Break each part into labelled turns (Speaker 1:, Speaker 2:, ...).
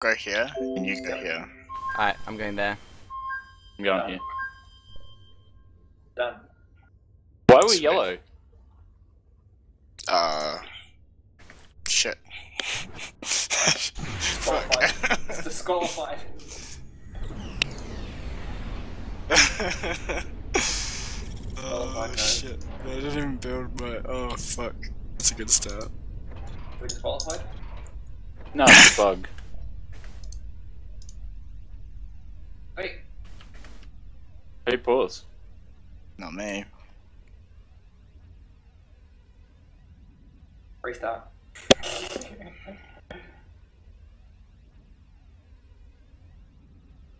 Speaker 1: go here, and you go here.
Speaker 2: Alright, I'm going there.
Speaker 3: I'm going
Speaker 4: Done.
Speaker 3: here.
Speaker 4: Done.
Speaker 3: Why are we
Speaker 1: Sweet.
Speaker 3: yellow?
Speaker 1: Uh. Shit. Fuck.
Speaker 4: It's disqualified.
Speaker 1: oh
Speaker 4: my
Speaker 1: shit. I didn't even build my. Oh fuck. That's a good start.
Speaker 4: We disqualified?
Speaker 3: No, it's a bug.
Speaker 4: Wait.
Speaker 3: Hey, pause.
Speaker 1: Not me.
Speaker 4: Restart.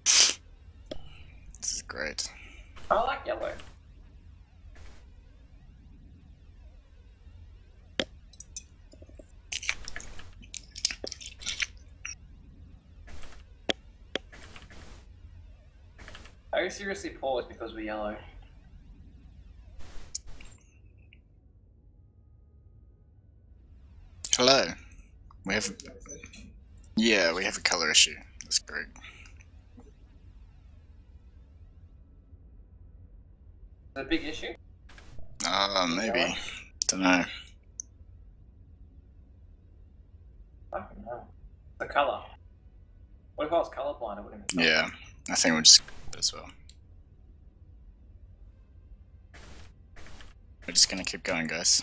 Speaker 1: This is great.
Speaker 4: I like yellow. Are you seriously paused because we're yellow?
Speaker 1: Hello. We have. Yeah, we have a color issue. That's great.
Speaker 4: A big issue?
Speaker 1: Uh, maybe. Don't know.
Speaker 4: Fucking hell. The colour. What if I was colorblind? I wouldn't know.
Speaker 1: Yeah, I think we'll just as well. We're just gonna keep going, guys.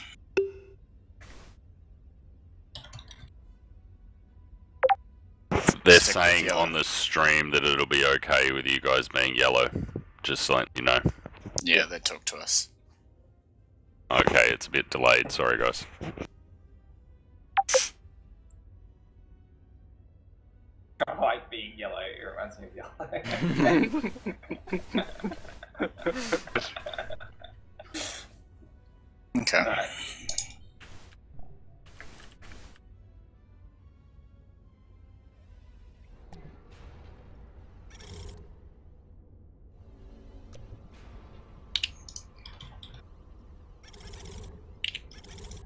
Speaker 5: They're
Speaker 1: Stick
Speaker 5: saying on the stream that it'll be okay with you guys being yellow. Just so you know.
Speaker 1: Yeah, they talk to us.
Speaker 5: Okay, it's a bit delayed. Sorry, guys.
Speaker 1: Okay.
Speaker 4: Alright.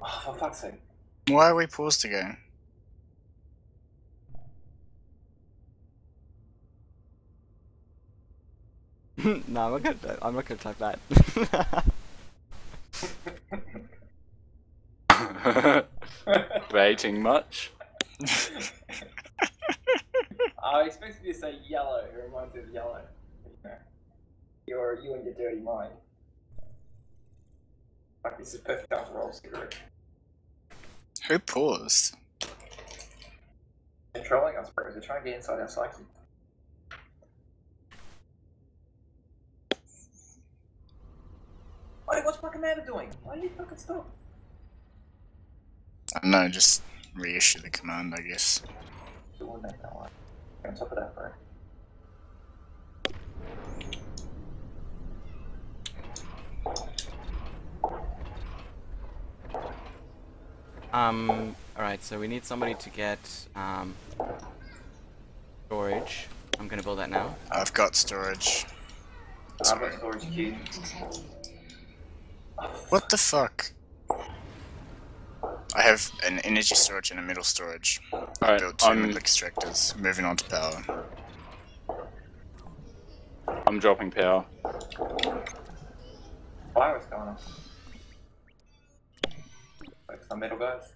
Speaker 4: Oh, for fuck's sake.
Speaker 1: Why are we paused again?
Speaker 2: no, I'm not gonna. I'm not gonna type that.
Speaker 3: Debating much?
Speaker 4: I expected you to say yellow. It reminds me of yellow. You know, You're you and your dirty mind. Like this is perfect after all cigarette.
Speaker 1: Who paused?
Speaker 4: They're trolling us, bros. They're trying to get inside our psyche. Wait, what's my commander doing? Why are you fucking stop?
Speaker 1: I don't know, just reissue the command, I guess.
Speaker 4: Doing that now. On top of that, bro.
Speaker 2: um. All right. So we need somebody to get um storage. I'm gonna build that now.
Speaker 1: I've got storage.
Speaker 4: I've got storage queue.
Speaker 1: What the fuck? I have an energy storage and a middle storage.
Speaker 3: Alright,
Speaker 1: Built two
Speaker 3: I'm,
Speaker 1: middle extractors. Moving on to power.
Speaker 3: I'm dropping power.
Speaker 4: Virus going on. Like some metal guys.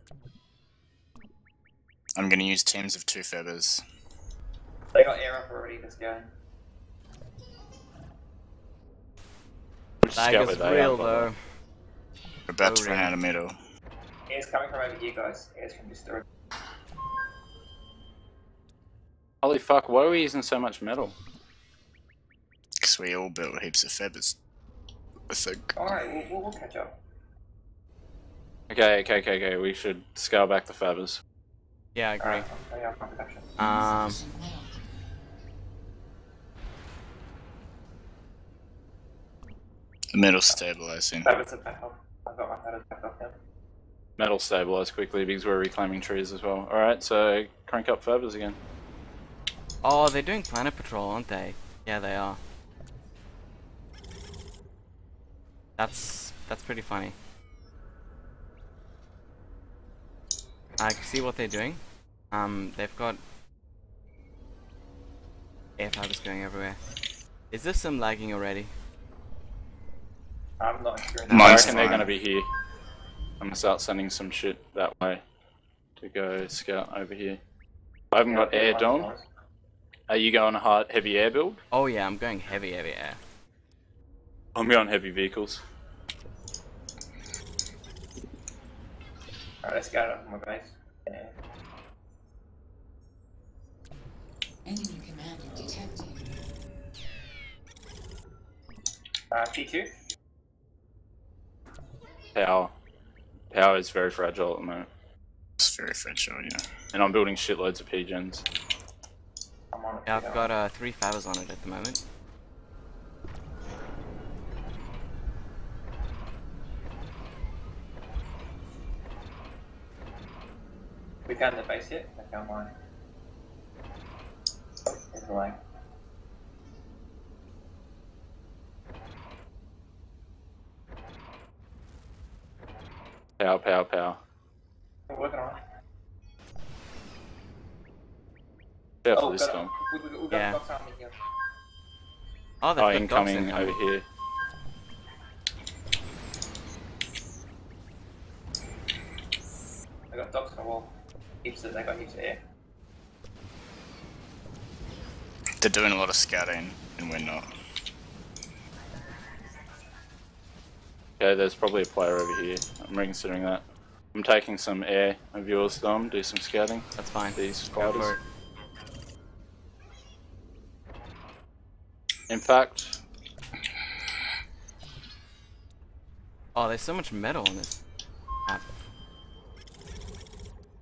Speaker 1: I'm gonna use teams of two fabbers.
Speaker 4: They got air up already. Let's go.
Speaker 3: Which
Speaker 2: Lag is real
Speaker 3: on, by the way?
Speaker 2: though.
Speaker 1: We're about to run
Speaker 2: yeah.
Speaker 1: out of middle.
Speaker 4: Air's coming from over here, guys. Air's from this storage.
Speaker 3: Holy fuck, why are we using so much metal?
Speaker 1: Because we all built heaps of fabbers. I think.
Speaker 4: Alright, we'll, we'll, we'll catch up.
Speaker 3: Okay, okay, okay, okay, we should scale back the fabbers.
Speaker 2: Yeah, I agree.
Speaker 4: Alright, I'm turning off my production.
Speaker 2: Um.
Speaker 1: The middle stabilizing.
Speaker 4: That was a back up. I've got my paddles back up now.
Speaker 3: Metal stabilize quickly because we're reclaiming trees as well. Alright, so crank up fabbers again.
Speaker 2: Oh, they're doing planet patrol, aren't they? Yeah, they are. That's that's pretty funny. I can see what they're doing. Um, they've got Air fabbers going everywhere. Is this some lagging already?
Speaker 4: I'm not sure.
Speaker 3: I
Speaker 1: Mine's
Speaker 3: reckon they're going to be here. I'm gonna start sending some shit that way to go scout over here. I haven't got air dome. Are you going a hard heavy air build?
Speaker 2: Oh yeah, I'm going heavy, heavy air.
Speaker 3: I'm going heavy vehicles.
Speaker 4: Alright, let's go to my base. Yeah.
Speaker 6: Enemy commander detected.
Speaker 4: Uh, T2.
Speaker 3: Power. Power is very fragile at the moment.
Speaker 1: It's very fragile, yeah.
Speaker 3: And I'm building shitloads of P-gens.
Speaker 4: I'm on it.
Speaker 2: Yeah, I've got uh, three fabbers on it at the moment.
Speaker 4: We found the base yet? I found mine. There's a lag.
Speaker 3: Power, power, power.
Speaker 4: We're working on it.
Speaker 3: Careful
Speaker 4: Oh,
Speaker 3: this
Speaker 4: got We, we, we got
Speaker 2: Yeah.
Speaker 4: box army here.
Speaker 2: Oh, they've
Speaker 3: Oh, incoming
Speaker 2: incoming.
Speaker 3: over here.
Speaker 4: I got dogs on the wall. Heaps of, they got heaps of air.
Speaker 1: They're doing a lot of scouting, and we're not.
Speaker 3: Okay, there's probably a player over here. I'm reconsidering that. I'm taking some air of yours, Dom. Do some scouting.
Speaker 2: That's fine.
Speaker 3: These
Speaker 2: Go for
Speaker 3: fighters. In fact,
Speaker 2: Oh, there's so much metal on this app.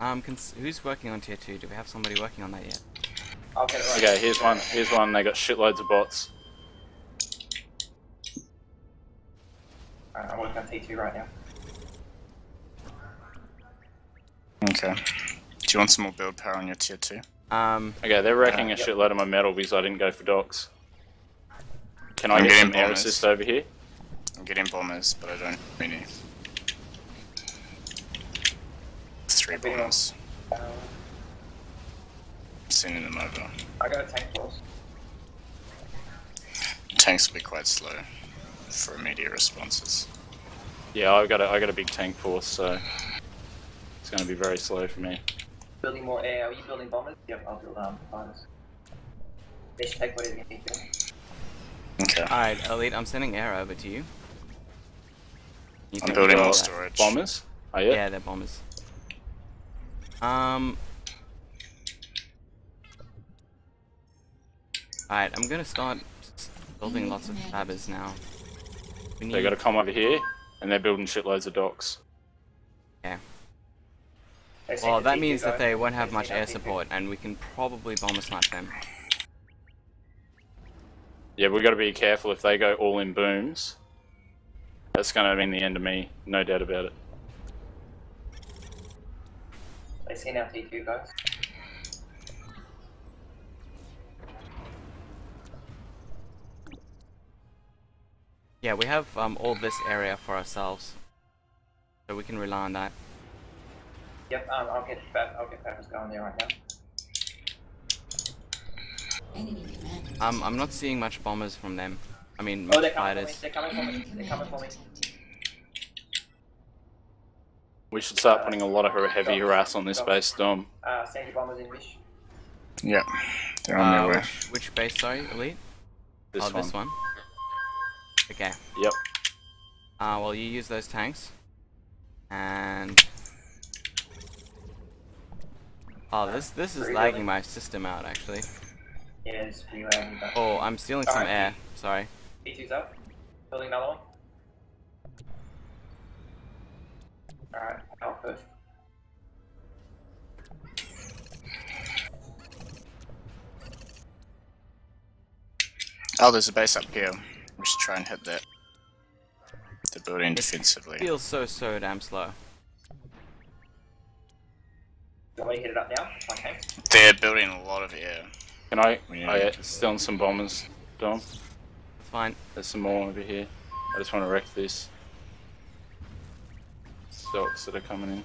Speaker 2: Um, cons- who's working on tier 2? Do we have somebody working on that yet?
Speaker 4: I'll get it right.
Speaker 3: okay, here's one. Here's one. They got shitloads of bots.
Speaker 4: Alright, I'm working on T2 right now.
Speaker 1: Okay. Do you want some more build power on your tier 2?
Speaker 2: Um,
Speaker 3: Okay, they're wrecking
Speaker 4: Uh,
Speaker 3: a
Speaker 4: yep.
Speaker 3: shitload of my metal because I didn't go for Dox. Can I
Speaker 1: I'm
Speaker 3: get
Speaker 1: getting
Speaker 3: some air assist over here?
Speaker 1: I'm getting bombers, but I don't really. Three
Speaker 4: Bring 'em.
Speaker 1: bombers.
Speaker 4: Um,
Speaker 1: Sending them over.
Speaker 4: I got a tank force.
Speaker 1: Tanks will be quite slow for immediate responses.
Speaker 3: Yeah, I got a I got a big tank force, so it's going to be very slow for me.
Speaker 4: Building more air. Are you building bombers? Yep, I'll build um, fighters. They should take whatever you need to.
Speaker 1: Okay.
Speaker 2: alright, Elite, I'm sending air over to you. You
Speaker 1: I'm building more storage.
Speaker 3: Bombers? Oh yeah.
Speaker 2: Yeah, they're bombers. Um. Alright, I'm gonna start building lots of fabbers now. We need.
Speaker 3: They got to come over here, and they're building shitloads of
Speaker 4: Dox. Yeah.
Speaker 2: Well, that
Speaker 4: T2
Speaker 2: means that they won't have much air support, and we can probably bomber snipe them.
Speaker 3: Yeah, we got to be careful if they go all in booms. That's going to mean the end of me, no doubt about it.
Speaker 4: They send our T2 guys.
Speaker 2: Yeah, we have um, all this area for ourselves, so we can rely on that.
Speaker 4: Yep, um, I'll get Fab, I'll get Fabs going there right now.
Speaker 6: Enemy commander.
Speaker 2: Um, I'm not seeing much bombers from them. I mean,
Speaker 4: Oh,
Speaker 2: much
Speaker 4: they're coming
Speaker 2: fighters.
Speaker 4: for. They're coming for me. They're coming for me.
Speaker 3: We should start putting a lot of har- heavy harass on this base, Dom.
Speaker 4: Uh, send your bombers in, Vish.
Speaker 1: Yep. They're on
Speaker 2: Uh,
Speaker 1: their way.
Speaker 2: which, which base, sorry, Elite?
Speaker 3: This
Speaker 2: oh,
Speaker 3: one.
Speaker 2: this one. Okay.
Speaker 3: Yep.
Speaker 2: Uh, well, you use those tanks. And... Oh, this this is lagging my system out, actually.
Speaker 4: Yeah, it's pretty loud. but-
Speaker 2: Oh, I'm stealing some
Speaker 4: Alright.
Speaker 2: air. Sorry.
Speaker 4: T2's up. Building another one. Alright, I'll first.
Speaker 1: Oh, there's a base up here. We should try and hit that. They're building defensively.
Speaker 2: Feels so, so damn slow.
Speaker 4: Do you want me to hit it up now? My tanks?
Speaker 1: They're building a lot of air.
Speaker 3: Can I?
Speaker 1: We
Speaker 3: Oh
Speaker 1: need-
Speaker 3: yeah, stealing some bombers, Dom.
Speaker 2: It's fine.
Speaker 3: There's some more over here. I just want to wreck this. Stocks that are coming in.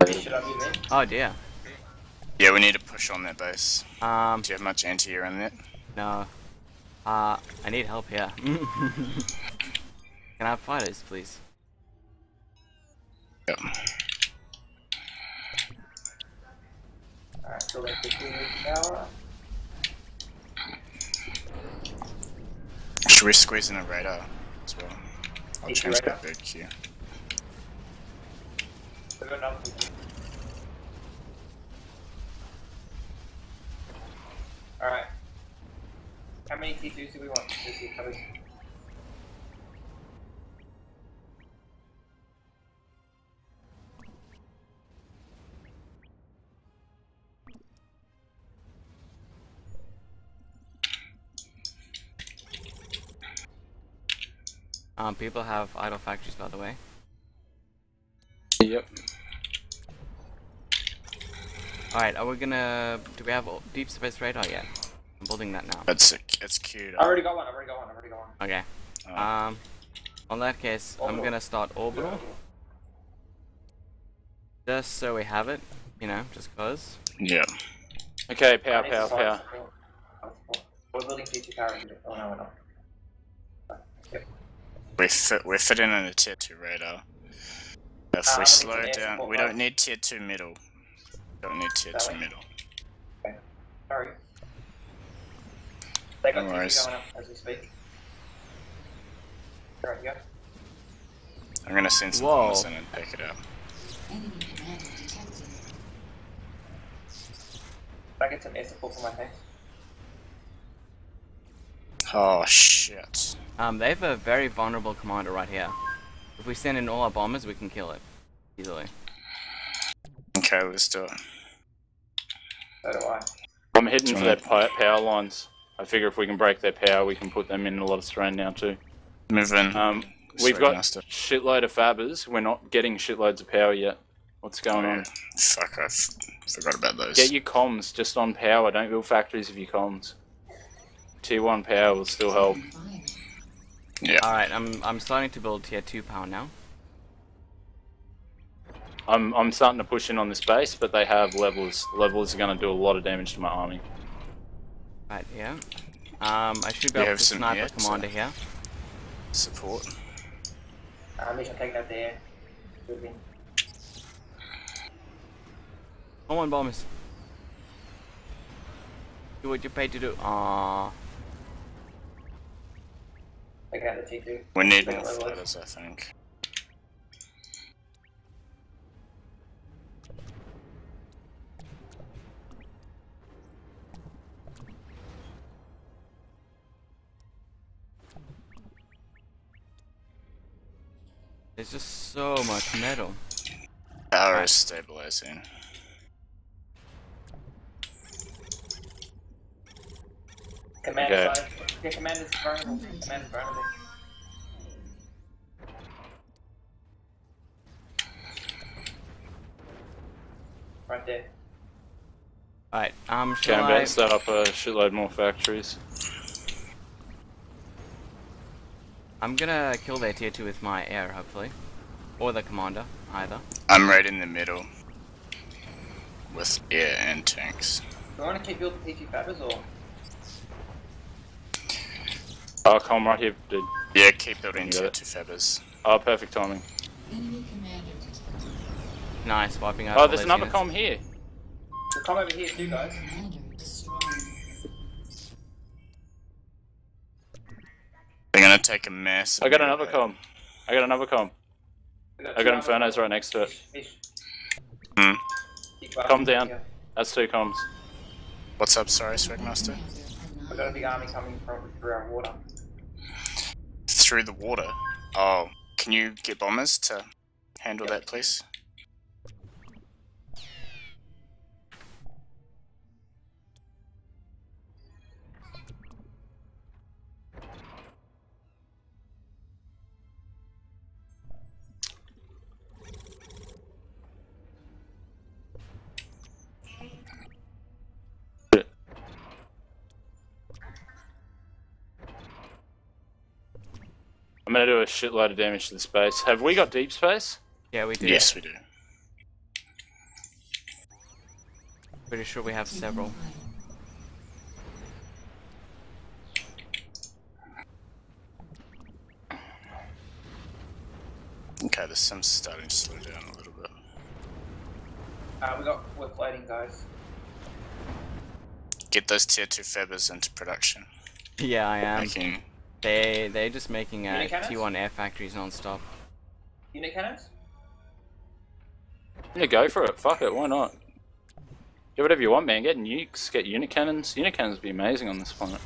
Speaker 4: This should I be me?
Speaker 2: Oh dear.
Speaker 1: Yeah, we need to push on that base.
Speaker 2: Um,
Speaker 1: Do you have much anti-air in that?
Speaker 2: no. Uh, I need help here. Can I have fighters, please?
Speaker 1: Yep.
Speaker 4: Alright, so let's get the tower.
Speaker 1: Should we squeeze in a radar as well? I'll
Speaker 4: Is
Speaker 1: change
Speaker 4: radar?
Speaker 1: that big queue.
Speaker 4: We've got enough to do. Alright. How many T2s do we want? Just to cover-
Speaker 2: Um, people have idle factories, by the way.
Speaker 3: Yep.
Speaker 2: Alright, are we gonna... Do we have deep space radar yet? I'm building that now.
Speaker 1: That's It's it's queued
Speaker 4: I already got one, I already got one, I already got one.
Speaker 2: Okay.
Speaker 1: Oh.
Speaker 2: Um, on that case, I'm gonna start orbital. Just so we have it, you know, just cause.
Speaker 1: Yeah.
Speaker 3: Okay, power,
Speaker 4: I
Speaker 3: power, power.
Speaker 4: support. I'll support. We're building T2 towers. Oh no, we're not. Yep.
Speaker 1: We fit we're fitting in a tier two radar. If
Speaker 4: Uh,
Speaker 1: we
Speaker 4: we
Speaker 1: slow down,
Speaker 4: support
Speaker 1: we don't need tier two middle. Don't need tier
Speaker 4: That
Speaker 1: two
Speaker 4: way.
Speaker 1: middle.
Speaker 4: Sorry. They got
Speaker 1: No
Speaker 4: T2 going up as we speak. Alright, go.
Speaker 1: I'm gonna send some
Speaker 2: Whoa.
Speaker 1: in and pick it up.
Speaker 6: Enemy.
Speaker 4: Can I get some air support for my tanks?
Speaker 1: Oh shit.
Speaker 2: Um, they have a very vulnerable commander right here. If we send in all our bombers, we can kill it. Easily.
Speaker 1: Okay, let's do it.
Speaker 4: So do I.
Speaker 3: I'm heading for their power lines. I figure if we can break their power, we can put them in a lot of strain now too.
Speaker 1: Move in.
Speaker 3: Um, we've
Speaker 1: Sorry,
Speaker 3: got
Speaker 1: Master.
Speaker 3: shitload of fabbers. We're not getting shitloads of power yet. What's going on?
Speaker 1: Fuck, I f- forgot about those.
Speaker 3: Get your comms just on power. Don't build factories of your comms. Tier one power will still help.
Speaker 1: Yeah.
Speaker 2: Alright, I'm, I'm starting to build tier 2 power now.
Speaker 3: I'm I'm starting to push in on this base, but they have levels. Levels are going to do a lot of damage to my army.
Speaker 2: Right yeah. Um, I should be able
Speaker 1: have
Speaker 2: to
Speaker 1: some
Speaker 2: snipe a
Speaker 1: hits,
Speaker 2: commander
Speaker 1: uh,
Speaker 2: here.
Speaker 1: Support.
Speaker 4: Uh, Mitch, I'm taking out the air. Good win.
Speaker 2: Come on, bombers. Do what you're paid to do. Aww.
Speaker 4: Taking out the T2.
Speaker 1: We need
Speaker 4: Yeah,
Speaker 1: more
Speaker 4: level it.
Speaker 1: fighters, I think.
Speaker 2: There's just so much metal.
Speaker 1: Power is stabilizing.
Speaker 4: Command
Speaker 3: Okay.
Speaker 4: side. Yeah, command is vulnerable. Command is vulnerable. Right there.
Speaker 2: Alright, um,
Speaker 3: Okay,
Speaker 2: shall
Speaker 3: I'm about
Speaker 2: I...
Speaker 3: to set up a shitload more factories.
Speaker 2: I'm gonna kill their tier 2 with my air, hopefully. Or the commander, either.
Speaker 1: I'm right in the middle. With air and tanks.
Speaker 4: Do you want to keep building T2 fabbers or?
Speaker 3: Oh, come right here, dude.
Speaker 1: Yeah, keep building
Speaker 3: You got
Speaker 1: tier two fabbers.
Speaker 3: Oh, perfect timing.
Speaker 6: Enemy commander detected.
Speaker 2: Nice, wiping out
Speaker 3: Oh, there's another
Speaker 2: units.
Speaker 3: com here.
Speaker 4: So come over here too, guys.
Speaker 1: They're gonna take a massive.
Speaker 3: I got another
Speaker 1: hit.
Speaker 3: com. I got another com. I got. Infernos right next to it.
Speaker 4: Mish, Mish.
Speaker 1: Hmm.
Speaker 3: Calm down. That's two comms.
Speaker 1: What's up, sorry, Swagmaster?
Speaker 4: We've got a big army coming from through our water.
Speaker 1: Through the water. Oh, can you get bombers to handle that, please?
Speaker 3: I'm gonna do a shitload of damage to the space. Have we got deep space?
Speaker 2: Yeah, we do.
Speaker 1: Yes, we do.
Speaker 2: Pretty sure we have several.
Speaker 1: Okay, the sim's starting to slow down a little bit.
Speaker 4: Uh, we got we're floating guys.
Speaker 1: Get those tier 2 fabbers into production.
Speaker 2: Yeah, I am.
Speaker 1: Making
Speaker 2: They they're just making uh, T1 air factories non-stop.
Speaker 4: Unit cannons?
Speaker 3: Yeah, go for it. Fuck it. Why not? Get whatever you want, man. Get nukes. Get unit cannons. Unit cannons would be amazing on this planet.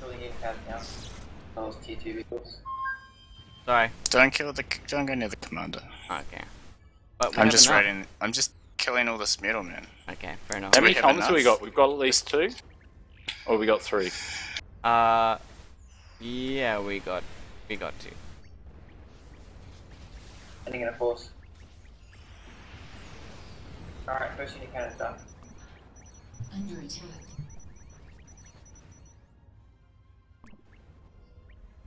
Speaker 4: Building unit cannons now. Those tier two vehicles.
Speaker 2: Sorry.
Speaker 1: Don't kill the. Don't go near the commander.
Speaker 2: Okay. But
Speaker 1: I'm just
Speaker 2: enough.
Speaker 1: raiding. I'm just killing all this metal, man.
Speaker 2: Okay, fair enough.
Speaker 3: How
Speaker 1: we
Speaker 3: many
Speaker 1: have
Speaker 3: comms have we got? We've got at least two? Or we got three?
Speaker 2: Uh, yeah, we got we got two.
Speaker 4: Sending in a force. Alright, first unit cannon's done.
Speaker 6: Under attack.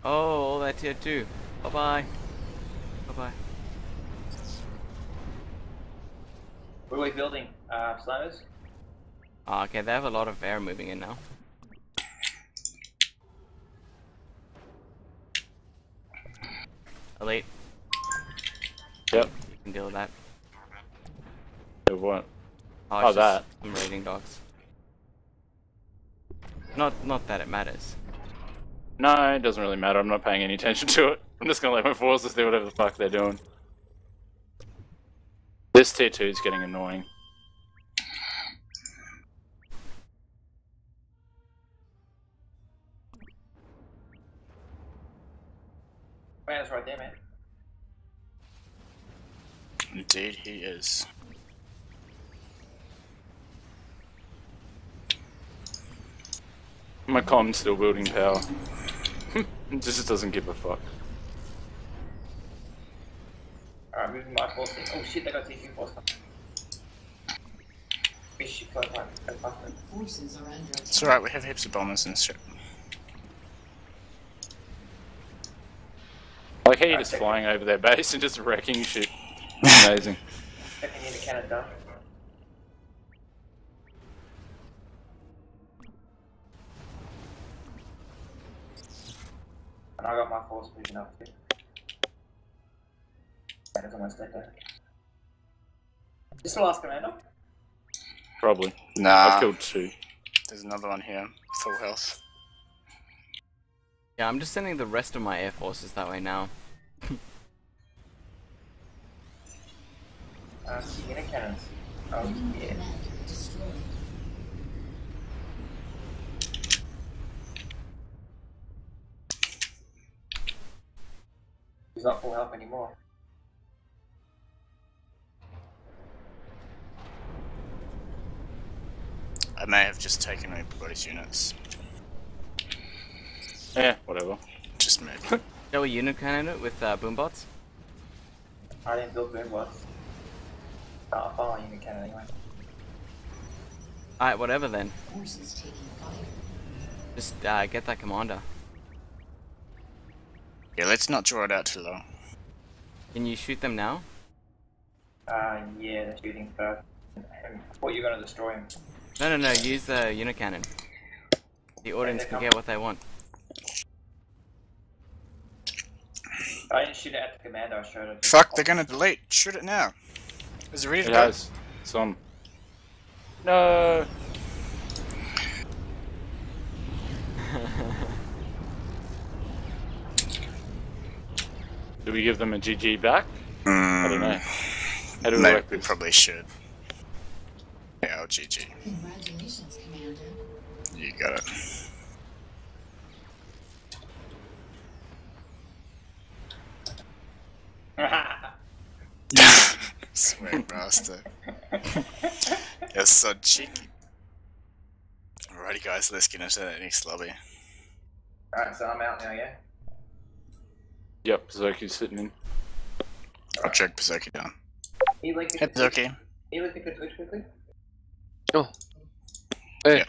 Speaker 2: Oh, all that tier two. Bye bye. Bye bye.
Speaker 4: What are we building? Uh, slammers?
Speaker 2: Ah, okay, they have a lot of air moving in now. Elite,
Speaker 3: Yep.
Speaker 2: you can deal with that.
Speaker 3: Yeah, what?
Speaker 2: Oh,
Speaker 3: Oh, that.
Speaker 2: Some raiding dogs. Not, not that it matters.
Speaker 3: No, it doesn't really matter. I'm not paying any attention to it. I'm just gonna let my forces do whatever the fuck they're doing. This tier 2 is getting annoying.
Speaker 1: Is.
Speaker 3: My com's still building power. it just doesn't give a fuck.
Speaker 4: Alright, moving my force in. Oh shit, they got T2 force coming. We should float right. go past them.
Speaker 6: Forces are under attack.
Speaker 1: It's alright, we have heaps of bombers in this ship.
Speaker 3: Like he you're just flying over their base and just wrecking shit. Amazing.
Speaker 4: Second unit cannon done. And I got my force moving up too. That is almost dead there. Is this the last commander?
Speaker 3: Probably.
Speaker 1: Nah,
Speaker 3: I've killed two.
Speaker 1: there's another one here. Full health.
Speaker 2: Yeah, I'm just sending the rest of my air forces that way now.
Speaker 4: Uh, unit cannons. Oh,
Speaker 6: Enemy
Speaker 4: yeah.
Speaker 6: commander destroyed.
Speaker 4: He's not full health anymore.
Speaker 1: I may have just taken everybody's units.
Speaker 3: Yeah, whatever.
Speaker 1: Just maybe.
Speaker 2: Shall we unit cannon it with uh, boombots?
Speaker 4: I didn't build boom bots. Oh, I'll follow unit cannon anyway.
Speaker 2: Alright, whatever then.
Speaker 6: Forces taking fire.
Speaker 2: Just uh, get that commander.
Speaker 1: yeah, let's not draw it out too long.
Speaker 2: Can you shoot them now?
Speaker 4: Uh, yeah, they're shooting first. What, thought you were gonna destroy him.
Speaker 2: No, no, no. Use the unit cannon. The audience can get what they want.
Speaker 4: I didn't shoot it at the commander, I showed it.
Speaker 1: Fuck, they're gonna delete. Shoot it now. Is it ready to
Speaker 3: It
Speaker 1: go?
Speaker 3: has. It's on. No! Do we give them a GG back? I don't know. How do mm, we
Speaker 1: Maybe
Speaker 3: work
Speaker 1: we probably should. Yeah, oh, GG.
Speaker 6: Congratulations, Commander.
Speaker 1: You got it. Sweet bastard. You're so cheeky. Alrighty guys, let's get into that next lobby.
Speaker 4: Alright, so I'm out now, yeah?
Speaker 3: Yep, Zoki's sitting in.
Speaker 1: I'll check Berserker down.
Speaker 4: Can you link
Speaker 1: Hey
Speaker 4: the
Speaker 1: Berserker.
Speaker 4: Can you link Twitch quickly?
Speaker 7: Oh. Hey.
Speaker 1: Yep.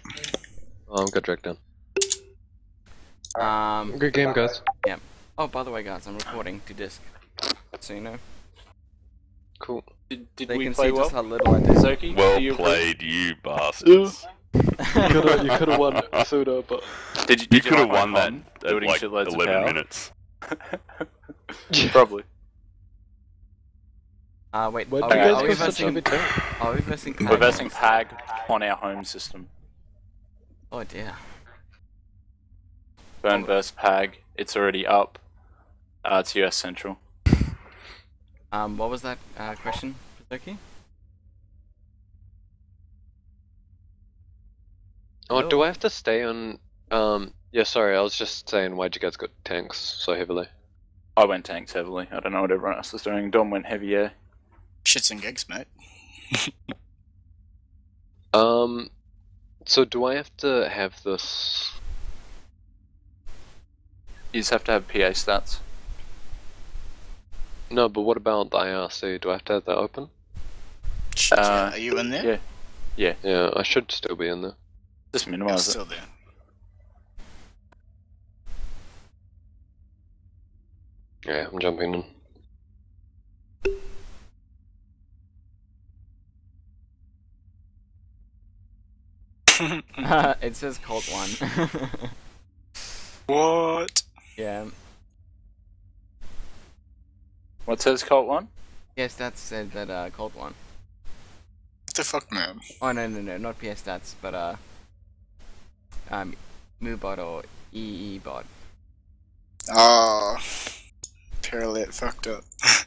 Speaker 7: Oh, I'm got dragged down.
Speaker 2: Um.
Speaker 7: Good game, guys. Yeah.
Speaker 2: Oh, by the way, guys, I'm recording to disc. So you know.
Speaker 7: Cool.
Speaker 3: Did, did
Speaker 2: They
Speaker 3: we
Speaker 2: can
Speaker 3: play
Speaker 2: see
Speaker 3: well?
Speaker 2: just how little I do.
Speaker 3: Zoki,
Speaker 5: Well
Speaker 3: do you agree?
Speaker 5: played, you bastards.
Speaker 7: You could have you could have won Fuda, but
Speaker 3: Did you,
Speaker 5: You
Speaker 3: did
Speaker 5: could have won
Speaker 3: my
Speaker 5: that
Speaker 3: con,
Speaker 5: at
Speaker 3: building
Speaker 5: like
Speaker 3: shitloads of
Speaker 5: 11
Speaker 3: power?
Speaker 5: minutes.
Speaker 3: Probably.
Speaker 2: Uh, wait,
Speaker 7: why
Speaker 2: are we,
Speaker 7: you
Speaker 2: are we
Speaker 7: go
Speaker 2: versing, are we versing
Speaker 3: We're
Speaker 2: Pag
Speaker 3: versing? Pag on our home system.
Speaker 2: Oh dear.
Speaker 3: Burn vs Pag. It's already up. Uh, it's US Central.
Speaker 2: Um, what was that uh, question, Suzuki?
Speaker 7: Oh, do I have to stay on? Um, yeah, sorry, I was just saying, why'd you guys go tanks so heavily?
Speaker 3: I went tanks heavily. I don't know what everyone else is doing. Dom went heavy air.
Speaker 1: Shits and gigs, mate.
Speaker 7: Um, so do I have to have this?
Speaker 3: You just have to have PA stats.
Speaker 7: No, but what about the IRC? Do I have to have that open?
Speaker 3: Uh.
Speaker 1: Are you in there?
Speaker 3: yeah.
Speaker 7: Yeah, Yeah, I should still be in there.
Speaker 3: Just
Speaker 1: I'm
Speaker 3: minimize it.
Speaker 1: still there.
Speaker 7: Yeah, I'm jumping in.
Speaker 2: it says Cult 1.
Speaker 1: What?
Speaker 2: yeah.
Speaker 3: What says cult 1?
Speaker 2: Yes, that said that uh, Cult 1.
Speaker 1: What the fuck, man?
Speaker 2: Oh no no no, not PA stats, but uh, um, MooBot or EEBot.
Speaker 1: Oh, Paralit fucked up.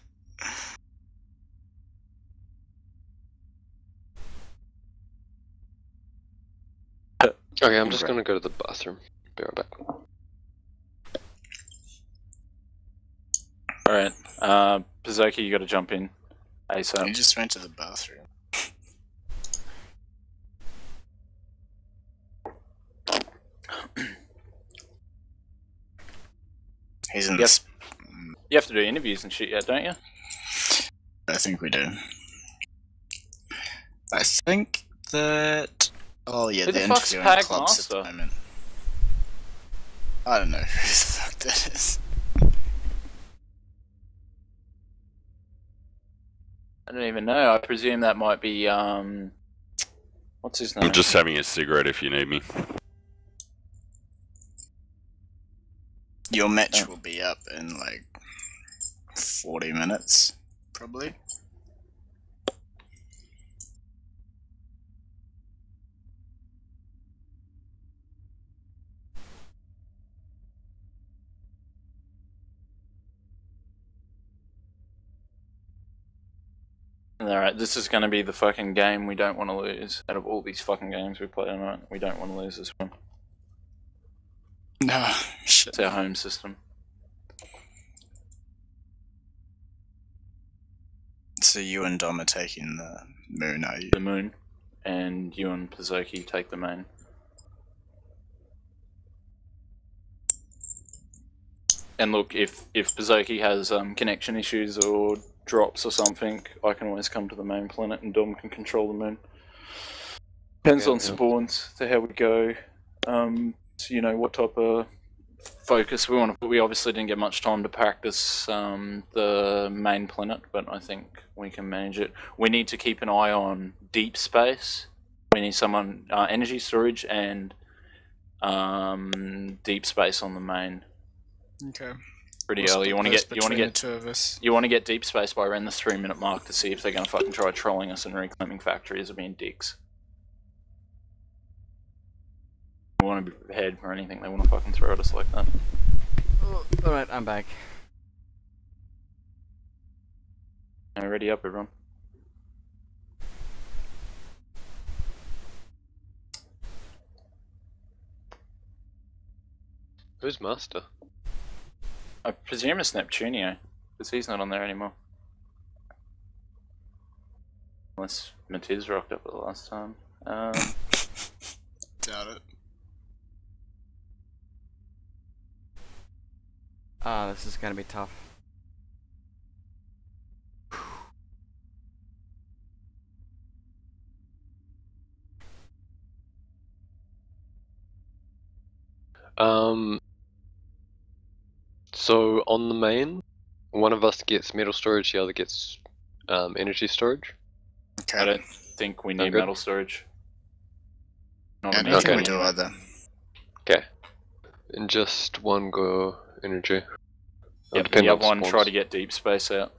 Speaker 7: Okay, I'm just gonna go to the bathroom. Be right back.
Speaker 3: Alright. Uh, Pazoki, you gotta jump in.
Speaker 1: I
Speaker 3: ASAP.
Speaker 1: just went to the bathroom. He's in this.
Speaker 3: You have to do interviews and shit yet, don't you?
Speaker 1: I think we do. I think that. Oh yeah,
Speaker 3: Who the
Speaker 1: interviewing
Speaker 3: Pag
Speaker 1: clubs at the
Speaker 3: Master?
Speaker 1: moment. I don't know who the fuck that is.
Speaker 3: I don't even know. I presume that might be, um... What's his name?
Speaker 5: I'm just having a cigarette if you need me.
Speaker 1: Your match
Speaker 3: Oh.
Speaker 1: will be up in like 40 minutes, probably.
Speaker 3: Alright, this is gonna be the fucking game we don't want to lose. Out of all these fucking games we play tonight, we don't want to lose this one.
Speaker 1: No, shit.
Speaker 3: It's our home system.
Speaker 1: So you and Dom are taking the moon, are you?
Speaker 3: The moon. And you and Pazoki take the main. And look, if if Pazoki has um, connection issues or drops or something, I can always come to the main planet and Dom can control the moon. Depends
Speaker 7: Yeah,
Speaker 3: on
Speaker 7: yeah.
Speaker 3: spawns to how we go. Um, so you know what type of focus we want to. We obviously didn't get much time to practice um, the main planet, but I think we can manage it. We need to keep an eye on deep space. We need someone uh, energy storage and um, deep space on the main
Speaker 1: Okay.
Speaker 3: Pretty early. You want to get you want to get
Speaker 1: two of us.
Speaker 3: you want to get deep space by around the three minute mark to see if they're going to fucking try trolling us and reclaiming factories or being dicks. We want to be prepared for anything they want to fucking throw at us like that.
Speaker 2: Alright, I'm back.
Speaker 3: Now, ready up, everyone.
Speaker 7: Who's master?
Speaker 3: I presume it's Neptunio, because he's not on there anymore. Unless Matiz rocked up at the last time. Um,
Speaker 1: Doubt it.
Speaker 2: Ah, this is gonna be tough.
Speaker 7: Um. So on the main, one of us gets metal storage, the other gets um, energy storage.
Speaker 1: Okay.
Speaker 3: I don't think we need metal storage. Not
Speaker 1: I
Speaker 3: an
Speaker 1: don't think
Speaker 7: Okay.
Speaker 1: we do either.
Speaker 7: And just one go energy. It'll
Speaker 3: Yep,
Speaker 7: depend
Speaker 3: the
Speaker 7: on
Speaker 3: other one, try to get deep space out.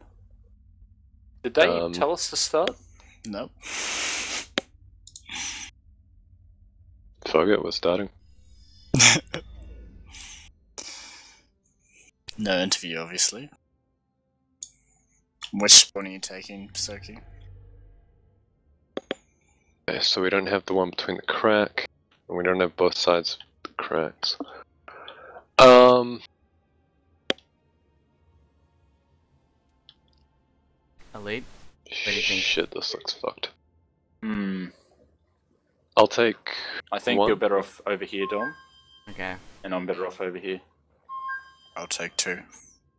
Speaker 3: Did they
Speaker 7: Um,
Speaker 3: tell us to start?
Speaker 1: Nope.
Speaker 7: Fuck it, we're starting.
Speaker 1: no interview, obviously. Which spawn are you taking, Soki?
Speaker 7: Okay, so we don't have the one between the crack, and we don't have both sides of the cracks. Um,
Speaker 2: Elite. do you think?
Speaker 7: shit, this looks fucked.
Speaker 3: Hmm.
Speaker 7: I'll take.
Speaker 3: I think
Speaker 7: One.
Speaker 3: you're better off over here, Dom,
Speaker 2: Okay.
Speaker 3: and I'm better off over here.
Speaker 1: I'll take two.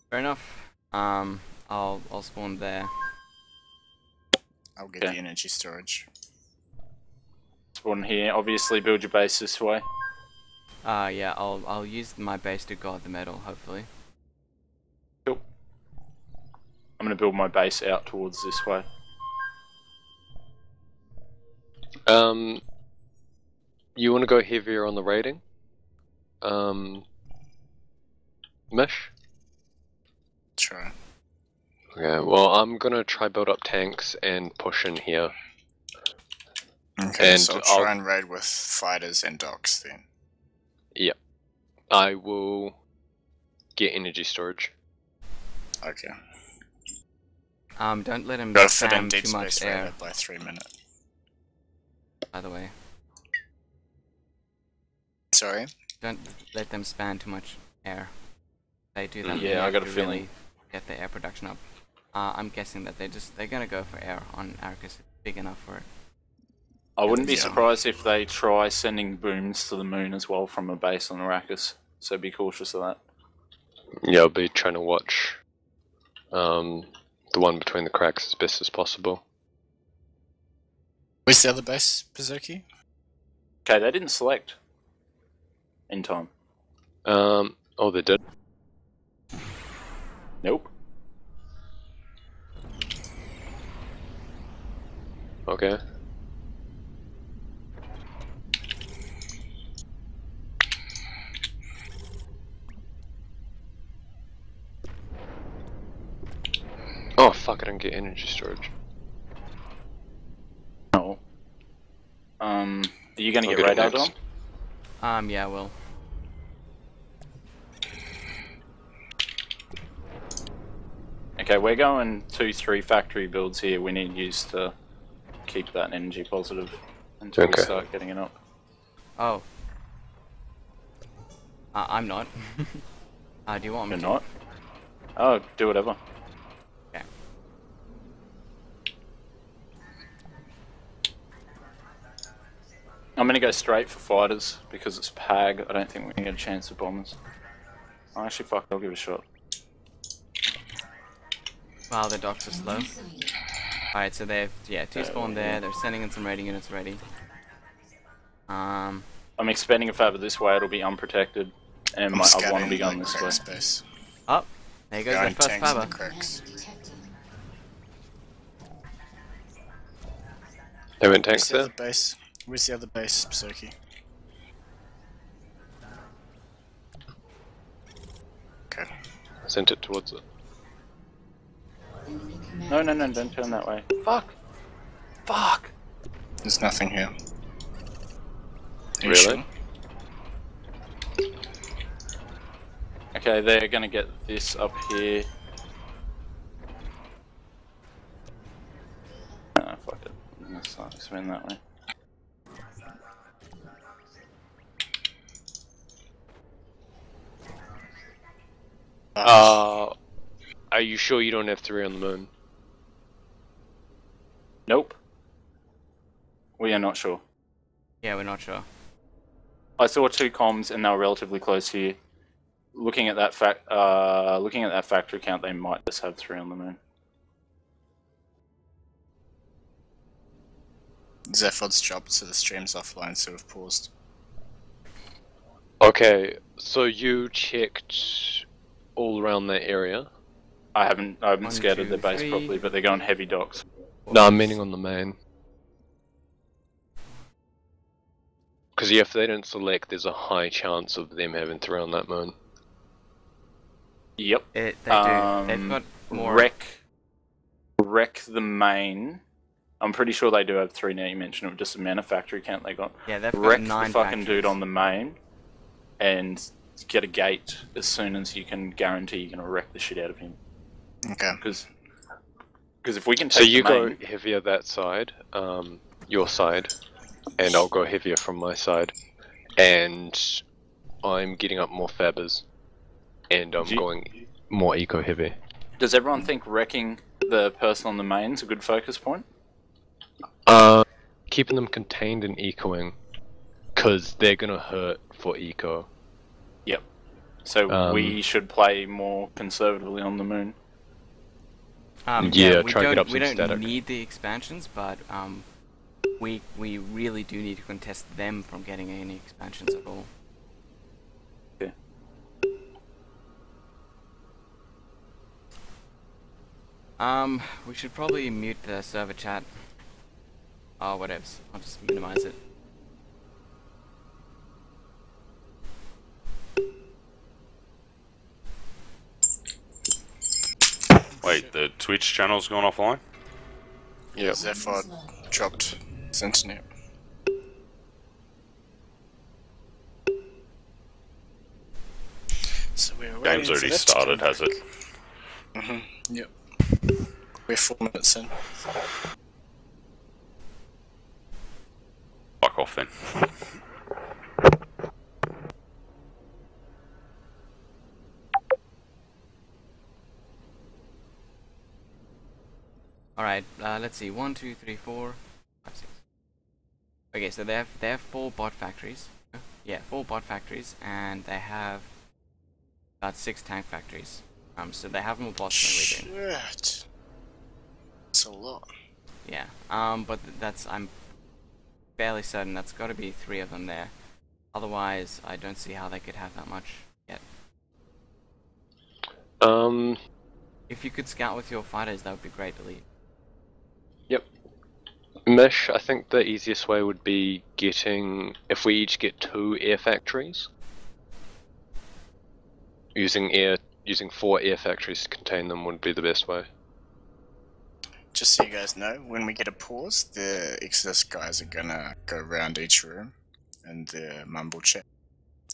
Speaker 2: Fair enough. Um, I'll I'll spawn there.
Speaker 1: I'll get
Speaker 3: Okay.
Speaker 1: the energy storage.
Speaker 3: Spawn here. Obviously, build your base this way.
Speaker 2: Uh, yeah. I'll I'll use my base to guard the metal. Hopefully. Cool.
Speaker 3: I'm gonna build my base out towards this way.
Speaker 7: Um, you want to go heavier on the rating? Um, mesh.
Speaker 1: Sure.
Speaker 7: Okay. Well, I'm gonna try build up tanks and push in here.
Speaker 1: Okay,
Speaker 7: And
Speaker 1: so I'll try
Speaker 7: I'll-
Speaker 1: and raid with fighters and Dox then. Yep.
Speaker 7: I will get energy storage.
Speaker 1: Okay.
Speaker 2: Um, don't let him
Speaker 1: Gotta fit in deep
Speaker 2: too much
Speaker 1: space
Speaker 2: air.
Speaker 1: by three minutes.
Speaker 2: By the way,
Speaker 1: Sorry?
Speaker 2: don't let them spam too much air. They do that.
Speaker 3: Yeah, I got a
Speaker 2: to
Speaker 3: feeling.
Speaker 2: really Get the air production up. Uh, I'm guessing that they just they're gonna go for air on Arcus. It's big enough for it.
Speaker 3: I wouldn't be
Speaker 1: Yeah.
Speaker 3: surprised if they try sending booms to the moon as well from a base on Arrakis. So be cautious of that.
Speaker 7: Yeah, I'll be trying to watch um, the one between the cracks as best as possible.
Speaker 1: Where's the other base, Berserky?
Speaker 3: Okay, they didn't select in time.
Speaker 7: Um, oh, they did.
Speaker 3: Nope.
Speaker 7: Okay. Oh fuck! I didn't get energy storage.
Speaker 3: No. Um, are you gonna
Speaker 7: I'll
Speaker 3: get
Speaker 7: get it
Speaker 3: radar,
Speaker 7: next.
Speaker 3: Dom?
Speaker 2: Um, yeah, well,
Speaker 3: Okay, we're going two, three factory builds here. We need use to keep that energy positive until we start getting it up.
Speaker 2: oh, uh, I'm not. uh, do you want me
Speaker 3: You're
Speaker 2: to?
Speaker 3: not? Oh, do whatever.
Speaker 2: Okay.
Speaker 3: I'm gonna go straight for fighters because it's PAG. I don't think we can get a chance of bombers. Oh, actually, fuck, I'll give it a shot.
Speaker 2: Wow, the Dox are slow. Alright, so they've yeah two
Speaker 3: Uh,
Speaker 2: spawned there. They're sending in some raiding units ready. Um,
Speaker 3: I'm expanding a fabric this way, it'll be unprotected. And
Speaker 1: I'm
Speaker 3: my, I want to be going
Speaker 1: the
Speaker 3: this way.
Speaker 1: crack space.
Speaker 2: oh, there goes
Speaker 1: Going
Speaker 2: the first
Speaker 1: tanks in the
Speaker 2: fiber.
Speaker 1: cracks.
Speaker 7: They
Speaker 1: Where's
Speaker 7: went tanks
Speaker 1: the
Speaker 7: there.
Speaker 1: other base? Where's the other base, Berserky? Okay.
Speaker 7: Sent it towards it.
Speaker 6: Enemy command
Speaker 3: No, no, no, don't turn that way. Fuck! Fuck!
Speaker 1: There's nothing here. Are
Speaker 7: Really?
Speaker 1: sure?
Speaker 3: Okay, they're gonna get this up here. Ah, fuck it. Let's not spin that way.
Speaker 7: Uh, are you sure you don't have three on the moon?
Speaker 3: Nope. We are not sure.
Speaker 2: Yeah, we're not sure.
Speaker 3: I saw two comms and they were relatively close here. Looking at that fact, uh, looking at that factory count, they might just have three on the moon.
Speaker 1: Zephod's job, so the stream's offline, so we've paused.
Speaker 7: Okay, so you checked all around that area.
Speaker 3: I haven't I haven't
Speaker 2: One,
Speaker 3: scouted
Speaker 2: two,
Speaker 3: their base
Speaker 2: three.
Speaker 3: properly, but they're going heavy Dox.
Speaker 7: No, I'm meaning on the main. Because yeah, if they don't select, there's a high chance of them having three on that moon.
Speaker 3: Yep.
Speaker 2: It, they do. They've
Speaker 3: Um,
Speaker 2: got more.
Speaker 3: Wreck, wreck the main. I'm pretty sure they do have three now. You mentioned it was just a manufactory count they got.
Speaker 2: Yeah, they've got
Speaker 3: Wreck
Speaker 2: nine
Speaker 3: the fucking
Speaker 2: factories.
Speaker 3: dude on the main, and get a gate as soon as you can guarantee you're gonna wreck the shit out of him.
Speaker 1: Okay.
Speaker 3: Because because if we can
Speaker 7: So
Speaker 3: take
Speaker 7: you
Speaker 3: the
Speaker 7: go heavier that side, um, your side, and I'll go heavier from my side, and I'm getting up more fabbers, and I'm
Speaker 3: you-
Speaker 7: going more eco heavy.
Speaker 3: does everyone think wrecking the person on the main's a good focus point?
Speaker 7: Uh, keeping them contained and ecoing, because they're gonna hurt for eco. Yep.
Speaker 3: So
Speaker 7: Um,
Speaker 3: we should play more conservatively on the moon.
Speaker 2: Um,
Speaker 7: Yeah,
Speaker 2: we
Speaker 7: try to
Speaker 2: don't,
Speaker 7: get up
Speaker 2: we
Speaker 7: some
Speaker 2: don't
Speaker 7: static.
Speaker 2: need the expansions, but um, we we really do need to contest them from getting any expansions at all.
Speaker 3: Okay.
Speaker 2: Um, we should probably mute the server chat. Oh, whatevs. I'll just minimize it.
Speaker 5: Wait, the Twitch channel's gone offline?
Speaker 7: Yep.
Speaker 1: Zephyr dropped his internet. So we're
Speaker 5: Game's already started, has it?
Speaker 1: back. Mhm, Yep. We're four minutes in.
Speaker 5: Fuck off then.
Speaker 2: Alright, uh, let's see. One, two, three, four, five, six. Okay, so they have, they have four bot factories. Yeah, four bot factories, and they have about six tank factories. Um, so they have more bots than we do.
Speaker 1: Shit. It's a lot.
Speaker 2: Yeah. Um, but that's I'm fairly certain that's got to be three of them there. Otherwise, I don't see how they could have that much yet.
Speaker 7: Um,
Speaker 2: If you could scout with your fighters, that would be great, Elite.
Speaker 7: Mish, I think the easiest way would be getting if we each get two air factories. Using air using four air factories to contain them would be the best way.
Speaker 1: Just so you guys know, when we get a pause, the Exodus guys are gonna go around each room and the mumble chat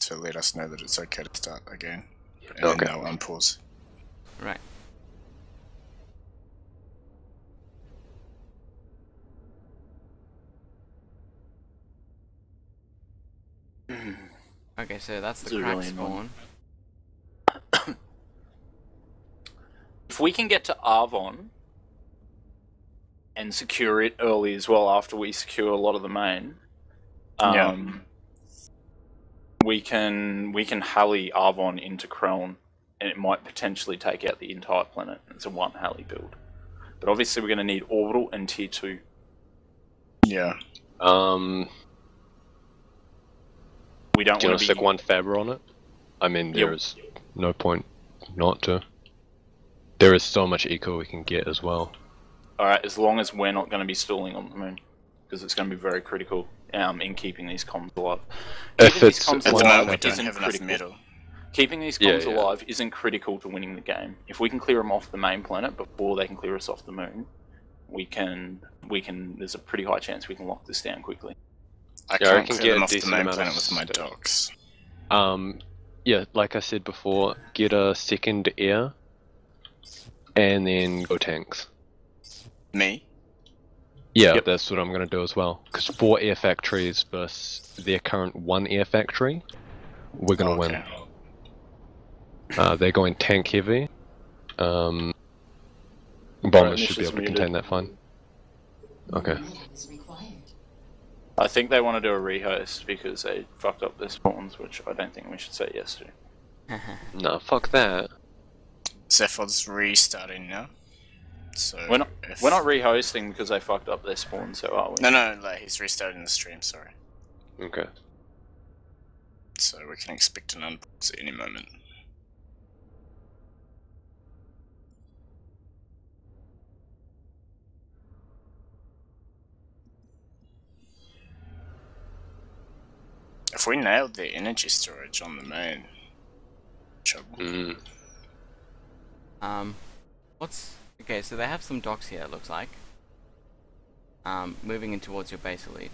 Speaker 1: to let us know that it's okay to start again. And
Speaker 7: Okay.
Speaker 1: then they'll unpause.
Speaker 2: Right. Okay, so that's the
Speaker 3: This is
Speaker 2: crack
Speaker 3: really annoying.
Speaker 2: spawn.
Speaker 3: If we can get to Arvon and secure it early as well after we secure a lot of the main,
Speaker 1: Yeah.
Speaker 3: um, we can we can halley Arvon into Krone, and it might potentially take out the entire planet. It's a one halley build, but obviously we're going to need orbital and tier two.
Speaker 1: Yeah.
Speaker 7: Um,
Speaker 3: We don't
Speaker 7: do you
Speaker 3: want
Speaker 7: want to
Speaker 3: to
Speaker 7: stick
Speaker 3: be
Speaker 7: one fabber on it? I mean,
Speaker 3: Yep.
Speaker 7: there is no point not to. There is so much eco we can get as well.
Speaker 3: all right as long as we're not going to be stalling on the moon, because it's going to be very critical um, in keeping these comms alive.
Speaker 7: If
Speaker 3: Keeping these
Speaker 7: it's
Speaker 3: comms
Speaker 1: At
Speaker 3: alive
Speaker 1: we don't
Speaker 3: isn't
Speaker 1: have enough
Speaker 3: critical.
Speaker 1: metal.
Speaker 3: Keeping these
Speaker 7: Yeah,
Speaker 3: comms
Speaker 7: yeah.
Speaker 3: alive isn't critical to winning the game. If we can clear them off the main planet before they can clear us off the moon, we can. We can. There's a pretty high chance we can lock this down quickly.
Speaker 1: I
Speaker 7: Yeah,
Speaker 1: can't
Speaker 7: can
Speaker 1: clear
Speaker 7: get
Speaker 1: them
Speaker 7: a
Speaker 1: off the
Speaker 7: decent
Speaker 1: main
Speaker 7: amount
Speaker 1: planet with my dogs.
Speaker 7: Um, yeah, like I said before, get a second air, and then go tanks.
Speaker 1: Me?
Speaker 7: Yeah,
Speaker 3: Yep.
Speaker 7: that's what I'm gonna do as well. Because four air factories versus their current one air factory, we're gonna win. Uh, they're going tank heavy. Um, bombers
Speaker 3: Mish
Speaker 7: should be able to
Speaker 3: muted.
Speaker 7: contain that fine. Okay.
Speaker 6: Is required.
Speaker 3: I think they want to do a rehost because they fucked up their spawns, which I don't think we should say yes to.
Speaker 7: No, fuck that.
Speaker 1: Zephyr's restarting now. So
Speaker 3: We're not.
Speaker 1: if-
Speaker 3: We're not rehosting because they fucked up their spawn. So are we?
Speaker 1: No, no, like he's restarting the stream. Sorry.
Speaker 7: Okay.
Speaker 1: So we can expect an unbox at any moment. If we nailed the energy storage on the main, trouble.
Speaker 7: Mm.
Speaker 2: Um, what's okay? So they have some Dox here. It looks like. Um, moving in towards your base elite.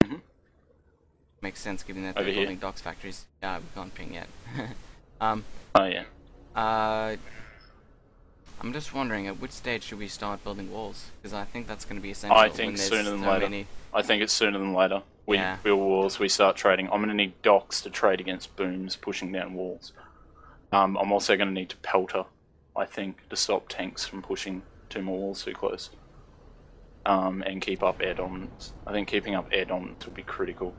Speaker 3: Mhm.
Speaker 2: Makes sense given that
Speaker 3: Over
Speaker 2: they're
Speaker 3: here?
Speaker 2: building Dox factories. Yeah, we've gone ping yet. um,
Speaker 3: Oh yeah.
Speaker 2: uh, I'm just wondering at which stage should we start building walls? Because I think that's going to be essential.
Speaker 3: I
Speaker 2: when
Speaker 3: think
Speaker 2: there's
Speaker 3: sooner than
Speaker 2: so
Speaker 3: later.
Speaker 2: Many...
Speaker 3: I think it's sooner than later. We
Speaker 2: Yeah.
Speaker 3: build walls, we start trading. I'm going to need Dox to trade against booms pushing down walls. Um, I'm also going to need to pelter, I think, to stop tanks from pushing two more walls too close. Um, and keep up air dominance. I think keeping up air dominance would be critical.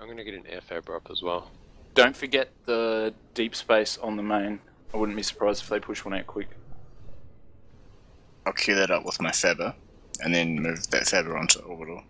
Speaker 7: I'm gonna get an air fabber up as well.
Speaker 3: Don't forget the deep space on the main. I wouldn't be surprised if they push one out quick.
Speaker 1: I'll queue that up with my fabber, and then move that fabber onto orbital.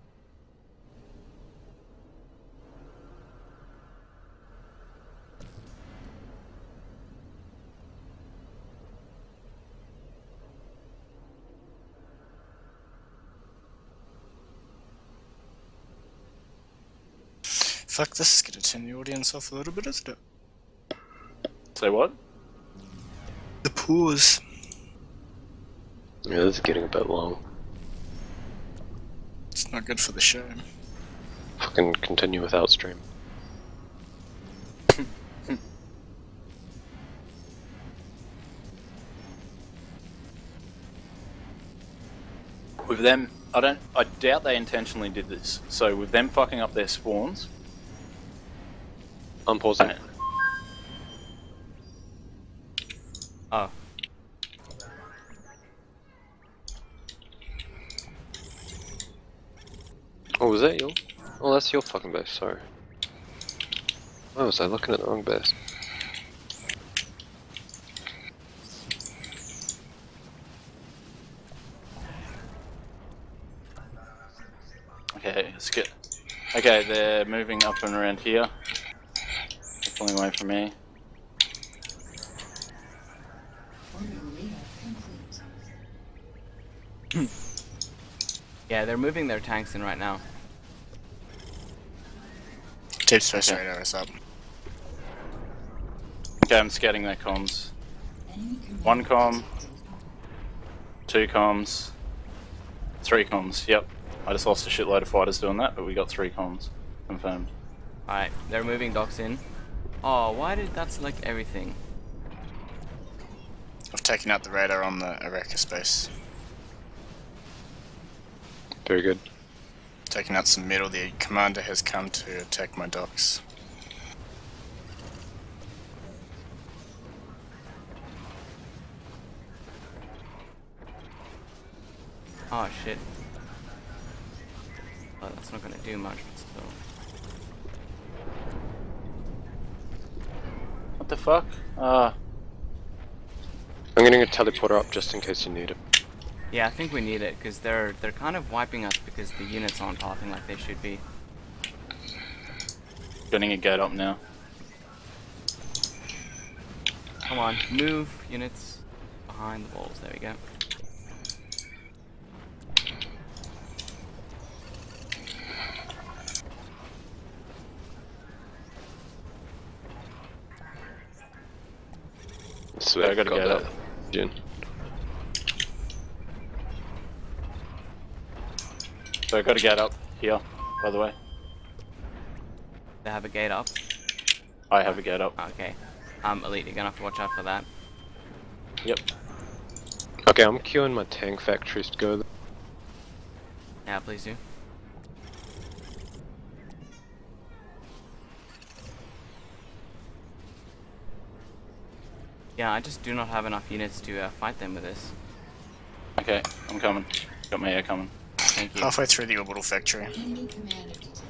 Speaker 1: Fuck, this is gonna turn the audience off a little bit, isn't it?
Speaker 3: Say what?
Speaker 1: The pause.
Speaker 7: Yeah, this is getting a bit long.
Speaker 1: It's not good for the show.
Speaker 7: Fucking continue without stream.
Speaker 3: With them, I don't. I doubt they intentionally did this. So with them fucking up their spawns,
Speaker 7: I'm pausing.
Speaker 2: Oh,
Speaker 7: Oh, was that your? Oh, that's your fucking base. Sorry. Oh, was I looking at the wrong base?
Speaker 3: Okay, let's get. Okay, they're moving up and around here. They're pulling away from me.
Speaker 6: Orbital layout complete.
Speaker 2: yeah, they're moving their tanks in right now.
Speaker 1: Deep space
Speaker 3: Okay.
Speaker 1: radar is up.
Speaker 3: Okay, I'm scouting their comms. One comm.
Speaker 6: detected.
Speaker 3: Two comms. Three comms. Yep. I just lost a shitload of fighters doing that, but we got three comms. Confirmed.
Speaker 2: Alright, they're moving Dox in. Oh, why did that select everything?
Speaker 1: I've taken out the radar on the Arrakis base.
Speaker 7: Very good.
Speaker 1: Taking out some metal. The commander has come to attack my Dox.
Speaker 2: Oh shit. Oh, that's not gonna do much, but still.
Speaker 3: What the fuck? Ah,
Speaker 7: I'm getting a teleporter up just in case you need it.
Speaker 2: Yeah, I think we need it because they're they're kind of wiping us because the units aren't pathing like they should be.
Speaker 3: getting a gate up now.
Speaker 2: Come on, move units behind the walls. There we go.
Speaker 7: Swear
Speaker 3: I gotta
Speaker 7: got
Speaker 3: get
Speaker 7: that.
Speaker 3: up.
Speaker 7: Jin.
Speaker 3: So I got a gate up here, by the way.
Speaker 2: They have a gate up.
Speaker 3: I have a gate up.
Speaker 2: Okay. Um, elite, you're gonna have to watch out for that.
Speaker 3: Yep.
Speaker 7: Okay, I'm queuing my tank factories to go there.
Speaker 2: Yeah, please do. Yeah, I just do not have enough units to uh, fight them with this.
Speaker 3: Okay, I'm coming. Got my air coming.
Speaker 2: Thank you.
Speaker 1: Halfway through the orbital factory.
Speaker 6: Enemy commander detected.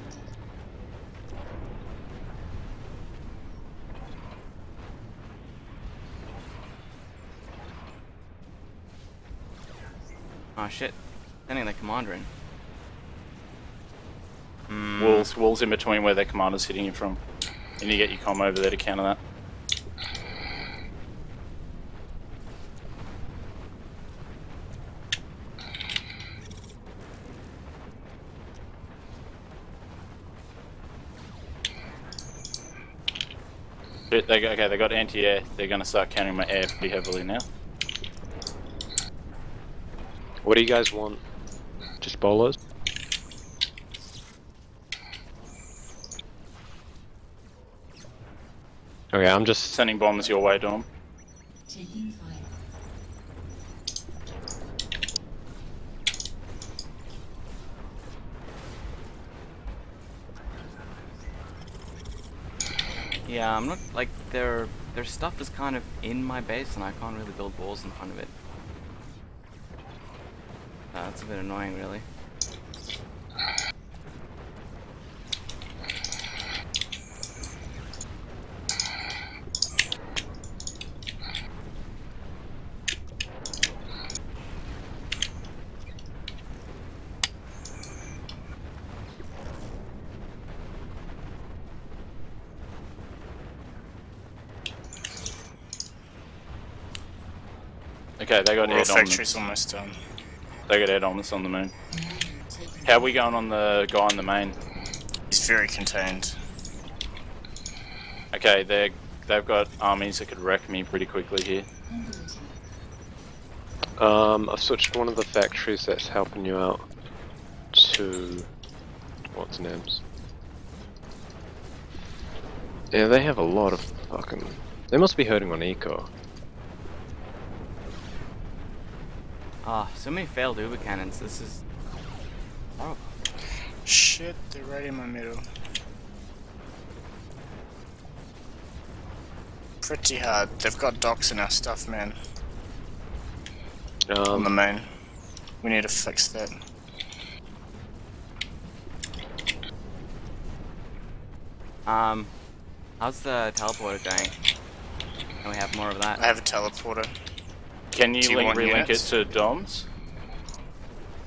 Speaker 2: Oh shit. Sending the commander in. Hmm.
Speaker 3: Walls, walls in between where their commander's hitting you from. And you get your comm over there to counter that. Shit, They, okay, they got anti-air. They're gonna start counting my air pretty heavily now.
Speaker 7: What do you guys want? Just bolos? Okay, I'm just
Speaker 3: Sending bombs your way, Dom.
Speaker 2: Yeah, I'm not like their their stuff is kind of in my base, and I can't really build walls in front of it. Uh, that's a bit annoying, really.
Speaker 3: Okay, they got
Speaker 1: War
Speaker 3: air dominance.
Speaker 1: factory's almost done.
Speaker 3: They got air dominance on the moon. How are we going on the guy on the main?
Speaker 1: He's very contained.
Speaker 3: Okay, they they've got armies that could wreck me pretty quickly here.
Speaker 7: Um, I've switched one of the factories that's helping you out to what's names. Yeah, they have a lot of fucking. They must be hurting on eco.
Speaker 2: Ah, so many failed uber cannons. This is horrible.
Speaker 1: Shit, they're right in my middle. Pretty hard. They've got Dox in our stuff, man. On the
Speaker 7: Um,
Speaker 1: main. We need to fix that.
Speaker 2: Um, how's the teleporter going? Can we have more of that?
Speaker 1: I have a teleporter.
Speaker 3: Can you,
Speaker 1: Do you
Speaker 3: link relink
Speaker 1: units?
Speaker 3: it to Dom's?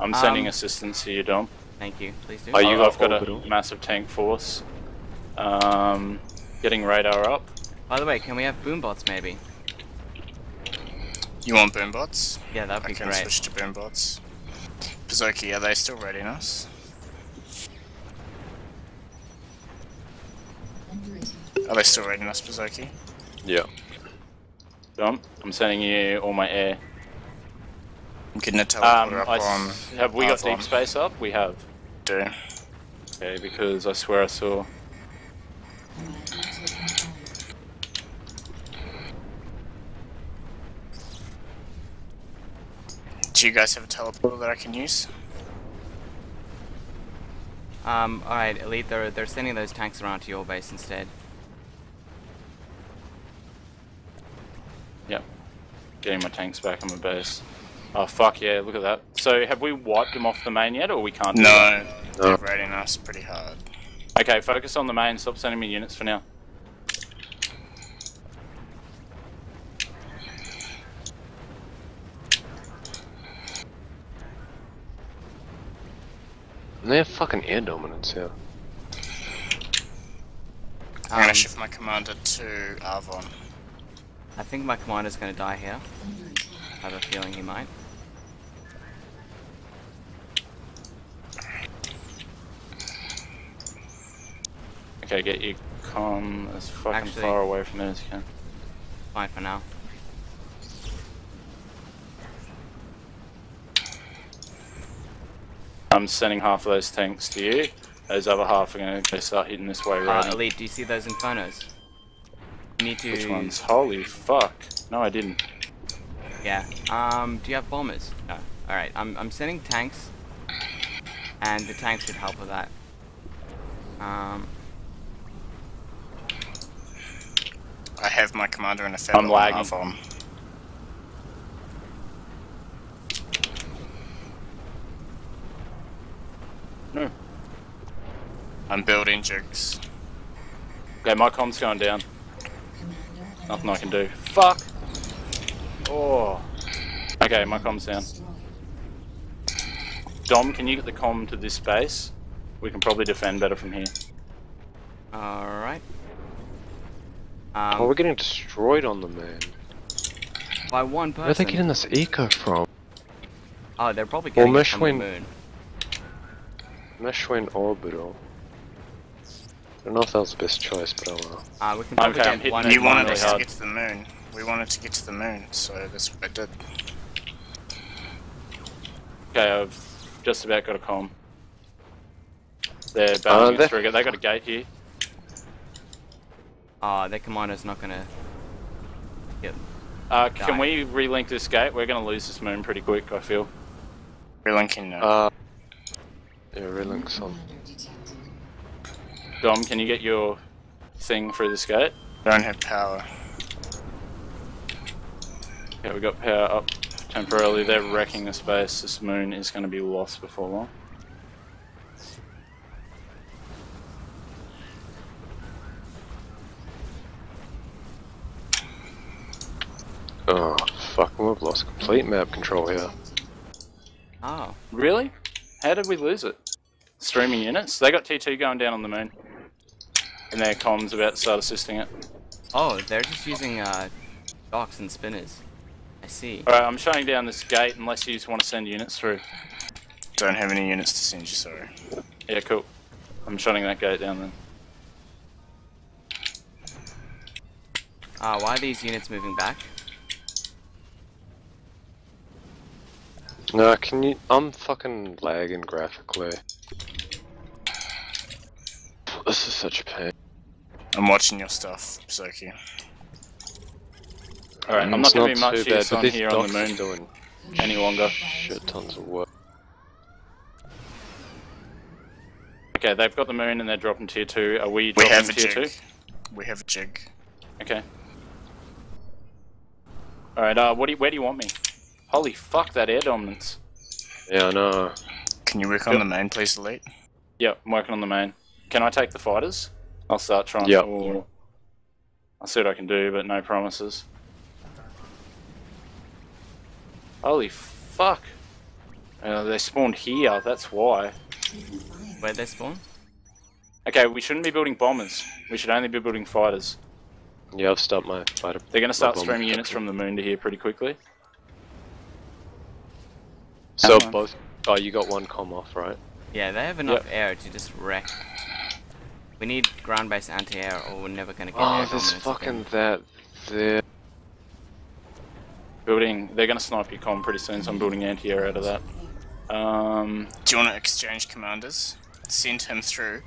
Speaker 3: I'm sending
Speaker 2: Um,
Speaker 3: assistance to you, Dom.
Speaker 2: Thank you. Please do.
Speaker 7: Are you
Speaker 3: I've got
Speaker 7: orbital?
Speaker 3: a massive tank force. Um, getting radar up.
Speaker 2: By the way, can we have boombots maybe?
Speaker 1: You want boombots?
Speaker 2: Yeah, that'd be great.
Speaker 1: I can
Speaker 2: great.
Speaker 1: switch to boombots. Pazoki, are they still raiding us? Are they still raiding us, Pazoki?
Speaker 7: yeah.
Speaker 3: Dom, I'm sending you all my air.
Speaker 1: I'm getting a
Speaker 3: Um,
Speaker 1: teleporter up on.
Speaker 3: have we got
Speaker 1: Arvon.
Speaker 3: deep space up? We have.
Speaker 1: Do.
Speaker 3: Okay, because I swear I saw.
Speaker 6: Commander taking fire.
Speaker 1: Do you guys have a teleporter that I can use?
Speaker 2: Um, alright, Elite, they're, they're sending those tanks around to your base instead.
Speaker 3: Yep. Getting my tanks back on my base. Oh fuck yeah! Look at that. So have we wiped them off the main yet, or we can't? do that?
Speaker 1: No, they're raiding us pretty hard.
Speaker 3: Okay, focus on the main. Stop sending me units for now.
Speaker 7: And they have fucking air dominance here.
Speaker 1: I'm gonna
Speaker 2: Um,
Speaker 1: shift my commander to Arvon.
Speaker 2: I think my commander's gonna die here. I have a feeling he might.
Speaker 3: Okay, get your com as fucking
Speaker 2: Actually-
Speaker 3: far away from it as you can.
Speaker 2: Fine for now.
Speaker 3: I'm sending half of those tanks to you. Those other half are gonna go start hitting this way
Speaker 2: Uh,
Speaker 3: right.
Speaker 2: Elite, do you see those infernos? You need to.
Speaker 3: Which ones? Holy fuck! No, I didn't.
Speaker 2: Yeah. Um, do you have bombers? No. Alright, I'm, I'm sending tanks. And the tanks should help with that. Um,
Speaker 1: I have my commander in a feather
Speaker 3: I'm
Speaker 1: on
Speaker 3: lagging.
Speaker 1: Arvon.
Speaker 3: No.
Speaker 1: I'm building jigs.
Speaker 3: Okay, my com's going down.
Speaker 6: Commander under
Speaker 3: Nothing I can do. Fuck! Oh. Okay, my comms down. Dom, can you get the com to this base? We can probably defend better from here.
Speaker 2: alright.
Speaker 7: oh,
Speaker 2: Um,
Speaker 7: we're getting destroyed on the man.
Speaker 2: by one person.
Speaker 7: Where are they getting this eco from?
Speaker 2: Oh, they're probably
Speaker 7: Well,
Speaker 2: getting it from the
Speaker 7: Meshwin-
Speaker 2: moon.
Speaker 7: Meshwin orbital. Don't know if that was the best choice, but oh well.
Speaker 2: Uh, we can probably
Speaker 3: Okay,
Speaker 2: get
Speaker 3: hitting
Speaker 2: one
Speaker 1: You
Speaker 2: at
Speaker 1: wanted
Speaker 2: one
Speaker 1: us
Speaker 2: really
Speaker 1: to get to the moon. We wanted to get to the moon, so that's what I did.
Speaker 3: Okay, I've just about got a com. They're
Speaker 7: Uh,
Speaker 3: battling
Speaker 7: they-
Speaker 3: us through. They got a gate here.
Speaker 2: Uh, their commander's not gonna get.
Speaker 3: Uh, can
Speaker 2: Die.
Speaker 3: we relink this gate? We're gonna lose this moon pretty quick. I feel.
Speaker 1: We're linking now.
Speaker 7: Uh, yeah, relinks on.
Speaker 6: Commander detected.
Speaker 3: Dom, can you get your thing through this gate?
Speaker 1: Don't have power.
Speaker 3: Yeah, we got power up temporarily. They're wrecking the space. This moon is going to be lost before long.
Speaker 7: Oh, fuck, we've lost complete map control here.
Speaker 2: Oh,
Speaker 3: Really? How did we lose it? Streaming units? They got T2 going down on the moon. And their comms about to start assisting it.
Speaker 2: oh, they're just using uh, Dox and spinners. I see.
Speaker 3: Alright, I'm shutting down this gate unless you just want to send units through.
Speaker 1: Don't have any units to send you, sorry.
Speaker 3: Yeah, cool. I'm shutting that gate down then.
Speaker 2: Uh, why are these units moving back?
Speaker 7: No, can you? I'm fucking lagging graphically. This is such a pain.
Speaker 1: I'm watching your stuff, Soki.
Speaker 3: Alright, I'm not going to be
Speaker 7: too
Speaker 3: much
Speaker 7: bad,
Speaker 3: use
Speaker 7: but
Speaker 3: on
Speaker 7: these
Speaker 3: here on the moon
Speaker 7: doing
Speaker 3: any longer.
Speaker 7: shit tons of work.
Speaker 3: Okay, they've got the moon and they're dropping tier 2. Are we dropping We
Speaker 1: have a
Speaker 3: tier
Speaker 1: jig.
Speaker 3: 2?
Speaker 1: We have a jig.
Speaker 3: Okay. Alright, uh, what do you, where do you want me? Holy fuck, that air dominance.
Speaker 7: Yeah, I know.
Speaker 1: Can you work on
Speaker 3: Yep.
Speaker 1: the main, please, Elite?
Speaker 3: Yep, I'm working on the main. Can I take the fighters? I'll start trying.
Speaker 7: Yep.
Speaker 3: or- I'll see what I can do, but no promises. Holy fuck. Uh, they spawned here, that's why.
Speaker 2: Where'd they spawn?
Speaker 3: Okay, we shouldn't be building bombers. We should only be building fighters.
Speaker 7: Yeah, I've stopped my fighter.
Speaker 3: They're going to start streaming units from the moon to here pretty quickly.
Speaker 7: So both. Oh, you got one com off, right?
Speaker 2: Yeah, they have enough air to just wreck. We need ground-based anti-air, or we're never gonna get air
Speaker 7: Oh,
Speaker 2: this
Speaker 7: fucking
Speaker 2: again.
Speaker 7: that there.
Speaker 3: Building, they're going to snipe your com pretty soon, so I'm building anti-air out of that. Um,
Speaker 1: Do you want to exchange commanders? Send him through.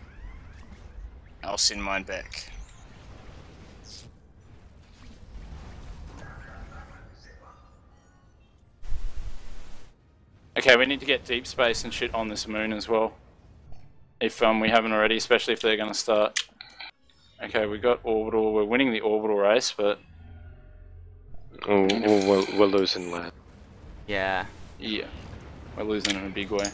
Speaker 1: I'll send mine back.
Speaker 3: Okay, we need to get deep space and shit on this moon as well. If um, we haven't already, especially if they're going to start. Okay, we got orbital. We're winning the orbital race, but
Speaker 7: Oh, we're, we're losing land.
Speaker 2: Yeah.
Speaker 3: yeah, we're losing in a big way.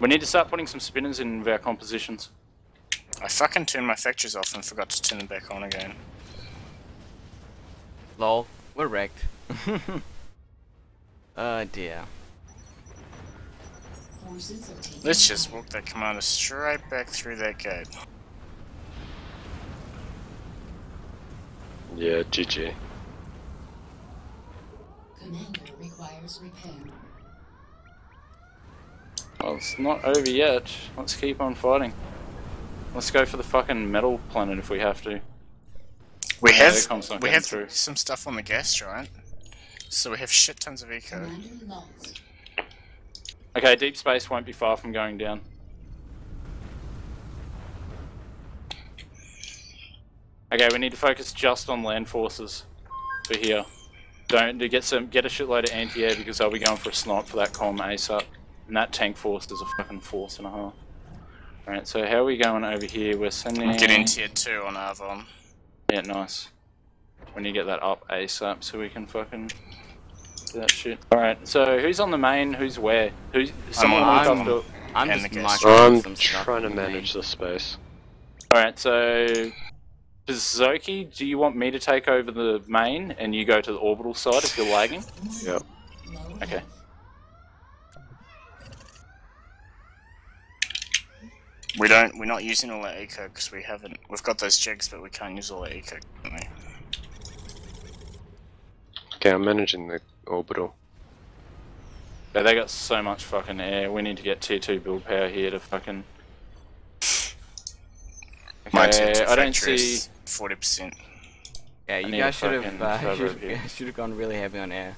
Speaker 3: We need to start putting some spinners in our compositions.
Speaker 1: I fucking turned my factories off and forgot to turn them back on again.
Speaker 2: Lol. We're wrecked. oh dear.
Speaker 6: Forces are
Speaker 1: Let's just walk that commander straight back through that gate.
Speaker 7: Yeah, GG.
Speaker 6: Commander requires repair.
Speaker 3: Well, it's not over yet. Let's keep on fighting. Let's go for the fucking metal planet if we have to.
Speaker 1: We
Speaker 3: Yeah,
Speaker 1: have
Speaker 3: the comms not
Speaker 1: we have
Speaker 3: through.
Speaker 1: some stuff on the gas giant, so we have shit tons of eco.
Speaker 3: Okay, deep space won't be far from going down. Okay, we need to focus just on land forces for here. Don't get some get a shitload of anti-air because they'll be going for a snipe for that com ASAP. And that tank force is a fucking force and a half. Alright, so how are we going over here? We're sending
Speaker 1: Get in tier two on Avon.
Speaker 3: Yeah, nice. We need to get that up ASAP so we can fucking that shit. Alright, so who's on the main? Who's where? Who's someone
Speaker 1: on
Speaker 3: look
Speaker 1: Avon.
Speaker 3: after
Speaker 2: I'm just
Speaker 1: the gas
Speaker 2: marking
Speaker 7: I'm
Speaker 2: some
Speaker 7: trying to
Speaker 2: in the main.
Speaker 7: manage the space.
Speaker 3: Alright, so Zoki, do you want me to take over the main and you go to the orbital side if you're lagging?
Speaker 7: Yep.
Speaker 3: Okay.
Speaker 1: We don't. We're not using all that eco because we haven't. We've got those jigs, but we can't use all that eco.
Speaker 7: Okay, I'm managing the orbital.
Speaker 3: Yeah, they got so much fucking air. We need to get tier 2 build power here to fucking
Speaker 1: My tier two
Speaker 3: I don't
Speaker 1: factory
Speaker 3: see.
Speaker 1: 40%.
Speaker 2: Yeah, you guys should have uh, should, should have gone really heavy on air.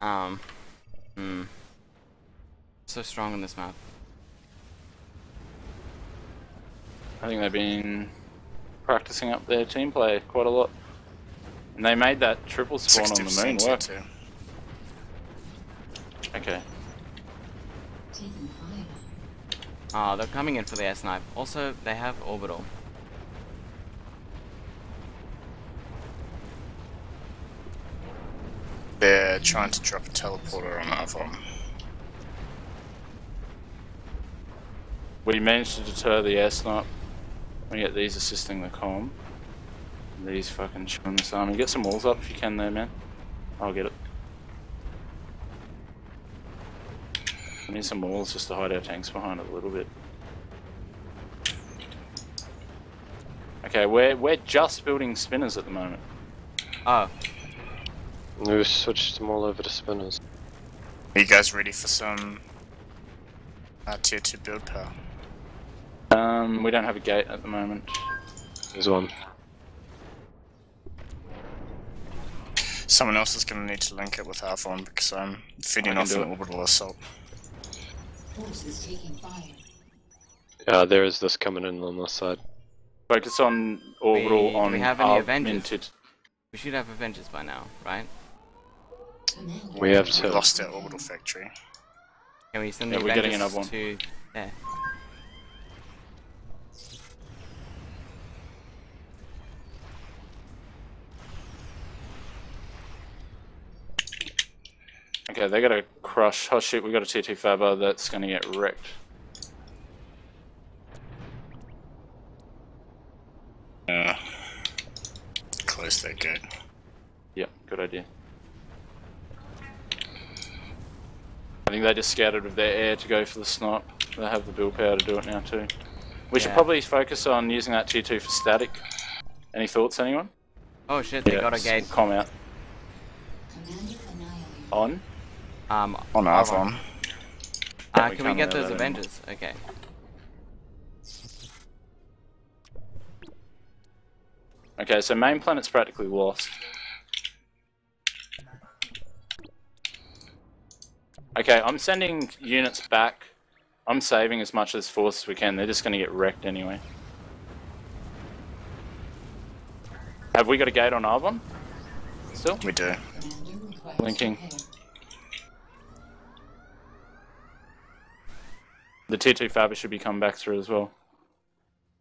Speaker 2: Um, hmm. So strong on this map.
Speaker 3: I think they've been practicing up their team play quite a lot. And they made that triple spawn on the moon
Speaker 1: 60%
Speaker 3: work.
Speaker 1: two.
Speaker 3: Okay.
Speaker 6: Taking fire.
Speaker 2: Ah, they're coming in for the air snipe. Also, they have orbital.
Speaker 1: They're trying to drop a teleporter on Avon.
Speaker 3: We managed to deter the air snipe. We get these assisting the com. These fucking chewing this army. Get some walls up if you can there, man. I'll get it. We need some walls just to hide our tanks behind it a little bit. Okay, we're we're just building spinners at the moment.
Speaker 2: Oh,
Speaker 7: We've switched them all over to spinners.
Speaker 1: Are you guys ready for some uh, tier 2 build power?
Speaker 3: Um, we don't have a gate at the moment.
Speaker 7: There's one.
Speaker 1: Someone else is going to need to link it with our phone because I'm feeding off
Speaker 3: do
Speaker 1: an
Speaker 3: it.
Speaker 1: orbital assault.
Speaker 6: Force taking fire.
Speaker 7: Uh, there is this coming in on this side.
Speaker 3: Focus on orbital
Speaker 2: We- do we have any Avengers?
Speaker 3: minted.
Speaker 2: we should have Avengers by now, right?
Speaker 7: We have
Speaker 1: We
Speaker 7: two.
Speaker 1: lost our orbital factory.
Speaker 2: Can we send
Speaker 3: Yeah,
Speaker 2: the
Speaker 3: we're getting
Speaker 2: Avengers
Speaker 3: another one.
Speaker 2: to there?
Speaker 3: Okay, they got a crush. Oh shit, we got a tier 2 fabber that's gonna get wrecked.
Speaker 1: Uh, close that gate.
Speaker 3: Yep, good idea. I think they just scouted with their air to go for the snipe. They have the build power to do it now too. We should probably focus on using that tier 2 for static. Any thoughts, anyone?
Speaker 2: Oh shit, they got a gate.
Speaker 3: Com out. On?
Speaker 2: Um,
Speaker 1: On Avon.
Speaker 2: uh,
Speaker 3: we
Speaker 2: can we get those
Speaker 3: that anymore.
Speaker 2: Avengers? Okay.
Speaker 3: Okay, so main planet's practically lost. Okay, I'm sending units back. I'm saving as much of this force as we can. They're just going to get wrecked anyway. Have we got a gate on Arvon? Still?
Speaker 1: We do.
Speaker 6: Commander requires
Speaker 3: Linking. The tier 2 fabber should be coming back through as well.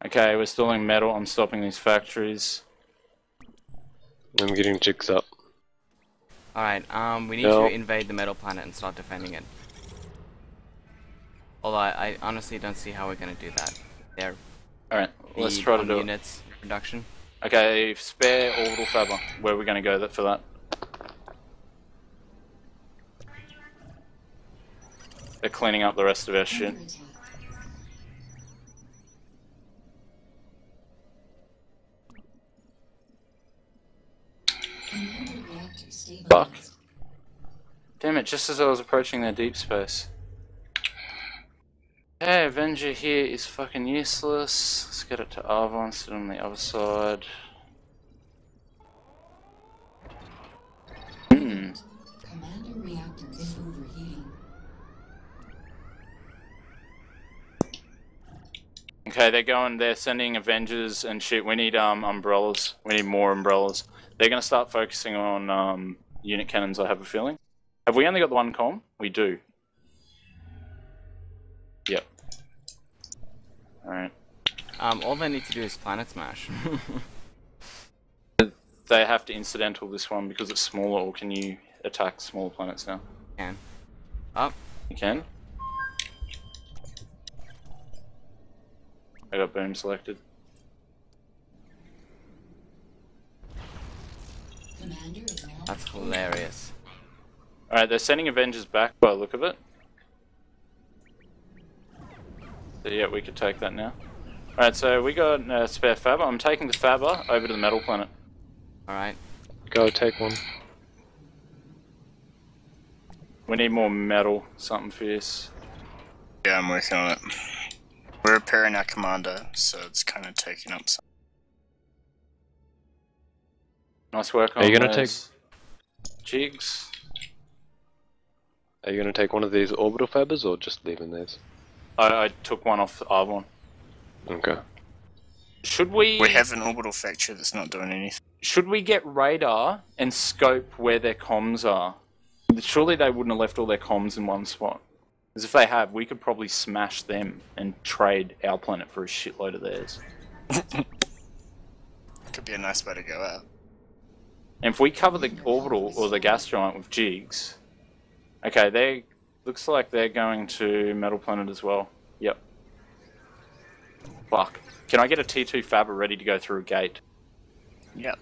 Speaker 3: Okay, we're stalling metal. I'm stopping these factories.
Speaker 7: I'm getting jigs up.
Speaker 2: Alright, um, we need
Speaker 7: No.
Speaker 2: to invade the metal planet and start defending it. Although I, I honestly don't see how we're gonna do that. They're
Speaker 3: Alright, let's try to
Speaker 2: on
Speaker 3: do it.
Speaker 2: units production.
Speaker 3: Okay, spare orbital fabber. Where are we going to go that for that? They're cleaning up the rest of our shit.
Speaker 6: Under attack. Commander reactor stabilized.
Speaker 3: Damn it, just as I was approaching their deep space. Hey, Avenger here is fucking useless. Let's get it to Arvon, sit on the other side. Hmm.
Speaker 6: Commander reactor is overheating.
Speaker 3: Okay, they're going. They're sending Avengers and shit. We need um umbrellas. We need more umbrellas. They're gonna start focusing on um unit cannons. I have a feeling. Have we only got the one com? We do. Yep. All right.
Speaker 2: Um, all they need to do is planet smash.
Speaker 3: They have to incidental this one because it's smaller. Or can you attack smaller planets now?
Speaker 2: Can. Up.
Speaker 3: You can. I got boom selected.
Speaker 6: Commander is now
Speaker 2: That's hilarious.
Speaker 3: Alright, they're sending Avengers back by the look of it. So yeah, we could take that now. Alright, so we got a spare fabber. I'm taking the fabber over to the metal planet.
Speaker 2: Alright.
Speaker 7: Go take one.
Speaker 3: We need more metal, something fierce.
Speaker 1: Yeah, I'm working on it. We're We're repairing our commander, so it's kind of taking up some.
Speaker 3: Nice work
Speaker 7: Are you gonna
Speaker 3: those jigs.
Speaker 7: Are you going to take one of these orbital fabbers or just leaving these?
Speaker 3: I, I took one off Arvon.
Speaker 7: Okay.
Speaker 3: Should we?
Speaker 1: We have an orbital factory that's not doing anything.
Speaker 3: Should we get radar and scope where their comms are? Surely they wouldn't have left all their comms in one spot. Because if they have, we could probably smash them and trade our planet for a shitload of theirs.
Speaker 1: Could be a nice way to go out.
Speaker 3: And if we cover the orbital or the gas giant with jigs, okay, they looks like they're going to metal planet as well. Yep. Fuck. Can I get a T2 fabber ready to go through a gate?
Speaker 1: Yep.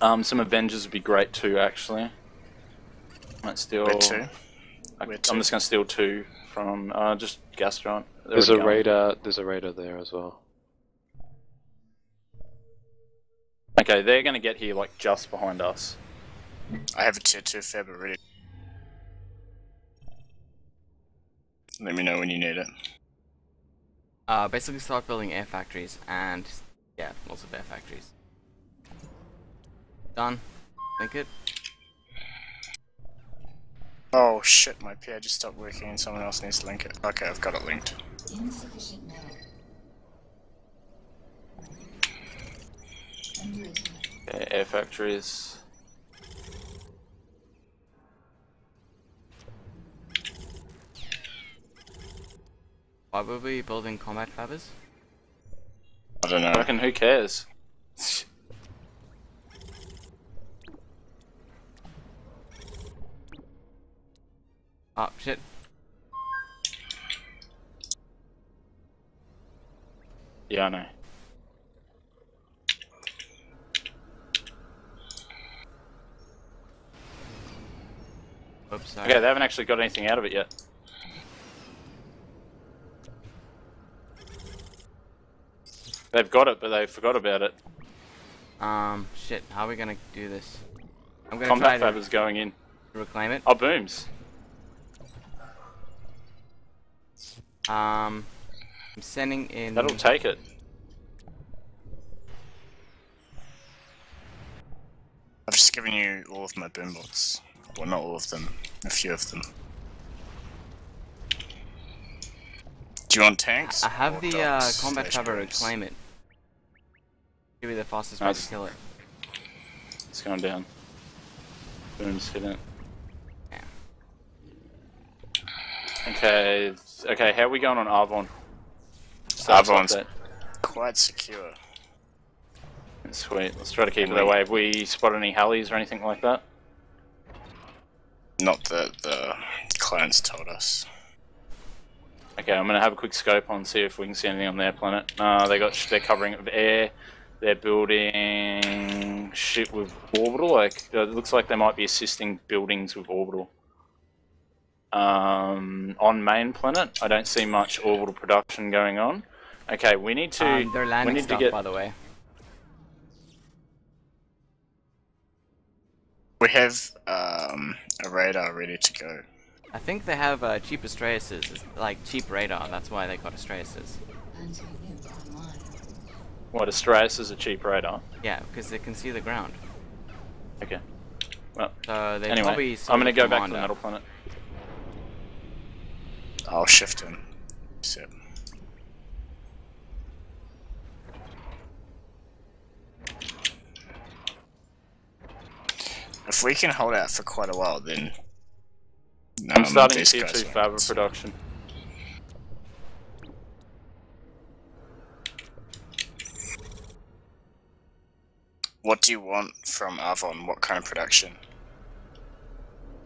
Speaker 3: Um, some Avengers would be great too, actually. Might steal.
Speaker 1: Where to?
Speaker 3: I,
Speaker 1: Where
Speaker 3: I'm just gonna steal two from uh, just gas giant. They're
Speaker 7: There's a
Speaker 3: already going.
Speaker 7: radar. There's a radar there as well.
Speaker 3: Okay, they're gonna get here like just behind us.
Speaker 1: I have a tier 2 fabber ready. Let me know when you need it.
Speaker 2: Uh, basically start building air factories and yeah, lots of air factories. Done. Link it.
Speaker 1: Oh shit, my PA just stopped working and someone else needs to link it. Okay, I've got it linked.
Speaker 6: Insufficient metal.
Speaker 3: Okay, air factories.
Speaker 2: Why were we building combat fabbers?
Speaker 1: I don't
Speaker 3: I
Speaker 1: know.
Speaker 3: reckon who cares?
Speaker 2: Oh shit.
Speaker 3: Yeah, I know.
Speaker 2: Oops, sorry.
Speaker 3: Okay, they haven't actually got anything out of it yet. They've got it, but they forgot about it.
Speaker 2: Um, shit, how are we gonna do this? I'm gonna
Speaker 3: Combat
Speaker 2: try
Speaker 3: fab is going in.
Speaker 2: reclaim it.
Speaker 3: Oh, booms.
Speaker 2: Um, I'm sending in.
Speaker 3: That'll take it.
Speaker 1: I've just given you all of my boombots. Well, not all of them. A few of them. Do you want tanks?
Speaker 2: I have
Speaker 1: or
Speaker 2: the uh, combat
Speaker 1: slash
Speaker 2: fabber
Speaker 1: booms?
Speaker 2: reclaim it. Give me the fastest way to kill it.
Speaker 3: It's going down. Booms hit it.
Speaker 2: Yeah.
Speaker 3: Okay, okay, how are we going on Arvon?
Speaker 1: Arvon's- Quite secure.
Speaker 3: Sweet, let's try to keep
Speaker 1: And
Speaker 3: it that
Speaker 1: we-
Speaker 3: way. Have we spotted any Halleys or anything like that?
Speaker 1: Not that the clients told us.
Speaker 3: Okay, I'm gonna have a quick scope on see if we can see anything on their planet. Uh, they got they're covering it with air. They're building shit with orbital. Like uh, it looks like they might be assisting buildings with orbital. Um, on main planet, I don't see much orbital production going on. Okay, we need to.
Speaker 2: Um, they're
Speaker 3: we
Speaker 2: landing
Speaker 3: need
Speaker 2: stuff,
Speaker 3: to get.
Speaker 2: by the way.
Speaker 1: We have um, a radar ready to go.
Speaker 2: I think they have uh, cheap Astraeuses, it's like cheap radar. That's why they got Astraeuses.
Speaker 6: Anti-nuke online.
Speaker 3: What Astraeus is a cheap radar.
Speaker 2: Yeah, because they can see the ground.
Speaker 3: Okay. Well,
Speaker 2: So
Speaker 3: anyway, I'm gonna
Speaker 2: the
Speaker 3: go back to the metal planet.
Speaker 1: I'll shift him. Sit. If we can hold out for quite a while, then.
Speaker 3: I'm
Speaker 1: um,
Speaker 3: starting
Speaker 1: guys
Speaker 3: two
Speaker 1: won't.
Speaker 3: Production.
Speaker 1: What do you want from Avon? What kind of production?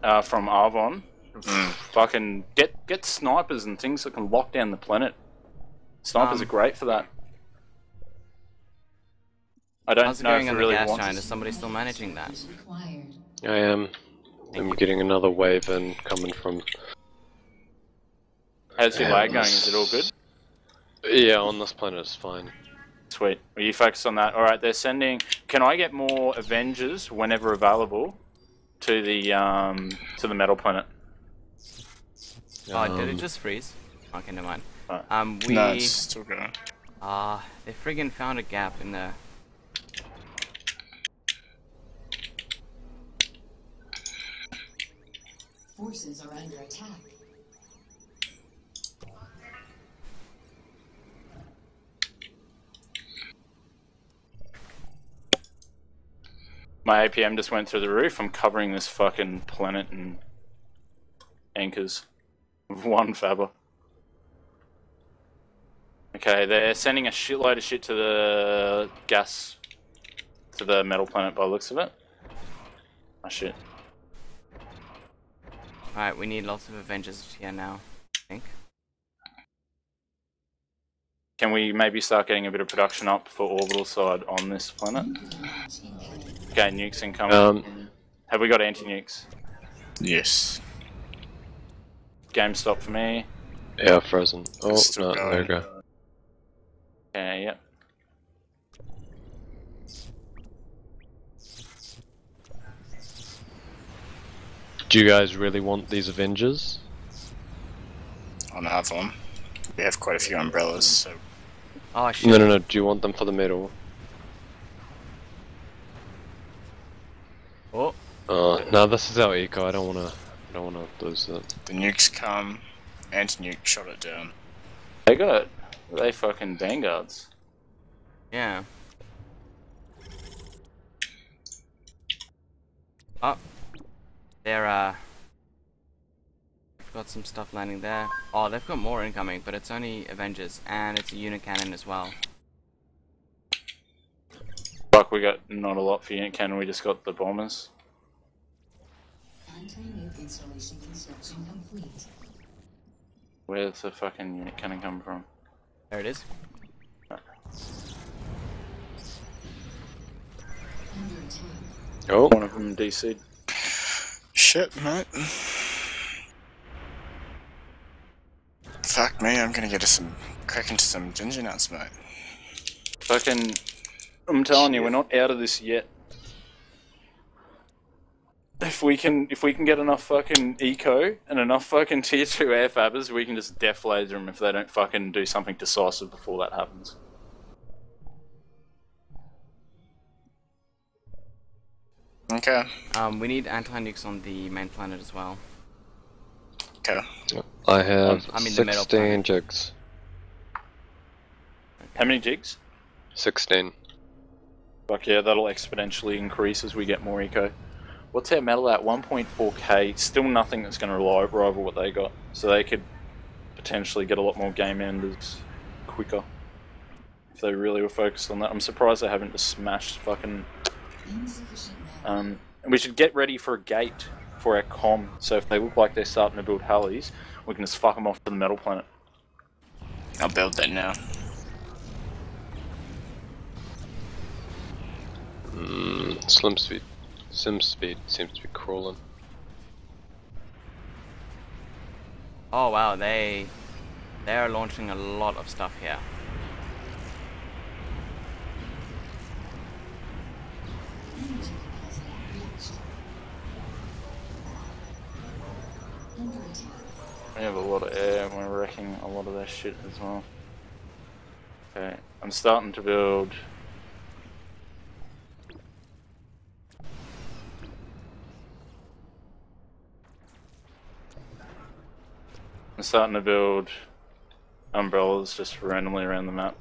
Speaker 3: uh, from Arvon.
Speaker 1: Mm.
Speaker 3: Fucking get get snipers and things that can lock down the planet. Snipers
Speaker 2: Um,
Speaker 3: are great for that. I don't
Speaker 2: How's it
Speaker 3: know
Speaker 2: going
Speaker 3: if
Speaker 2: on the
Speaker 3: really
Speaker 2: gas
Speaker 3: wants.
Speaker 2: giant? Is somebody still managing that?
Speaker 7: I am. I'm getting another wave and coming from.
Speaker 3: How's your
Speaker 7: Yeah,
Speaker 3: lag going? Is it all good?
Speaker 7: Yeah, on this planet it's fine.
Speaker 3: Sweet. Will you focus on that? All right. They're sending. Can I get more Avengers whenever available to the um to the metal planet?
Speaker 2: Oh, did it
Speaker 7: Um,
Speaker 2: just freeze? Okay, never mind.
Speaker 3: Alright.
Speaker 2: Um, we
Speaker 1: No, it's still going.
Speaker 2: ah, they friggin' found a gap in the.
Speaker 6: Forces are under attack.
Speaker 3: My APM just went through the roof. I'm covering this fucking planet in anchors. With One Fabber. Okay, they're sending a shitload of shit to the gas, to the metal planet by the looks of it. Oh shit.
Speaker 2: Alright, we need lots of Avengers here now. I think.
Speaker 3: Can we maybe start getting a bit of production up for orbital side on this planet?
Speaker 6: Nuclear launch incoming.
Speaker 3: Okay, nukes incoming.
Speaker 7: Um,
Speaker 3: Have we got anti-nukes?
Speaker 1: Yes.
Speaker 3: Game stop for me.
Speaker 7: yeah, frozen. Oh,
Speaker 1: It's still
Speaker 7: no, there we go.
Speaker 3: Okay, yep.
Speaker 7: Do you guys really want these Avengers?
Speaker 1: On have them. We have quite a few umbrellas, so
Speaker 2: Oh shit.
Speaker 7: No, no, no. Do you want them for the middle?
Speaker 2: Oh,
Speaker 7: Uh, no, this is our eco. I don't wanna, I don't wanna lose it.
Speaker 1: the nukes come. Anti-nuke shot it down.
Speaker 3: They got they fucking vanguards.
Speaker 2: yeah. Oh, they're uh. Got some stuff landing there. Oh, they've got more incoming, but it's only Avengers, and it's a unit cannon as well.
Speaker 3: Fuck, we got not a lot for unit cannon. We just got the bombers.
Speaker 6: Anti-nuke installation construction complete.
Speaker 3: Where's the fucking unit cannon come from?
Speaker 2: There it is.
Speaker 6: Under attack.
Speaker 7: Oh,
Speaker 3: One of them DC'd.
Speaker 1: Shit, mate. Fuck me, I'm gonna get us some crack into some ginger nuts, mate.
Speaker 3: Fucking, I'm telling you, we're not out of this yet. If we can, if we can get enough fucking eco and enough fucking tier two air fabbers, we can just def laser them if they don't fucking do something decisive before that happens.
Speaker 1: Okay.
Speaker 2: Um, we need anti-nukes on the main planet as well.
Speaker 1: Okay.
Speaker 7: I have
Speaker 2: I'm in the middle
Speaker 7: 16 jigs.
Speaker 3: How many jigs?
Speaker 7: 16.
Speaker 3: Fuck yeah, that'll exponentially increase as we get more eco. What's our metal at? 1.4k. Still nothing that's going to rival what they got. So they could potentially get a lot more game enders quicker. If they really were focused on that. I'm surprised they haven't just smashed fucking. Um, and we should get ready for a gate for our com. So if they look like they're starting to build Halleys, we can just fuck them off to the metal planet.
Speaker 1: I'll build that now.
Speaker 7: Mm, slim speed. Sim speed seems to be crawling.
Speaker 2: Oh wow, they they are launching a lot of stuff here.
Speaker 6: Energy capacity reached. Under attack.
Speaker 3: We have a lot of air and we're wrecking a lot of their shit as well. Okay, I'm starting to build. I'm starting to build umbrellas just randomly around the map.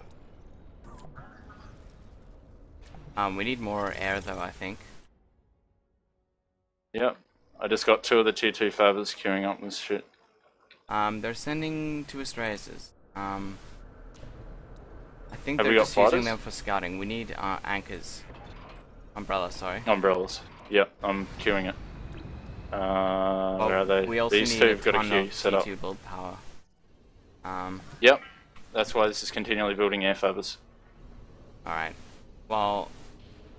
Speaker 2: Um, we need more air though, I think.
Speaker 3: Yep, I just got two of the tier 2 fabbers queuing up this shit.
Speaker 2: Um, they're sending two Astraeus. Um, I think
Speaker 3: Have
Speaker 2: they're just using them for scouting. We need uh, anchors. Umbrella, sorry.
Speaker 3: Umbrellas. Yep, I'm queuing it. Uh,
Speaker 2: Well,
Speaker 3: where are they?
Speaker 2: We also
Speaker 3: These
Speaker 2: need
Speaker 3: two have got a queue set up.
Speaker 2: T2 build power. Um,
Speaker 3: Yep, that's why this is continually building air fabbers.
Speaker 2: alright. Well,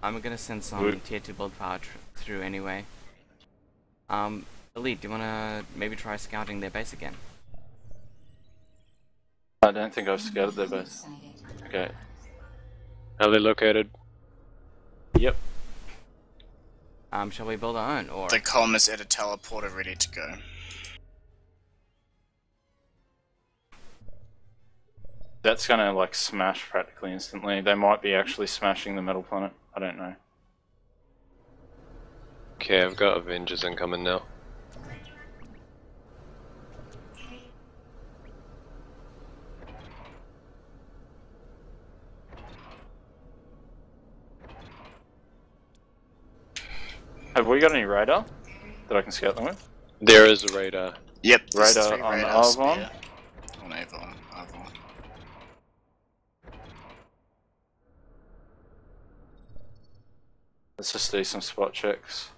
Speaker 2: I'm gonna send some
Speaker 3: Good.
Speaker 2: tier 2 build power tr through anyway. Um, Elite, do you wanna maybe try scouting their base again?
Speaker 3: I don't think I've scouted their base. Okay.
Speaker 7: Are they located?
Speaker 3: Yep.
Speaker 2: Um, shall we build our own, or
Speaker 1: The com is at a teleporter ready to go.
Speaker 3: That's gonna like smash practically instantly. They might be actually smashing the metal planet. I don't know.
Speaker 7: Okay, I've got Avengers incoming now.
Speaker 3: Have we got any radar that I can scout them with?
Speaker 7: There is a radar.
Speaker 1: Yep.
Speaker 3: Radar on
Speaker 1: radars
Speaker 3: Arvon?
Speaker 1: here. On Avon. Arvon.
Speaker 3: Let's just do some spot checks.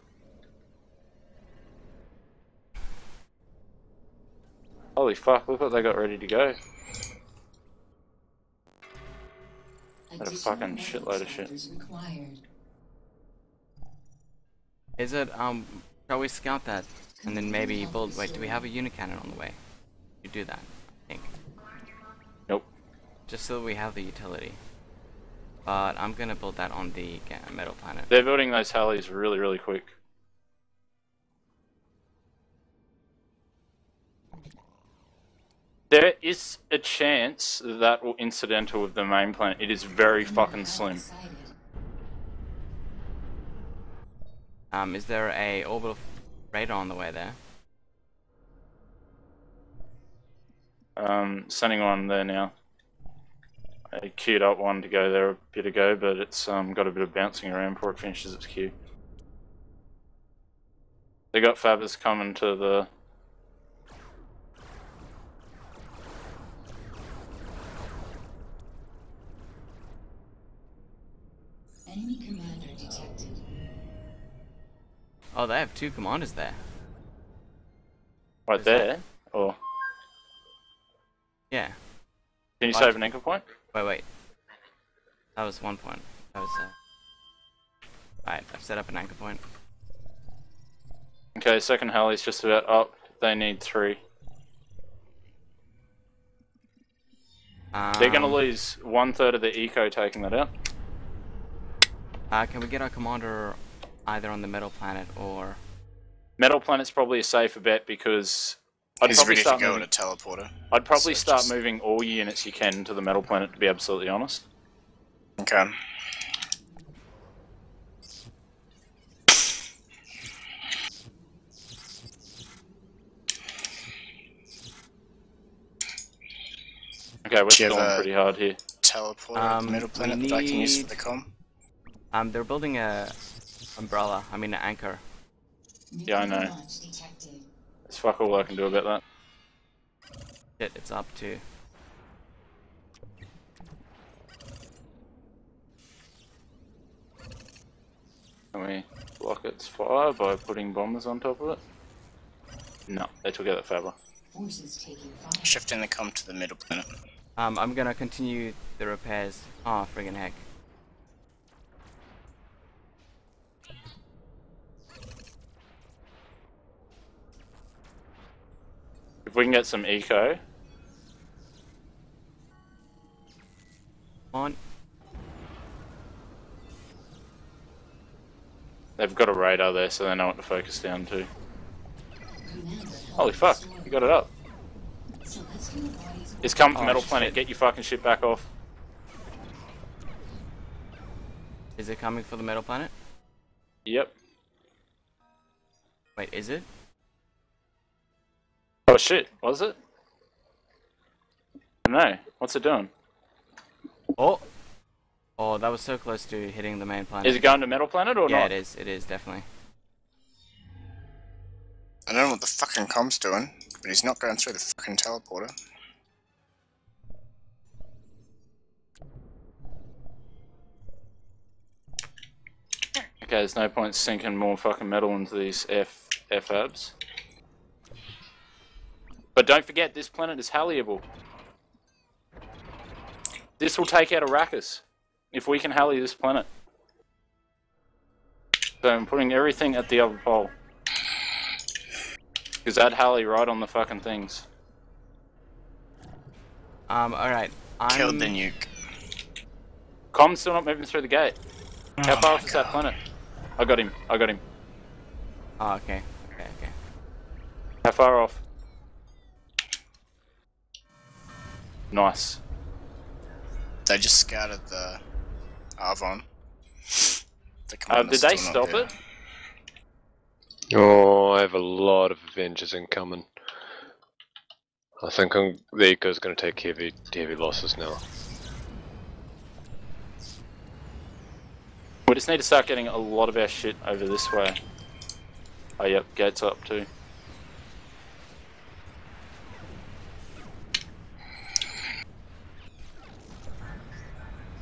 Speaker 3: Holy fuck, look what they got ready to go. a fucking shitload of shit.
Speaker 2: Is it? Um, shall we scout that and then maybe build? Wait, do we have a unicannon on the way? You do that, I think.
Speaker 3: Nope.
Speaker 2: Just so we have the utility. But I'm gonna build that on the metal planet.
Speaker 3: They're building those Halleys really, really quick. There is a chance that, that will incidental with the main planet. It is very fucking slim.
Speaker 2: Um, is there a orbital radar on the way there?
Speaker 3: Um, sending one there now. I queued up one to go there a bit ago, but it's um, got a bit of bouncing around before it finishes its queue. They got Fabus coming to the.
Speaker 6: Enemy
Speaker 2: Oh, they have two commanders there.
Speaker 3: Right
Speaker 2: Is that-
Speaker 3: there. Or
Speaker 2: Yeah.
Speaker 3: can you
Speaker 2: Right.
Speaker 3: save an anchor point?
Speaker 2: Wait, wait. That was one point. That was. Uh... Alright, I've set up an anchor point.
Speaker 3: Okay, second Halley's just about up. They need three.
Speaker 2: Um,
Speaker 3: They're gonna lose one third of the eco taking that out.
Speaker 2: Uh, can we get our commander either on the metal planet or?
Speaker 3: Metal Planet's probably a safer bet because I'd
Speaker 1: He's
Speaker 3: probably
Speaker 1: ready to
Speaker 3: start
Speaker 1: go
Speaker 3: moving,
Speaker 1: at a teleporter.
Speaker 3: I'd probably
Speaker 1: so
Speaker 3: start
Speaker 1: just-
Speaker 3: moving all units you can to the Metal Planet to be absolutely honest.
Speaker 1: Okay.
Speaker 3: Okay, we're
Speaker 1: Do
Speaker 3: going pretty hard here.
Speaker 1: Teleporter at
Speaker 2: Um,
Speaker 1: the middle
Speaker 2: we
Speaker 1: planet that I can use for
Speaker 2: need-
Speaker 1: the com.
Speaker 2: Um, they're building a umbrella. I mean, an anchor.
Speaker 3: Yeah, I know. It's fuck all I can do about that.
Speaker 2: Shit, it's up to.
Speaker 3: Can we block its fire by putting bombers on top of it? No, they took out that Fabber.
Speaker 6: Fire.
Speaker 1: Shifting the com to the middle planet.
Speaker 2: Um, I'm gonna continue the repairs. Oh, friggin' heck.
Speaker 3: We can get some eco,
Speaker 2: on.
Speaker 3: they've got a radar there so they know what to focus down to. Holy fuck, you got it up. It's come from
Speaker 2: Oh,
Speaker 3: Metal
Speaker 2: shit.
Speaker 3: Planet, get your fucking shit back off.
Speaker 2: Is it coming for the metal planet?
Speaker 3: Yep.
Speaker 2: Wait, is it?
Speaker 3: Oh shit, was it? No, what's it doing?
Speaker 2: Oh! Oh, that was so close to hitting the main planet.
Speaker 3: Is it going to Metal Planet or
Speaker 2: yeah,
Speaker 3: not?
Speaker 2: Yeah, it is. It is, definitely.
Speaker 1: I don't know what the fucking com's doing, but he's not going through the fucking teleporter.
Speaker 3: Okay, there's no point sinking more fucking metal into these F F abs. But don't forget, this planet is halliable. This will take out Arrakis if we can halley this planet. So I'm putting everything at the other pole. Because that halley right on the fucking things.
Speaker 2: Um, alright. I'm...
Speaker 1: Killed the nuke.
Speaker 3: Com's still not moving through the gate. How
Speaker 1: Oh
Speaker 3: far
Speaker 1: my
Speaker 3: off is that planet? I got him. I got him.
Speaker 2: Oh, okay. Okay, okay.
Speaker 3: How far off? Nice.
Speaker 1: They just scouted the Arvon. The
Speaker 3: Uh, did they stop
Speaker 1: there.
Speaker 3: it?
Speaker 7: Oh, I have a lot of Avengers incoming. I think I'm, the Eco's going to take heavy, heavy losses now.
Speaker 3: We just need to start getting a lot of our shit over this way. Oh, yep, gates up too.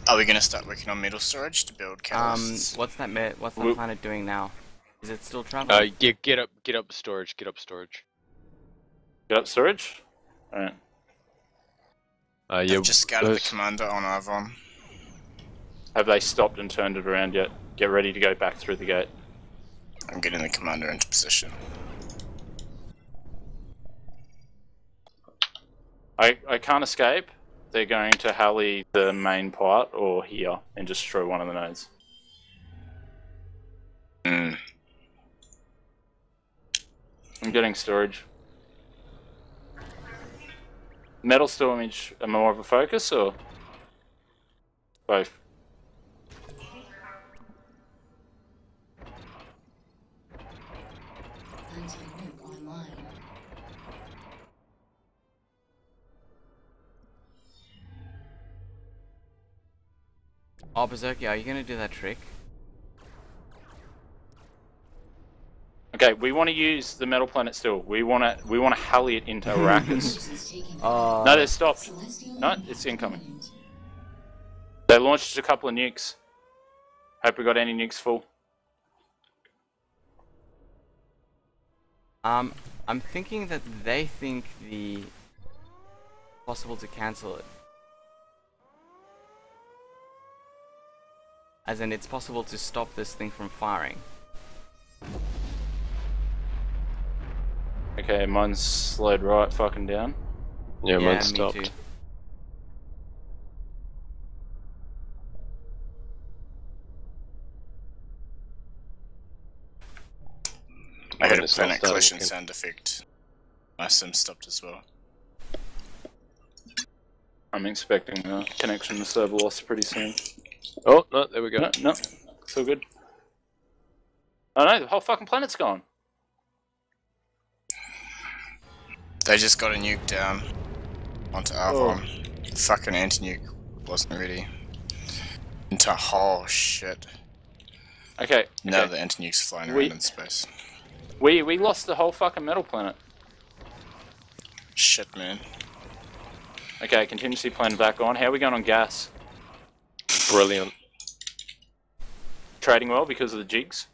Speaker 1: Are we gonna start working on metal storage to build
Speaker 2: Um, what's that? Me- what's that
Speaker 3: We-
Speaker 2: planet doing now? Is it still
Speaker 7: Uh,
Speaker 2: traveling?
Speaker 7: yeah, get up, get up storage, get up storage.
Speaker 3: Get up storage? Alright.
Speaker 7: Uh, yeah,
Speaker 1: I've just scouted the commander on Arvon.
Speaker 3: Have they stopped and turned it around yet? Get ready to go back through the gate.
Speaker 1: I'm getting the commander into position.
Speaker 3: I, I can't escape. They're going to halley the main part or here and just destroy one of the nodes.
Speaker 1: Hmm.
Speaker 3: I'm getting storage. Metal storage are more of a focus or both?
Speaker 2: Oh, Berserky, are you gonna do that trick?
Speaker 3: Okay, we want to use the metal planet still. We want to we want to halley it into Arrakis.
Speaker 6: Forces
Speaker 2: Uh,
Speaker 3: no, they're stopped. No, it's incoming. They launched a couple of nukes. Hope we got any nukes full.
Speaker 2: Um, I'm thinking that they think the possible to cancel it. As in, it's possible to stop this thing from firing.
Speaker 3: Okay, mine's slowed right fucking down.
Speaker 7: yeah,
Speaker 2: yeah,
Speaker 7: mine stopped.
Speaker 2: too.
Speaker 1: I heard a
Speaker 7: is
Speaker 1: planet collision
Speaker 7: again.
Speaker 1: sound effect. My sim stopped as well.
Speaker 3: I'm expecting a connection to server loss pretty soon.
Speaker 7: Oh, no, there we go.
Speaker 3: No, no, still good. Oh no, the whole fucking planet's gone.
Speaker 1: They just got a nuke down onto Arvon. Oh. The fucking anti-nuke wasn't ready. Into oh shit.
Speaker 3: Okay,
Speaker 1: Now
Speaker 3: okay.
Speaker 1: the anti-nuke's flying
Speaker 3: We-
Speaker 1: around in space.
Speaker 3: we we lost the whole fucking metal planet.
Speaker 1: Shit, man.
Speaker 3: Okay, contingency plan back on. How are we going on gas?
Speaker 7: Brilliant.
Speaker 3: Trading well because of the jigs.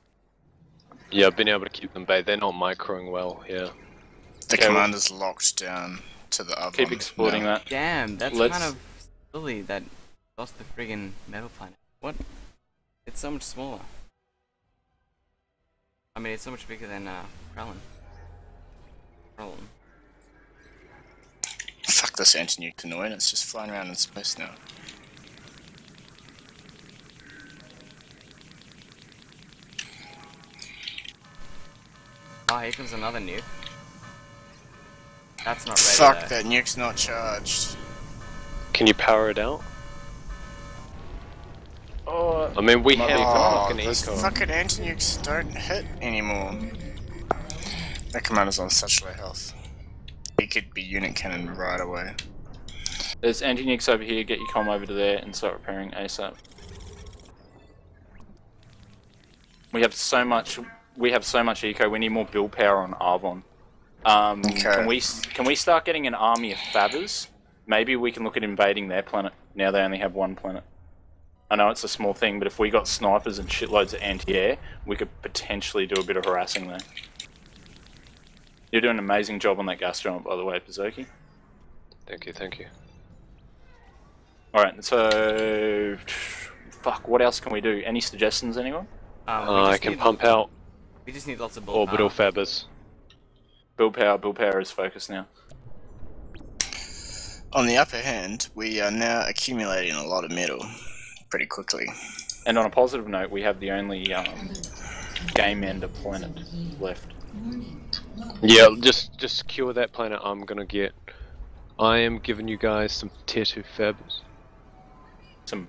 Speaker 7: Yeah, I've been able to keep them bay. They're not microing well, yeah.
Speaker 1: The
Speaker 3: Okay, well-
Speaker 1: commander's locked down to the Arvon.
Speaker 3: Keep exploiting
Speaker 1: now.
Speaker 3: that.
Speaker 2: Damn, that's
Speaker 3: Let's-
Speaker 2: kind of silly that lost the friggin' metal planet. What? It's so much smaller. I mean, it's so much bigger than uh, Krellin. Krellin.
Speaker 1: Fuck this anti-nuke's annoying. It's just flying around in space now.
Speaker 2: Oh, here comes another nuke. That's not ready.
Speaker 1: Fuck,
Speaker 2: though.
Speaker 1: that nuke's not charged.
Speaker 7: Can you power it out?
Speaker 3: Oh,
Speaker 7: I mean, we have
Speaker 1: Oh,
Speaker 7: fucking
Speaker 1: those
Speaker 7: eco.
Speaker 1: fucking anti-nukes don't hit anymore. That commander's on such low health. He could be unit cannon right away.
Speaker 3: there's anti-nukes over here. Get your com over to there and start repairing ASAP. We have so much. We have so much eco. We need more build power on Arvon. Um,
Speaker 1: Okay.
Speaker 3: Can we can we start getting an army of Fabbers? Maybe we can look at invading their planet. Now they only have one planet. I know it's a small thing, but if we got snipers and shitloads of anti-air, we could potentially do a bit of harassing there. You're doing an amazing job on that gas giant, by the way, Berserky.
Speaker 7: Thank you, thank you.
Speaker 3: Alright, so... Fuck, what else can we do? Any suggestions, anyone?
Speaker 2: Um,
Speaker 7: Uh, I can
Speaker 2: need-
Speaker 7: pump out
Speaker 2: We just need lots of bull
Speaker 7: orbital
Speaker 2: power.
Speaker 7: fabbers.
Speaker 3: Build power, build power is focused now.
Speaker 1: On the upper hand, we are now accumulating a lot of metal. pretty quickly.
Speaker 3: And on a positive note, we have the only um, game ender planet left.
Speaker 7: Yeah, just just secure that planet. I'm gonna get. I am giving you guys some tier two fabs.
Speaker 3: Some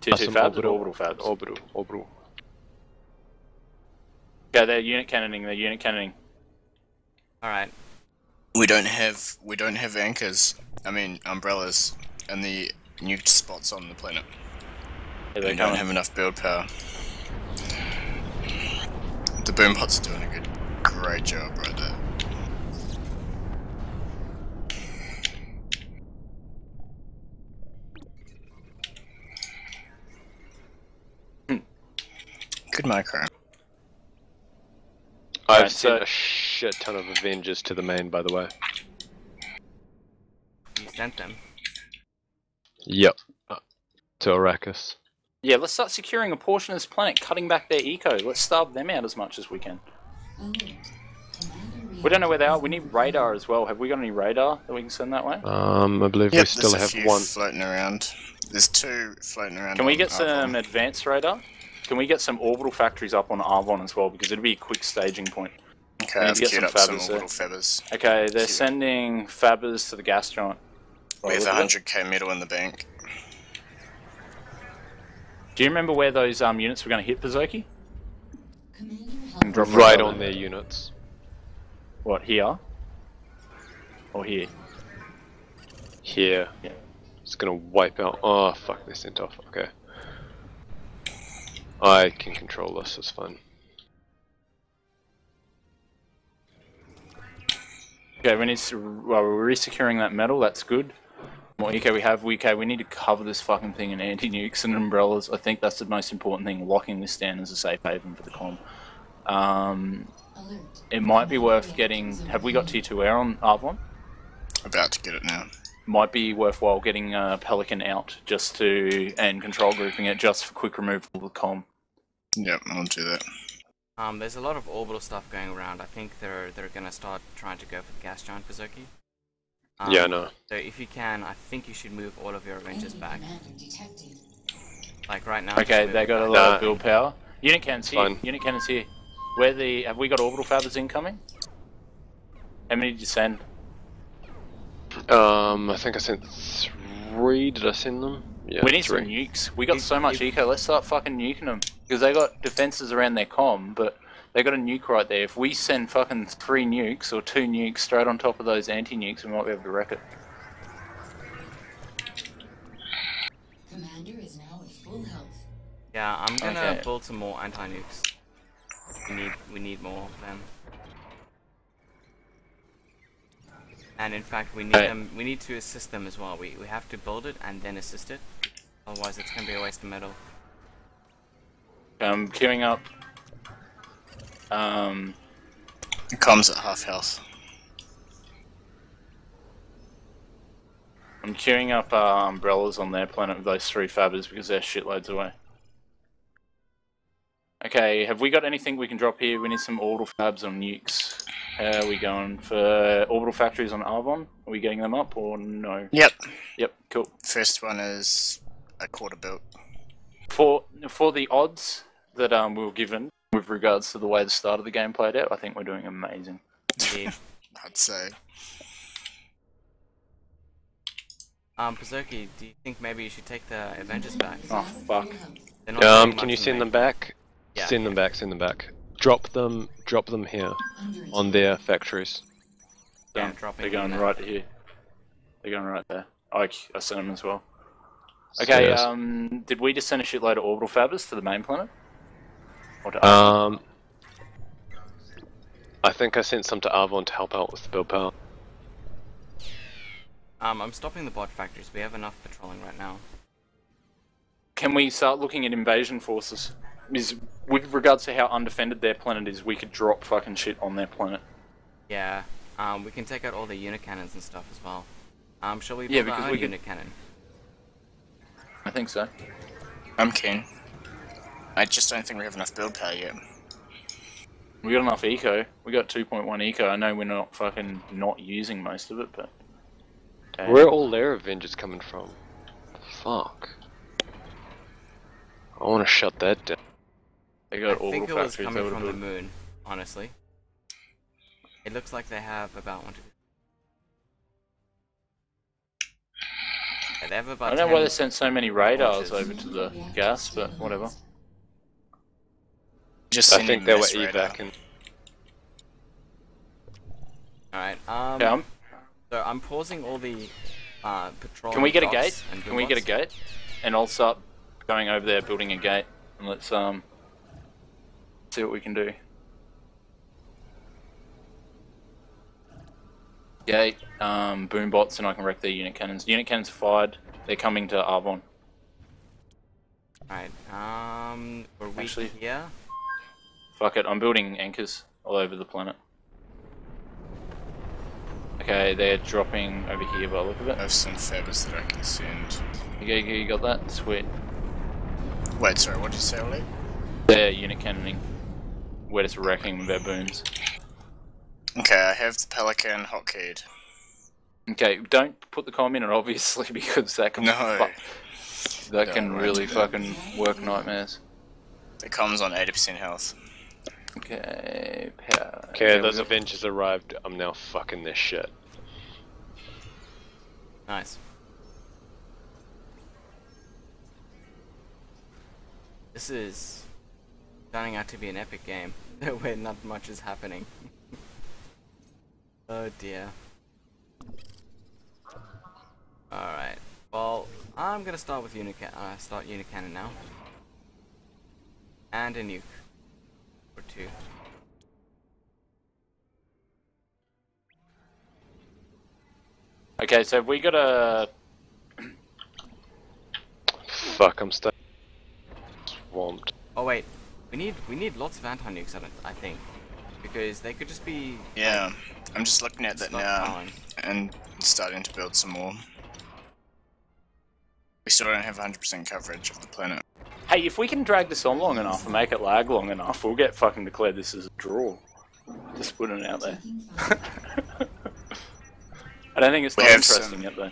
Speaker 3: tier
Speaker 7: Uh, some
Speaker 3: fabs or
Speaker 7: orbital-
Speaker 3: orbital fabs?
Speaker 7: Orbital, orbital.
Speaker 3: Okay, they're unit cannoning, they're unit cannoning.
Speaker 2: Alright.
Speaker 1: We don't have we don't have anchors. I mean umbrellas and the nuked spots on the planet.
Speaker 3: Yeah,
Speaker 1: We
Speaker 3: they're
Speaker 1: don't have enough build power. The boom bots are doing a good, great job right there. Hmm. Good micro.
Speaker 7: I've
Speaker 3: Alright,
Speaker 7: sent
Speaker 3: so-
Speaker 7: a shit ton of Avengers to the main, by the way.
Speaker 2: You sent them.
Speaker 7: Yep. Uh, to Arrakis.
Speaker 3: Yeah, let's start securing a portion of this planet, cutting back their eco. Let's starve them out as much as we can. We don't know where they are. We need radar as well. Have we got any radar that we can send that way?
Speaker 7: Um, I believe
Speaker 1: Yep,
Speaker 7: we still
Speaker 1: there's a
Speaker 7: have
Speaker 1: few
Speaker 7: one.
Speaker 1: floating around. There's two floating around.
Speaker 3: Can we get some advanced radar? Can we get some orbital factories up on Arvon as well? Because it'd be a quick staging point.
Speaker 1: Okay,
Speaker 3: need
Speaker 1: I've
Speaker 3: get some
Speaker 1: up some
Speaker 3: feathers there.
Speaker 1: orbital feathers.
Speaker 3: Okay, they're
Speaker 1: Cute.
Speaker 3: sending Fabbers to the gas giant.
Speaker 1: We have
Speaker 3: the look of it.
Speaker 1: 100k metal in the bank.
Speaker 3: Do you remember where those um, units were going to hit, Pazoki? Drop
Speaker 7: Right on their units.
Speaker 3: What, here? Or here?
Speaker 7: Here.
Speaker 3: Yeah.
Speaker 7: It's gonna wipe out. Oh, fuck, they sent off. Okay. I can control this, it's fine.
Speaker 3: Okay, we need to. Well, we're resecuring that metal. That's good. What eco we have? We okay. We need to cover this fucking thing in anti-nukes and umbrellas. I think that's the most important thing. Locking this down as a safe haven for the com. Um, it might be worth getting. Have we got tier two air on Arvon?
Speaker 1: About to get it now.
Speaker 3: Might be worthwhile getting uh, Pelican out just to and control grouping it just for quick removal of the com.
Speaker 1: Yep, I'll do that.
Speaker 2: Um, there's a lot of orbital stuff going around. I think they're they're gonna start trying to go for the gas giant Pazuki. Um,
Speaker 7: yeah, no.
Speaker 2: So if you can, I think you should move all of your Avengers back. Like right now.
Speaker 3: Okay, they
Speaker 2: it
Speaker 3: got a lot
Speaker 7: Nah.
Speaker 3: of build power. Unit cannons here.
Speaker 7: Fine.
Speaker 3: Unit cannons here. Where the have we got orbital fabbers incoming? How many did you send?
Speaker 7: Um, I think I sent three. Did I send them? Yeah,
Speaker 3: we need
Speaker 7: three.
Speaker 3: some nukes. We got
Speaker 2: If-
Speaker 3: so much
Speaker 2: if-
Speaker 3: eco. Let's start fucking nuking them because they got defenses around their com, but they got a nuke right there. If we send fucking three nukes or two nukes straight on top of those anti-nukes, we might be able to wreck it.
Speaker 6: Commander is now at full health.
Speaker 2: Yeah, I'm gonna
Speaker 3: Okay.
Speaker 2: build some more anti-nukes. We need we need more of them. And in fact, we need
Speaker 3: Hey.
Speaker 2: them. We need to assist them as well. We we have to build it and then assist it. Otherwise, it's gonna be a waste of metal.
Speaker 3: Um, queuing up. Um,
Speaker 1: It comes at half health.
Speaker 3: I'm queuing up uh, umbrellas on their planet with those three fabbers because they're shitloads away. Okay, have we got anything we can drop here? We need some orbital fabs on nukes. How are we going for orbital factories on Arvon? Are we getting them up or no?
Speaker 1: Yep.
Speaker 3: Yep, cool.
Speaker 1: First one is a quarter built.
Speaker 3: For for the odds that um, we were given with regards to the way the start of the game played out, I think we're doing amazing.
Speaker 2: Indeed.
Speaker 1: I'd say.
Speaker 2: um, Pazuki, do you think maybe you should take the Avengers back?
Speaker 3: Oh fuck.
Speaker 7: Um, can you send them back?
Speaker 2: Yeah.
Speaker 7: Send them back. Send them back. Drop them. Drop them here on their factories.
Speaker 2: Yeah,
Speaker 3: Done.
Speaker 2: dropping
Speaker 3: They're going
Speaker 2: in
Speaker 3: right here. They're going right there. I, I sent them as well. Okay,
Speaker 7: Yes.
Speaker 3: um, did we just send a shitload of orbital fabbers to the main planet? Or to
Speaker 7: Um, I think I sent some to Arvon to help out with the build power.
Speaker 2: Um, I'm stopping the bot factories. We have enough patrolling right now.
Speaker 3: Can we start looking at invasion forces? Is with regards to how undefended their planet is, we could drop fucking shit on their planet.
Speaker 2: Yeah. Um, we can take out all the unit cannons and stuff as well. Um, shall we
Speaker 3: Yeah,
Speaker 2: build our
Speaker 3: because
Speaker 2: own
Speaker 3: we could-
Speaker 2: unit cannon?
Speaker 3: I think so.
Speaker 1: I'm keen. I just don't think we have enough build power yet.
Speaker 3: We got enough eco. We got 2.1 eco. I know we're not fucking not using most of it, but. Damn.
Speaker 7: Where are all their Avengers coming from? Fuck. I want to shut that down.
Speaker 3: They
Speaker 2: I
Speaker 3: got
Speaker 2: think it
Speaker 3: orbital
Speaker 2: was coming
Speaker 3: They
Speaker 2: from the moon, honestly. It looks like they have about one, two. Yeah, they have
Speaker 3: I don't know why they sent so many radars
Speaker 2: launches.
Speaker 3: over to the gas, but whatever.
Speaker 1: Just
Speaker 7: I think they were
Speaker 1: mass radar.
Speaker 7: evac and
Speaker 2: Alright, um,
Speaker 3: Yeah, I'm-
Speaker 2: so I'm pausing all the uh, patrol.
Speaker 3: Can we get a gate?
Speaker 2: and
Speaker 3: Can we get a gate? And I'll start going over there, building a gate, and let's um see what we can do. Gate, um, boom bots, and I can wreck their unit cannons. Unit cannons are fired. They're coming to Arvon.
Speaker 2: Alright, um, we're weak
Speaker 3: Actually-
Speaker 2: here.
Speaker 3: Fuck it, I'm building anchors all over the planet. Okay, they're dropping over here by the look of it.
Speaker 1: I
Speaker 3: it.
Speaker 1: have some feathers that I can send.
Speaker 3: You, you got that? Sweet.
Speaker 1: Wait, sorry, what did you say, Ollie?
Speaker 3: They're unit cannoning. We're just wrecking baboons.
Speaker 1: Okay, I have the Pelican hotkeyed.
Speaker 3: Okay, don't put the comm in it obviously because that can
Speaker 1: No.
Speaker 3: that
Speaker 1: No,
Speaker 3: can really
Speaker 1: that.
Speaker 3: fucking work nightmares.
Speaker 1: The comms on 80% health.
Speaker 3: Okay, power.
Speaker 7: Okay, those Avengers arrived. I'm now fucking this shit.
Speaker 2: Nice. This is turning out to be an epic game where not much is happening. oh dear. Alright. Well, I'm gonna start with unit ca- uh, start unit cannon now. And a nuke. Or.
Speaker 3: Okay, so have we got a
Speaker 7: Fuck, I'm stuck. Swamped.
Speaker 2: Oh wait, we need we need lots of anti-nukes. I, I think because they could just be
Speaker 1: Yeah, I'm just looking at that now
Speaker 2: stockpiling.
Speaker 1: and starting to build some more. We still don't have 100% coverage of the planet.
Speaker 3: Hey, if we can drag this on long enough and make it lag long enough, we'll get fucking declared this as a draw. Just putting it out there. I don't think it's
Speaker 1: that
Speaker 3: interesting
Speaker 1: some-
Speaker 3: yet though.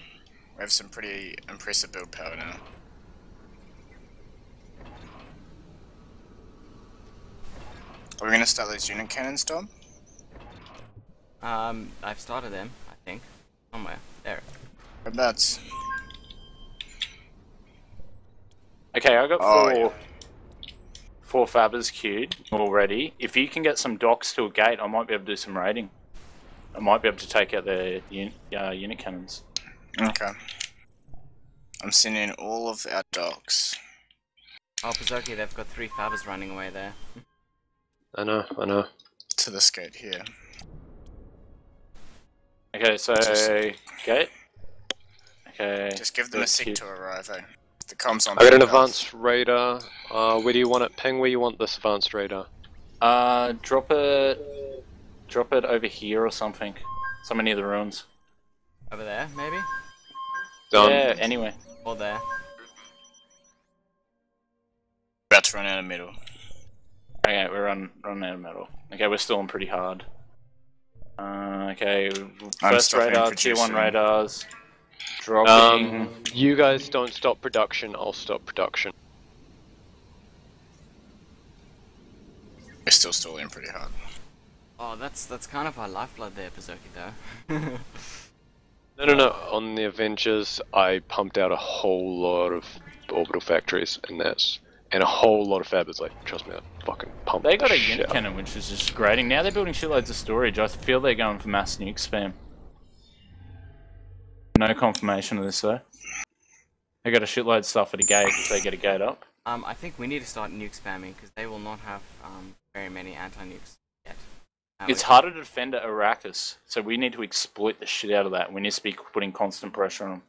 Speaker 1: We have some pretty impressive build power now. Are we gonna start those unit cannons, Dom?
Speaker 2: Um, I've started them. I think somewhere there.
Speaker 1: Whereabouts?
Speaker 3: Okay, I got
Speaker 1: Oh,
Speaker 3: four
Speaker 1: yeah.
Speaker 3: four fabbers queued already. If you can get some Dox to a gate, I might be able to do some raiding. I might be able to take out their un- uh, unit cannons.
Speaker 1: Okay. I'm sending all of our Dox.
Speaker 2: Oh, Pazoki, they've got three fabbers running away there.
Speaker 7: I know, I know.
Speaker 1: to this gate here.
Speaker 3: Okay, so
Speaker 1: Just-
Speaker 3: gate. Okay.
Speaker 1: Just give them a
Speaker 3: that's
Speaker 1: sec to arrive, eh? The comms on.
Speaker 7: I got an
Speaker 1: full health.
Speaker 7: advanced radar. Uh, where do you want it? Ping where you want this advanced radar.
Speaker 3: Uh, drop it, drop it over here or something. Somewhere near the ruins.
Speaker 2: Over there, maybe?
Speaker 7: Um,
Speaker 3: yeah. Anyway.
Speaker 2: Or there.
Speaker 1: About to run out of metal.
Speaker 3: Okay, we're run running out of metal. Okay, we're still on pretty hard. Uh, okay, first radar, tier one radars. Dropping.
Speaker 7: Um, you guys don't stop production. I'll stop production.
Speaker 1: We're still stalling pretty hard.
Speaker 2: Oh, that's that's kind of our lifeblood there, Pazoki, though.
Speaker 7: No, no, no. On the Avengers, I pumped out a whole lot of orbital factories, and that's and a whole lot of fabbers. Like, trust me, I fucking pumped.
Speaker 3: They got
Speaker 7: the
Speaker 3: a
Speaker 7: shit
Speaker 3: unit cannon, which is just grading. Now they're building shitloads of storage. I feel they're going for mass nuke spam. No confirmation of this though. They got a shitload of stuff at a gate if they get a gate up.
Speaker 2: um, I think we need to start nuke spamming because they will not have um very many anti-nukes yet. Uh,
Speaker 3: It's harder to defend at Arrakis, so we need to exploit the shit out of that. We need to be putting constant pressure on them.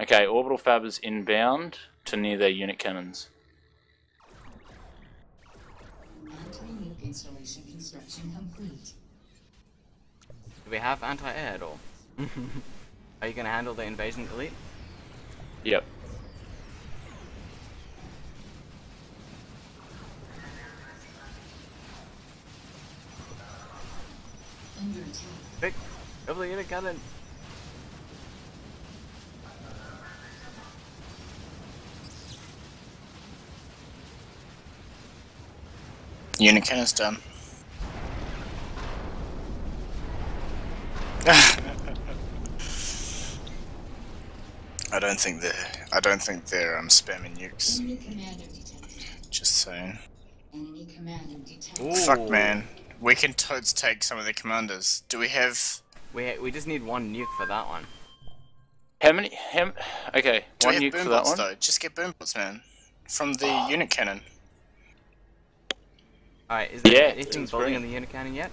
Speaker 3: Okay, orbital fabbers inbound to near their unit cannons.
Speaker 6: Anti-nuke installation construction complete.
Speaker 2: Do we have anti-air at all? Are you gonna handle the invasion elite?
Speaker 3: Yep.
Speaker 6: Under attack.
Speaker 2: Quick, over the unit cannon.
Speaker 1: Unit cannon's done. I don't think they're. I don't think they're um spamming nukes.
Speaker 6: Enemy commander detected.
Speaker 1: Just saying.
Speaker 6: Enemy commander detected.
Speaker 2: Ooh.
Speaker 1: Fuck, man. We can totes take some of the commanders. Do we have?
Speaker 2: We we just need one nuke for that one.
Speaker 3: How many? How, okay,
Speaker 1: Do
Speaker 3: one
Speaker 1: we
Speaker 3: nuke
Speaker 1: have
Speaker 3: for that one.
Speaker 1: though? Just get boom boombots, man. From the unit cannon.
Speaker 2: Alright, is there
Speaker 3: Yeah,
Speaker 2: anything
Speaker 3: it's
Speaker 2: building
Speaker 3: great.
Speaker 2: in the unit cannon yet?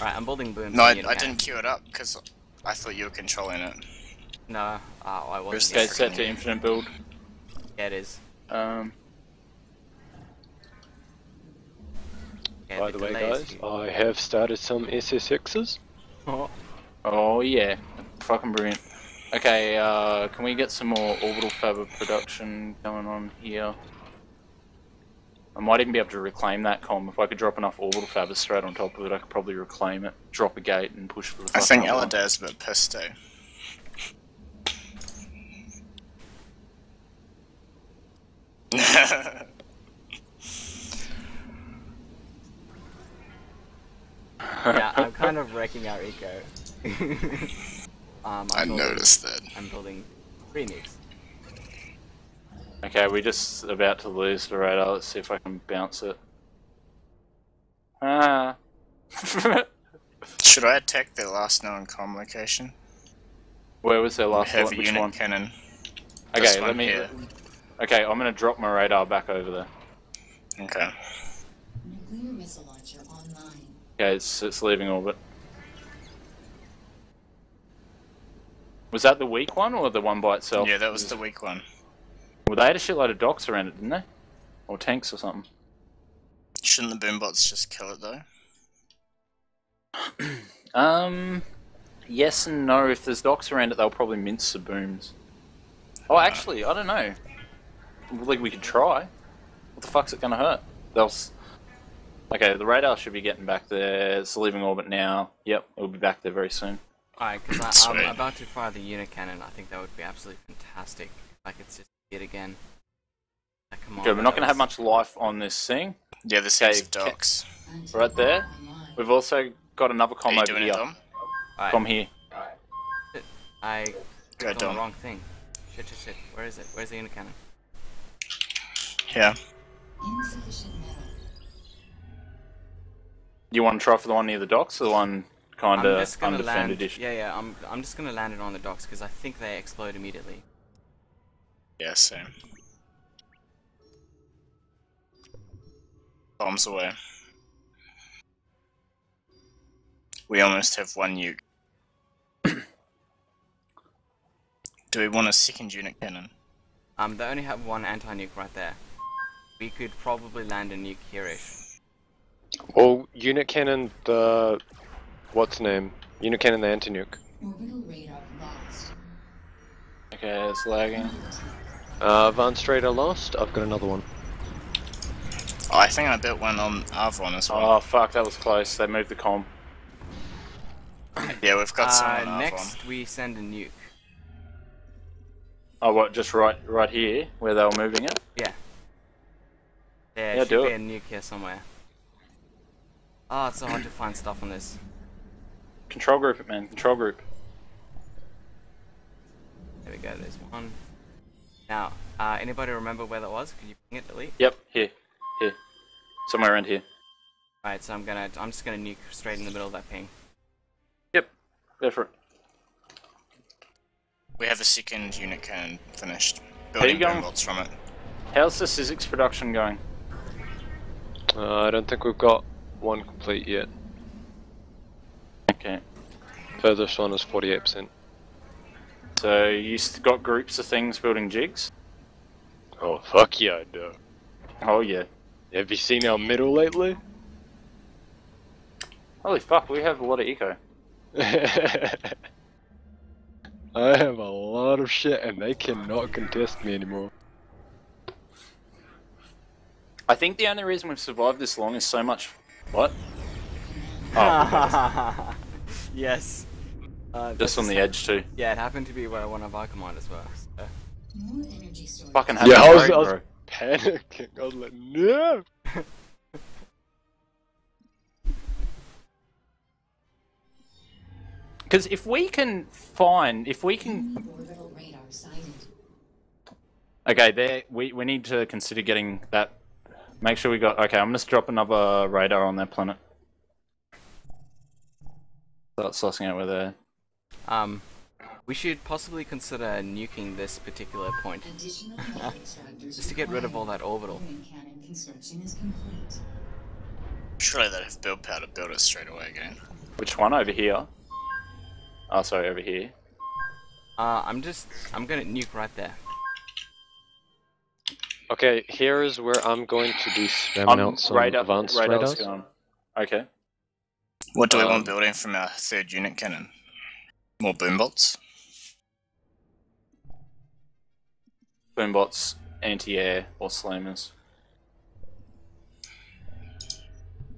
Speaker 2: Alright, I'm building boom.
Speaker 1: No, I, I didn't queue it up because I thought you were controlling it.
Speaker 2: No, oh, I wasn't.
Speaker 3: Okay,
Speaker 1: the
Speaker 3: set to infinite build.
Speaker 2: Yeah, it is.
Speaker 3: Um,
Speaker 2: Yeah,
Speaker 7: By the way, guys,
Speaker 2: huge.
Speaker 7: I have started some SXXs.
Speaker 3: oh oh yeah, fucking brilliant. Okay, uh, can we get some more orbital fabric production going on here? I might even be able to reclaim that com. If I could drop enough orbital fabric straight on top of it, I could probably reclaim it, drop a gate, and push for the.
Speaker 1: I think
Speaker 3: fucking other one.
Speaker 1: Eladad's a bit pissed?
Speaker 2: Yeah, I'm kind of wrecking our eco. um, I'm building-
Speaker 1: noticed that.
Speaker 2: I'm building three nukes.
Speaker 3: Okay, we're just about to lose the radar. Let's see if I can bounce it. Ah.
Speaker 1: Should I attack their last known com location?
Speaker 3: Where was their last
Speaker 1: have
Speaker 3: one?
Speaker 1: a
Speaker 3: Which
Speaker 1: unit
Speaker 3: one?
Speaker 1: cannon.
Speaker 3: Okay, let me.
Speaker 1: here.
Speaker 3: Okay, I'm gonna drop my radar back over there.
Speaker 1: Okay.
Speaker 6: Nuclear missile launcher online.
Speaker 3: Okay, it's it's leaving orbit. Was that the weak one or the one by itself?
Speaker 1: Yeah, that was the weak one.
Speaker 3: Well, they had a shitload of Dox around it, didn't they? Or tanks or something.
Speaker 1: Shouldn't the boombots just kill it though?
Speaker 3: Um, yes and no. If there's Dox around it, they'll probably mince the booms. Oh, actually, I don't know. Like we could try. What the fuck's it gonna hurt? They'll. S- okay, the radar should be getting back there. It's leaving orbit now. Yep, it'll be back there very soon.
Speaker 2: Alright, because I'm about to fire the unit cannon. I think that would be absolutely fantastic. If I could just hit again. Like, come on,
Speaker 3: Good. We're not gonna have much life on this thing.
Speaker 1: Yeah, there's
Speaker 3: Okay,
Speaker 1: heaps of
Speaker 3: ca-
Speaker 1: Dox.
Speaker 3: Right there. We've also got another
Speaker 1: Are
Speaker 3: com
Speaker 1: you
Speaker 3: over here.
Speaker 1: it, Dom?
Speaker 3: Com here.
Speaker 2: I
Speaker 1: Go,
Speaker 2: clicked on the wrong thing. Shit, shit, shit. Where is it? Where's the unit cannon?
Speaker 1: Yeah.
Speaker 3: You want to try for the one near the Dox or the one kind of
Speaker 2: just land.
Speaker 3: undefended-ish?
Speaker 2: Yeah, yeah. I'm I'm just gonna land it on the Dox because I think they explode immediately.
Speaker 1: Yeah, same. Bombs away. We almost have one nuke. Do we want a second unit cannon?
Speaker 2: Um, they only have one anti-nuke right there. We could probably land a nuke here-ish.
Speaker 7: Well, unit cannon, the what's the name? Unit cannon, the anti-nuke.
Speaker 6: Radar lost.
Speaker 3: Okay, it's lagging.
Speaker 7: Uh, advanced radar lost. I've got another one.
Speaker 1: Oh, I think I built one on Arvon as well.
Speaker 3: Oh fuck, that was close. They moved the com.
Speaker 1: yeah, we've got some
Speaker 2: Uh,
Speaker 1: on Arvon.
Speaker 2: next we send a nuke.
Speaker 3: Oh, what? Just right, right here where they were moving it.
Speaker 2: Yeah. There
Speaker 3: Yeah,
Speaker 2: should
Speaker 3: do
Speaker 2: be
Speaker 3: it.
Speaker 2: a nuke here somewhere. Oh, it's so hard to find stuff on this.
Speaker 3: Control group it, man. Control group.
Speaker 2: There we go. There's one. Now, uh, anybody remember where that was? Could you ping it, delete?
Speaker 3: Yep, here, here, somewhere around here.
Speaker 2: Alright, so I'm gonna, I'm just gonna nuke straight in the middle of that ping.
Speaker 3: Yep, go for it.
Speaker 1: We have a second unit cannon finished.
Speaker 3: How you
Speaker 1: Building
Speaker 3: going?
Speaker 1: boombots from it.
Speaker 3: How's the Sizzix production going?
Speaker 7: Uh, I don't think we've got one complete yet.
Speaker 3: Okay.
Speaker 7: Furthest one is 48%.
Speaker 3: So you got groups of things building jigs?
Speaker 7: Oh, fuck yeah, I do.
Speaker 3: Oh yeah.
Speaker 7: Have you seen our middle lately?
Speaker 3: Holy fuck, we have a lot of eco.
Speaker 7: I have a lot of shit and they cannot contest me anymore.
Speaker 3: I think the only reason we've survived this long is so much. What? Oh,
Speaker 2: yes. Uh,
Speaker 3: Just on the edge too.
Speaker 2: Yeah, it happened to be where one of our commanders works. So.
Speaker 6: Energy storage.
Speaker 3: Fucking
Speaker 7: yeah, I was, was panicking. I was like, no.
Speaker 3: Because if we can find, if we can. Okay, there. We we need to consider getting that Make sure we got. Okay, I'm gonna drop another radar on that planet. Start sussing out where they're.
Speaker 2: Um, we should possibly consider nuking this particular point.
Speaker 6: Additional
Speaker 2: Just to get rid of all that orbital.
Speaker 6: Cannon construction is complete.
Speaker 1: Surely they'd have build power to build it straight away again.
Speaker 3: Which one over here? Oh, sorry, over here.
Speaker 2: Uh, I'm just, I'm gonna nuke right there.
Speaker 7: Okay, here is where I'm going to be spamming
Speaker 3: Um,
Speaker 7: out some
Speaker 3: radar,
Speaker 7: advanced
Speaker 3: radar's
Speaker 7: radars.
Speaker 3: gone. Okay.
Speaker 1: What do we
Speaker 7: Um,
Speaker 1: want building from our third unit cannon? More boom bots?
Speaker 3: Boombots, anti-air, or slammers.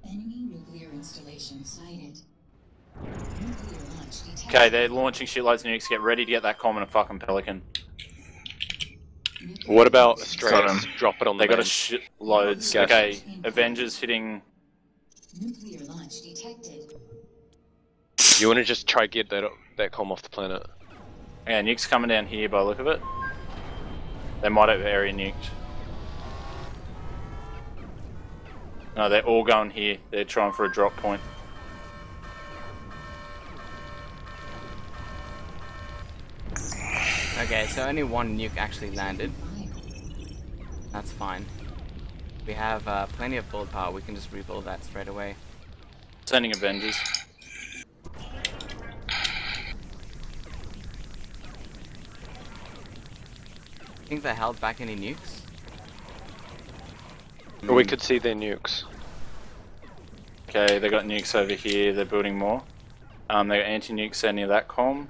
Speaker 6: Enemy nuclear installation sighted. Nuclear launch detected.
Speaker 3: Okay, they're launching shitloads of nukes. Get ready to get that common fucking pelican.
Speaker 6: Nuclear
Speaker 7: What about
Speaker 6: launch
Speaker 7: Australia?
Speaker 1: Got 'em.
Speaker 7: Drop it on the
Speaker 3: They got a
Speaker 7: main.
Speaker 3: shit loads.
Speaker 7: Gas.
Speaker 3: Okay, Avengers hitting.
Speaker 6: Nuclear launch detected.
Speaker 7: You want to just try get that that com off the planet?
Speaker 3: Yeah, nukes coming down here by the look of it. They might have area nuked. No, they're all going here. They're trying for a drop point.
Speaker 2: Okay, so only one nuke actually landed. That's fine. We have uh, plenty of build power. We can just rebuild that straight away.
Speaker 3: Sending Avengers.
Speaker 2: Think they held back any nukes?
Speaker 7: Or we could see their nukes.
Speaker 3: Okay, they got nukes over here. They're building more. Um, they got anti-nukes near that com.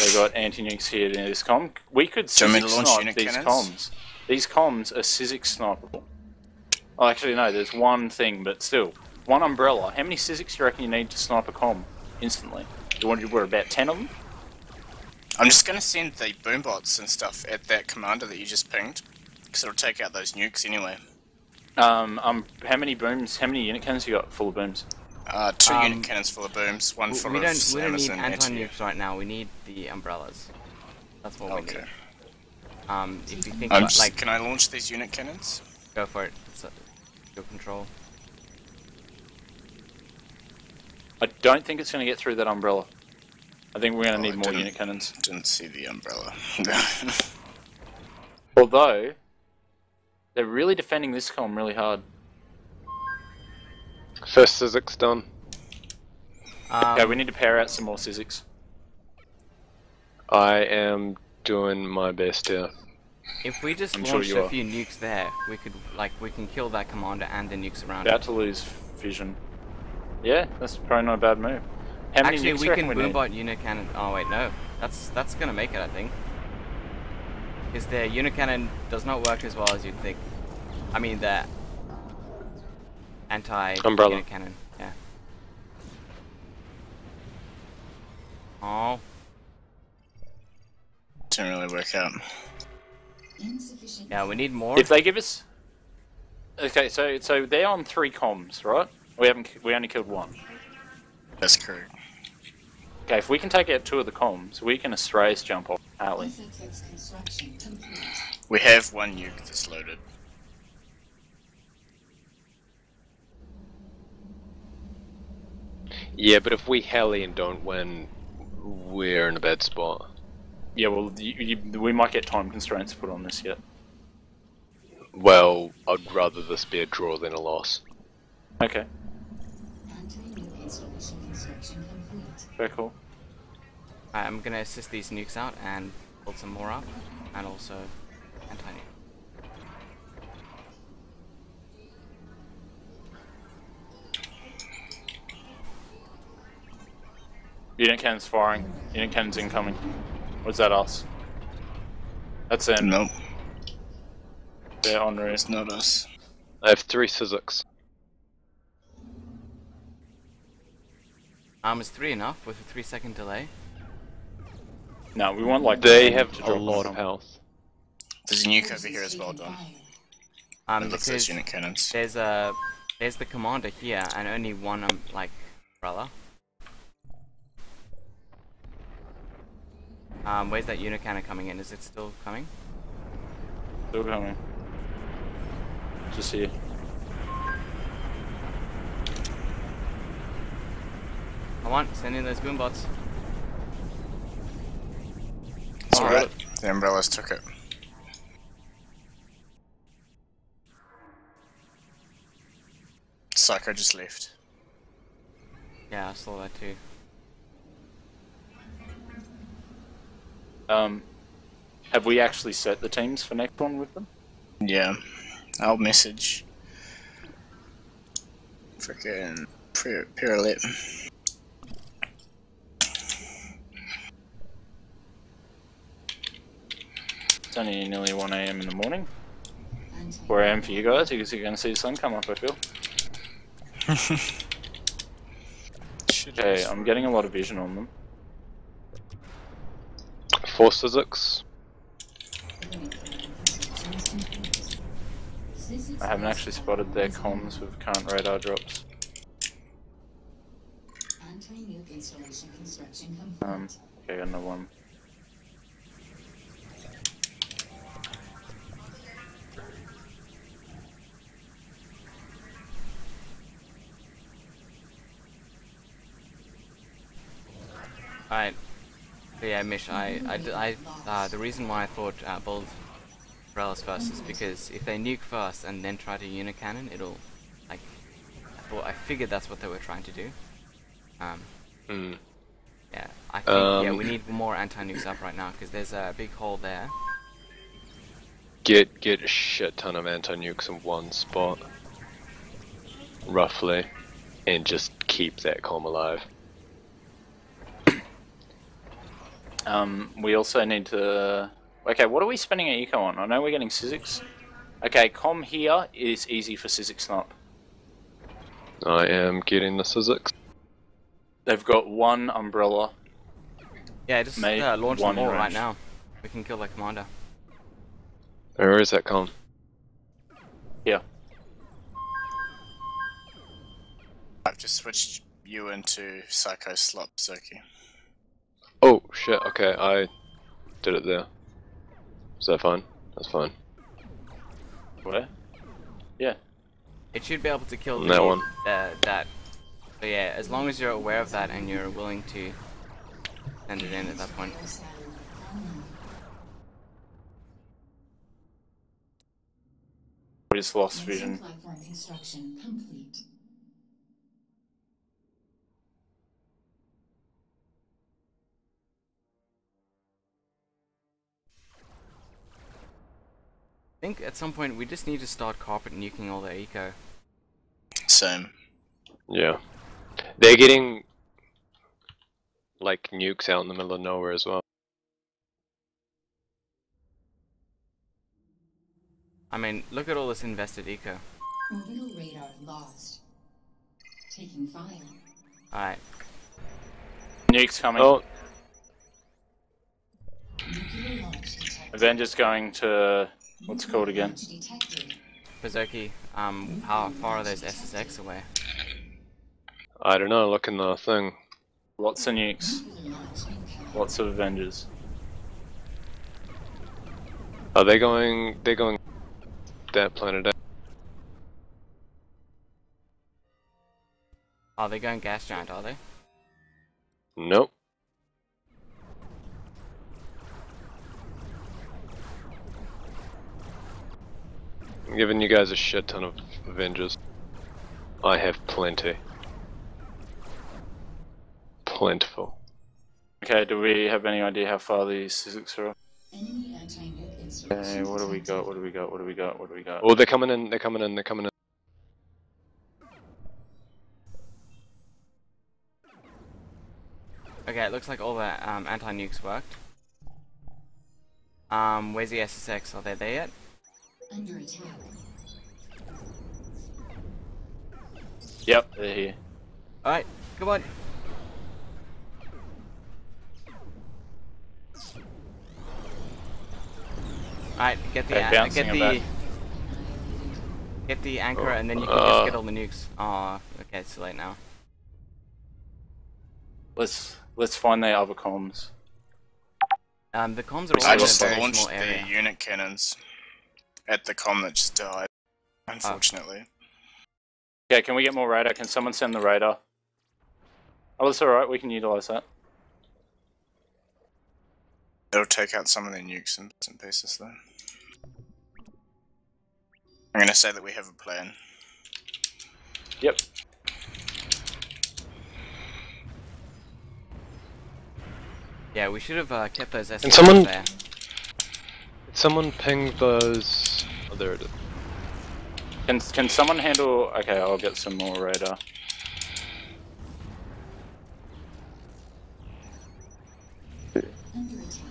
Speaker 3: They got anti-nukes here in this com. We could
Speaker 1: Do you want me
Speaker 3: Sizzix
Speaker 1: launch
Speaker 3: snipe these
Speaker 1: cannons?
Speaker 3: comms. These comms are Sizzix snipeable. Oh, actually no. There's one thing, but still, one umbrella. How many Sizzix do you reckon you need to snipe a com instantly? You want to were about ten of them?
Speaker 1: I'm just gonna send the boom bots and stuff at that commander that you just pinged. Because it'll take out those nukes anyway.
Speaker 3: Um, um, how many booms? How many unit cannons you got full of booms?
Speaker 1: Uh, two
Speaker 2: Um,
Speaker 1: unit cannons full of booms, one
Speaker 2: We,
Speaker 1: full
Speaker 2: we
Speaker 1: of
Speaker 2: don't, we don't need
Speaker 1: and
Speaker 2: anti
Speaker 1: anti
Speaker 2: nukes right now. We need the umbrellas. That's what we
Speaker 1: Okay.
Speaker 2: need. Um, if you think
Speaker 1: I'm
Speaker 2: about,
Speaker 1: just,
Speaker 2: like,
Speaker 1: can I launch these unit cannons?
Speaker 2: go for it. It's uh, your control.
Speaker 3: I don't think it's going to get through that umbrella. I think we're going to
Speaker 1: Oh,
Speaker 3: need
Speaker 1: I
Speaker 3: more unit cannons.
Speaker 1: Didn't see the umbrella.
Speaker 3: Although, they're really defending this com really hard.
Speaker 7: First Sizzix done.
Speaker 2: Um,
Speaker 3: Okay, we need to pair out some more Sizzix.
Speaker 7: I am doing my best here.
Speaker 2: If we just
Speaker 3: I'm
Speaker 2: launched
Speaker 3: you
Speaker 2: a
Speaker 3: are.
Speaker 2: few nukes there, we could like we can kill that commander and the nukes around
Speaker 3: About
Speaker 2: it.
Speaker 3: to lose vision. Yeah, that's probably not a bad move. How many
Speaker 2: Actually,
Speaker 3: nukes
Speaker 2: we can
Speaker 3: we
Speaker 2: boombot unit cannon. Oh wait, no, that's that's gonna make it, I think. Because their unit cannon does not work as well as you'd think. I mean, the anti
Speaker 7: Umbrella.
Speaker 2: unit cannon. Yeah. Oh,
Speaker 1: Didn't really work out.
Speaker 6: Insufficient.
Speaker 2: yeah, we need more.
Speaker 3: If they give us, okay, so so they're on three comms, right? We haven't, we only killed one.
Speaker 1: That's correct.
Speaker 3: Okay, if we can take out two of the comms, we can Astraeus jump off Halley.
Speaker 6: SXX construction complete.
Speaker 1: We have one nuke that's loaded.
Speaker 7: Yeah, but if we Halley and don't win, we're in a bad spot.
Speaker 3: Yeah, well, you, you, we might get time constraints put on this yet.
Speaker 7: Well, I'd rather this be a draw than a loss.
Speaker 3: Okay,
Speaker 6: Anti-nuke installation construction complete.
Speaker 3: very cool.
Speaker 2: Alright, I'm gonna assist these nukes out and build some more up, and also anti-nuke.
Speaker 3: Unit cannons firing. Unit cannons incoming. Was that us? That's them.
Speaker 1: Nope,
Speaker 3: They're on route.
Speaker 1: it's not us.
Speaker 7: I have three Sizzix.
Speaker 2: Um, is three enough with a three second delay?
Speaker 3: No, we want like
Speaker 7: They
Speaker 3: one
Speaker 7: have
Speaker 3: to
Speaker 7: a lot of health.
Speaker 1: There's a nuke over here as well,
Speaker 6: Taking
Speaker 1: Don.
Speaker 6: fire.
Speaker 2: Um,
Speaker 1: That looks
Speaker 2: because
Speaker 1: those unit cannons.
Speaker 2: there's a there's the commander here and only one um like umbrella. Um, where's that unicannon coming in? Is it still coming?
Speaker 3: Still coming. Just here.
Speaker 2: Come on, send in those boombots.
Speaker 1: It's
Speaker 3: Oh,
Speaker 1: alright.
Speaker 3: really?
Speaker 1: The umbrellas took it. Psycho just left.
Speaker 2: Yeah, I saw that too.
Speaker 3: Um, have we actually set the teams for next one with them?
Speaker 1: Yeah. I'll message. Frickin' Pir-
Speaker 3: It's only nearly 1 a.m. in the morning. 4 a.m. for you guys because you're going to see the sun come up, I feel.
Speaker 1: Shit,
Speaker 3: Okay, I'm getting a lot of vision on them.
Speaker 7: Four Sizzix.
Speaker 3: I haven't actually spotted their comms with current radar drops.
Speaker 6: Anti-nuke installation construction complete.
Speaker 3: Um, okay, got another one.
Speaker 2: Yeah, Mish, I, I, I- uh, the reason why I thought uh, build Relics first is because if they nuke first and then try to unicannon, it'll, like, I thought, I figured that's what they were trying to do. Um,
Speaker 7: Hmm.
Speaker 2: yeah, I think, yeah,
Speaker 7: Um,
Speaker 2: we need more anti-nukes up right now, because there's a big hole there.
Speaker 7: Get get a shit ton of anti-nukes in one spot, roughly, and just keep that calm alive.
Speaker 3: Um, we also need to. Okay, what are we spending our eco on? I know we're getting Sizzix. Okay, com here is easy for Sizzix Snop.
Speaker 7: I am getting the Sizzix.
Speaker 3: They've got one umbrella.
Speaker 2: Yeah, just
Speaker 3: Mate,
Speaker 2: uh, launch
Speaker 3: one
Speaker 2: them all right
Speaker 3: range.
Speaker 2: now. We can kill their commander.
Speaker 7: Where is that com?
Speaker 3: Here.
Speaker 1: I've just switched you into Psycho Slop Zoki.
Speaker 7: Oh shit. Okay, I did it there. Is that fine? That's fine.
Speaker 3: Where? Yeah.
Speaker 2: It should be able to kill
Speaker 7: That one.
Speaker 2: Uh, that. So yeah, as long as you're aware of that and you're willing to send it in at that point.
Speaker 3: We just lost vision.
Speaker 2: I think at some point we just need to start carpet nuking all the eco.
Speaker 1: Same.
Speaker 7: Yeah. They're getting like nukes out in the middle of nowhere as well.
Speaker 2: I mean, look at all this invested eco.
Speaker 6: Orbital radar lost. Taking fire.
Speaker 2: Alright,
Speaker 3: Nuke's coming.
Speaker 7: Oh,
Speaker 6: Nuclear launch detected.
Speaker 3: Avengers going to. What's it called again?
Speaker 6: launch.
Speaker 2: Berserky, um, how far are those SXX away?
Speaker 7: I don't know. Look in the thing.
Speaker 3: Lots of nukes.
Speaker 6: Nuclear launch incoming.
Speaker 3: Lots of Avengers.
Speaker 7: Are they going? They're going that planet out.
Speaker 2: Oh, they're going gas giant, are they?
Speaker 7: Nope. I'm giving you guys a shit ton of Avengers. I have plenty. Plentiful.
Speaker 3: Okay, do we have any idea how far these Sizzix are?
Speaker 6: Enemy anti-nuke installation
Speaker 3: Okay, what do we got? What do we got? What do we got? What do we got?
Speaker 7: Oh, they're coming in. They're coming in. They're coming in.
Speaker 2: Okay, it looks like all the um, anti-nukes worked. Um, where's the SXX? Are they there yet?
Speaker 6: Under attack.
Speaker 3: Yep, they're here.
Speaker 2: Alright, come on. Alright, get the
Speaker 3: Okay,
Speaker 2: get the
Speaker 3: back.
Speaker 2: get the anchor and then you can
Speaker 7: Uh.
Speaker 2: just get all the nukes. Oh, okay, it's too late now.
Speaker 3: Let's let's find the other comms.
Speaker 2: Um, the comms are all
Speaker 1: I
Speaker 2: in a
Speaker 1: just
Speaker 2: very
Speaker 1: launched
Speaker 2: small area.
Speaker 1: the unit cannons at the com that just died. Unfortunately.
Speaker 3: Okay, can we get more radar? Can someone send the radar? Oh, that's alright, we can utilize that.
Speaker 1: It'll take out some of the nukes and bits and pieces though. I'm gonna say that we have a plan.
Speaker 3: Yep.
Speaker 2: Yeah, we should have uh, kept those SCRs
Speaker 7: someone-
Speaker 2: there.
Speaker 7: Someone ping those? Oh, there it is.
Speaker 3: Can can someone handle? Okay, I'll get some more radar.
Speaker 6: Under attack.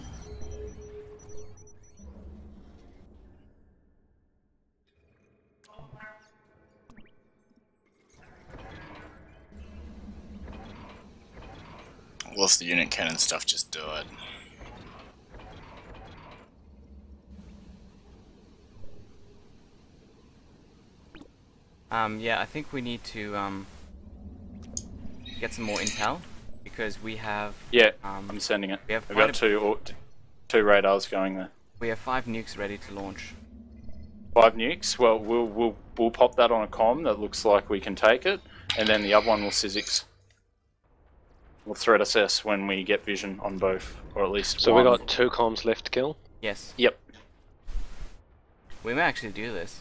Speaker 1: All of the unit cannon stuff just died.
Speaker 2: Um, yeah, I think we need to um, get some more intel because we have
Speaker 3: Yeah,
Speaker 2: um,
Speaker 3: I'm sending it.
Speaker 2: we have
Speaker 3: I've got two or- two radars going there.
Speaker 2: we have five nukes ready to launch.
Speaker 3: Five nukes. Well, we'll we'll we'll pop that on a com that looks like we can take it, and then the other one will Sizzix. We'll threat assess when we get vision on both, or at least.
Speaker 7: So we
Speaker 3: one.
Speaker 7: got two comms left to kill.
Speaker 2: Yes,
Speaker 3: Yep.
Speaker 2: we may actually do this.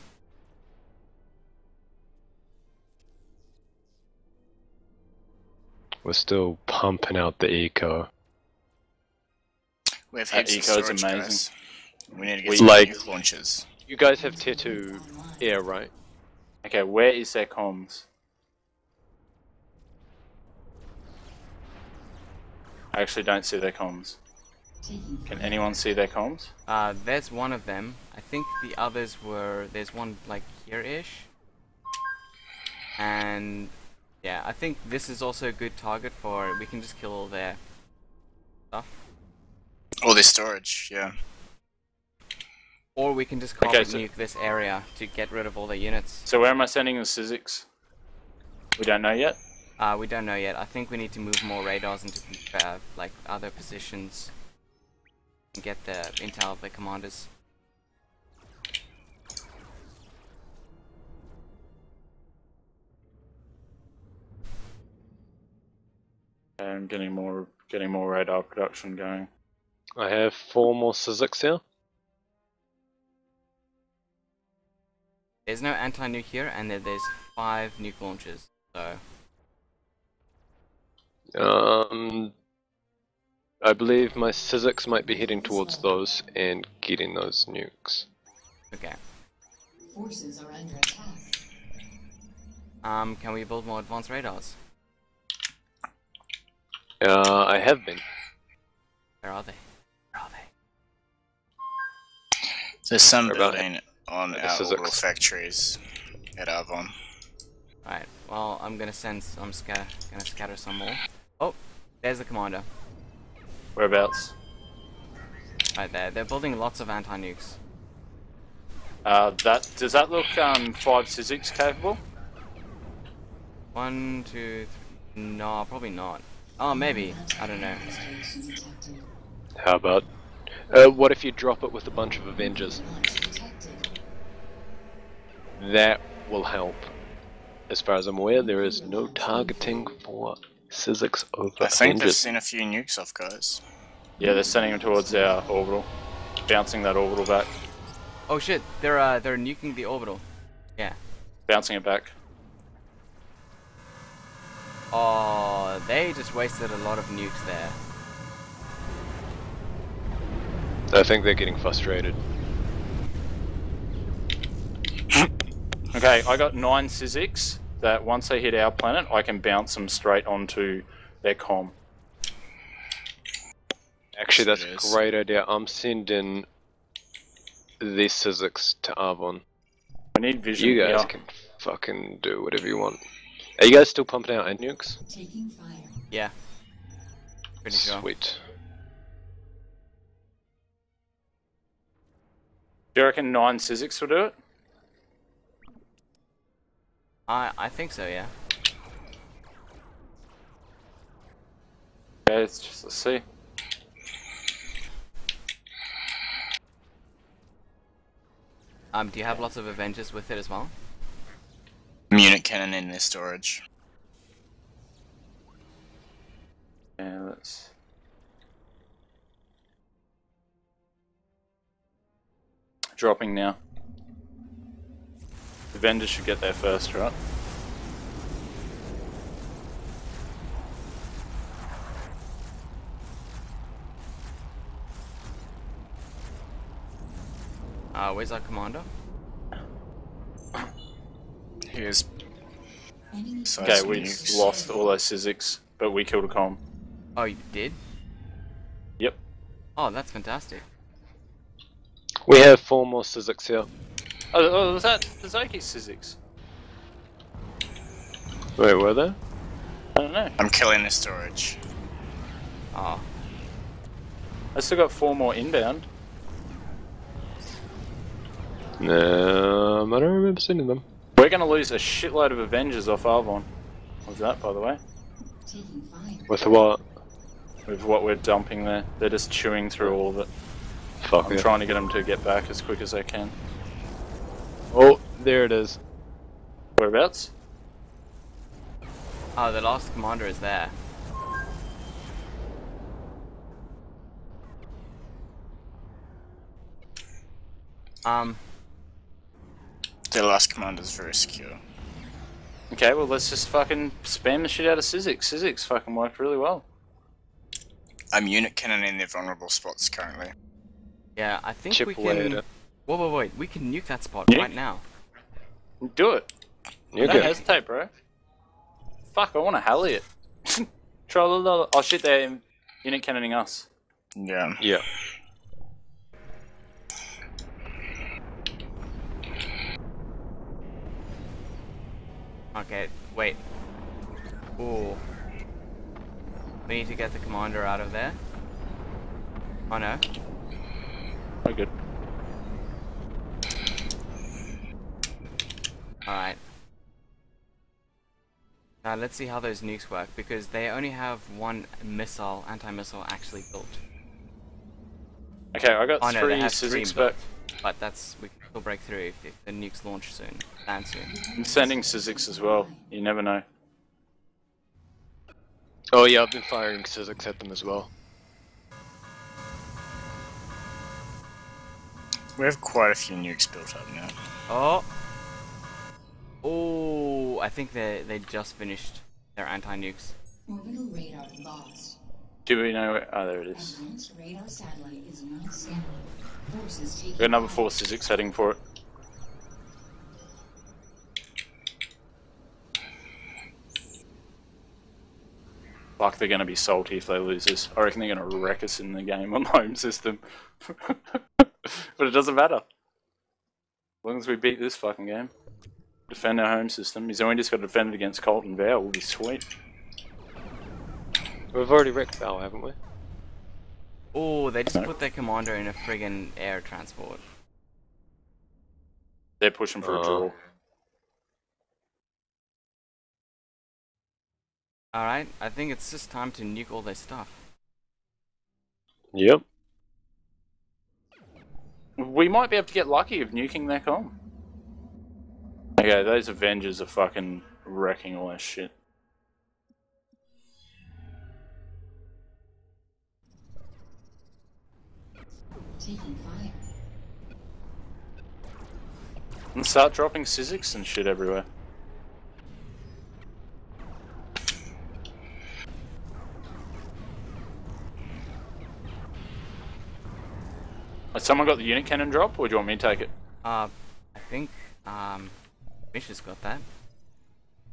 Speaker 7: We're still pumping out the eco.
Speaker 1: We have
Speaker 3: That
Speaker 1: heaps of
Speaker 3: eco's
Speaker 1: storage,
Speaker 3: amazing.
Speaker 1: guys. We need to get
Speaker 3: We-
Speaker 1: some
Speaker 7: Like-
Speaker 1: nuke launches.
Speaker 7: You guys have tier two air, right?
Speaker 3: Okay, where is their comms? I actually don't see their comms. Can anyone see their comms?
Speaker 2: Uh, there's one of them. I think the others were. There's one like here-ish. And yeah, I think this is also a good target for. We can just kill all their stuff,
Speaker 1: All this storage, yeah.
Speaker 2: or we can just
Speaker 3: Okay, so-
Speaker 2: nuke this area to get rid of all their units.
Speaker 3: So where am I sending the Sizzix? We don't know yet.
Speaker 2: Uh, we don't know yet. I think we need to move more radars into uh, like other positions and get the intel of the commanders.
Speaker 3: I'm getting more getting more radar production going.
Speaker 7: I have four more Sizzix here.
Speaker 2: There's no anti-nuke here, and there, there's five nuke launches. So
Speaker 7: Um, I believe my Sizzix might be heading towards those and getting those nukes.
Speaker 2: okay.
Speaker 6: Forces are under attack.
Speaker 2: Um, can we build more advanced radars?
Speaker 7: Uh, I have been.
Speaker 2: Where are they? Where are they?
Speaker 1: There's some
Speaker 7: Sorry
Speaker 1: building on
Speaker 7: The
Speaker 1: our
Speaker 7: Sizzix.
Speaker 1: orbital factories at Arvon.
Speaker 2: Alright, Well, I'm gonna send. s- I'm scatter. Gonna scatter some more. Oh, there's the commander.
Speaker 3: Whereabouts?
Speaker 2: Right there. They're building lots of anti-nukes.
Speaker 3: Uh, that does that look um five Sizzix capable?
Speaker 2: One, two, three. No, probably not. Oh, maybe. I don't know.
Speaker 7: How about? Uh, what if you drop it with a bunch of Avengers? That will help. As far as I'm aware, there is no targeting for Sizzix over
Speaker 1: I think they've
Speaker 7: Avengers.
Speaker 1: seen a few nukes off, guys.
Speaker 3: Yeah, they're sending them towards our orbital, bouncing that orbital back,
Speaker 2: Oh shit! They're uh, they're nuking the orbital. Yeah.
Speaker 3: bouncing it back.
Speaker 2: Oh, they just wasted a lot of nukes there.
Speaker 7: I think they're getting frustrated.
Speaker 3: Okay, I got nine Sizzix that once they hit our planet, I can bounce them straight onto their com.
Speaker 7: Actually, that's a great idea. I'm sending these Sizzix to Arvon.
Speaker 3: I need vision.
Speaker 7: You guys
Speaker 3: yeah.
Speaker 7: can fucking do whatever you want. Are you guys still pumping out end nukes?
Speaker 6: Taking fire.
Speaker 2: Yeah. Pretty
Speaker 7: Sweet.
Speaker 3: Do you reckon nine Sizzix will do it?
Speaker 2: I I think so, yeah.
Speaker 3: Okay, let's just let's see.
Speaker 2: Um, do you have lots of Avengers with it as well?
Speaker 1: Unit cannon in their storage.
Speaker 3: Yeah, let's. Dropping now. The vendors should get there first, right?
Speaker 2: Uh, where's our commander?
Speaker 1: Here's
Speaker 6: Enemy
Speaker 1: size
Speaker 3: Okay, we lost all those Sizzix, but we killed a com.
Speaker 2: Oh, you did?
Speaker 3: Yep.
Speaker 2: Oh, that's fantastic.
Speaker 7: We have four more Sizzix here.
Speaker 3: Oh, oh was that the Zoki Sizzix?
Speaker 7: Wait, were there?
Speaker 3: I don't know.
Speaker 1: I'm killing the storage.
Speaker 2: Oh,
Speaker 3: I still got four more inbound.
Speaker 7: Um, I don't remember seeing them.
Speaker 3: We're gonna lose a shitload of Avengers off Arvon. What's that, by the way?
Speaker 7: With what?
Speaker 3: With what we're dumping there. They're just chewing through all of it.
Speaker 7: Fuck
Speaker 3: I'm
Speaker 7: yeah.
Speaker 3: trying to get them to get back as quick as they can.
Speaker 7: Oh, there it is.
Speaker 3: Whereabouts?
Speaker 2: oh, the last commander is there. Um,
Speaker 1: The last commander's very secure.
Speaker 3: Okay, well let's just fucking spam the shit out of Sizzix. Sizzix fucking worked really well.
Speaker 1: I'm unit cannon in their vulnerable spots currently.
Speaker 2: yeah, I think
Speaker 7: Chip
Speaker 2: we can.
Speaker 7: at it.
Speaker 2: Whoa, whoa, wait! We can nuke that spot
Speaker 3: Nuke?
Speaker 2: right now.
Speaker 3: Do it.
Speaker 7: You're
Speaker 3: Don't
Speaker 7: good.
Speaker 3: hesitate, bro. Fuck, I want to Halley it. Try. Oh shit, they're unit cannoning us.
Speaker 1: Yeah.
Speaker 7: Yeah.
Speaker 2: Okay, wait. Ooh. We need to get the commander out of there. Oh no.
Speaker 3: Oh, good.
Speaker 2: Alright. Now let's see how those nukes work because they only have one missile, anti-missile actually built.
Speaker 3: Okay, I got
Speaker 2: Oh no,
Speaker 3: three
Speaker 2: have three built. But that's we can still break through if, if the nukes launch soon, land soon.
Speaker 3: I'm sending Sizzix as well. You never know.
Speaker 7: Oh yeah, I've been firing Sizzix at them as well.
Speaker 1: We have quite a few nukes built up now.
Speaker 2: Oh. Oh, I think they they just finished their anti-nukes.
Speaker 6: Orbital radar lost.
Speaker 3: Do we know? Where... Oh, there it is.
Speaker 6: Advanced radar satellite is not scanning. Forces taking
Speaker 3: We got another four Sizzix heading for it. Fuck, they're gonna be salty if they lose this. I reckon they're gonna wreck us in the game on the home system. but it doesn't matter. As long as we beat this fucking game. Defend our home system. He's only just got to defend it against Colton Vow. We'll be sweet.
Speaker 7: We've already wrecked Val, haven't we?
Speaker 2: Oh, they just put their commander in a friggin' air transport.
Speaker 3: They're pushing for a
Speaker 7: Oh.
Speaker 3: draw.
Speaker 2: Alright, I think it's just time to nuke all their stuff.
Speaker 7: Yep.
Speaker 3: We might be able to get lucky of nuking their com. Okay, those Avengers are fucking wrecking all that shit. And start dropping Sizzix and shit everywhere. Has someone got the unit cannon drop, or do you want me to take it?
Speaker 2: Uh, I think, um, Misha's got that.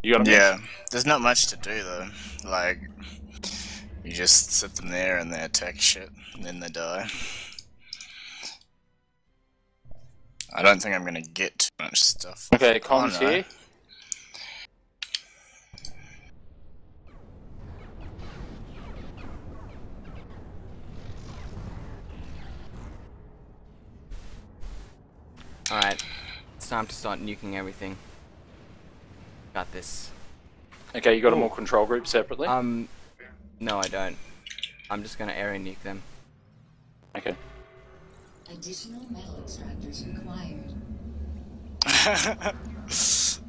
Speaker 3: You got 'em?
Speaker 1: Yeah, there's not much to do though. Like, you just sit them there and they attack shit, and then they die. I don't think I'm gonna get too much stuff.
Speaker 3: Okay, comms
Speaker 1: Oh,
Speaker 3: here.
Speaker 2: Alright, it's time to start nuking everything. Got this.
Speaker 3: Okay, you got a more control group separately.
Speaker 2: Um, no, I don't. I'm just gonna area nuke them.
Speaker 3: okay.
Speaker 6: Additional metal extractors required.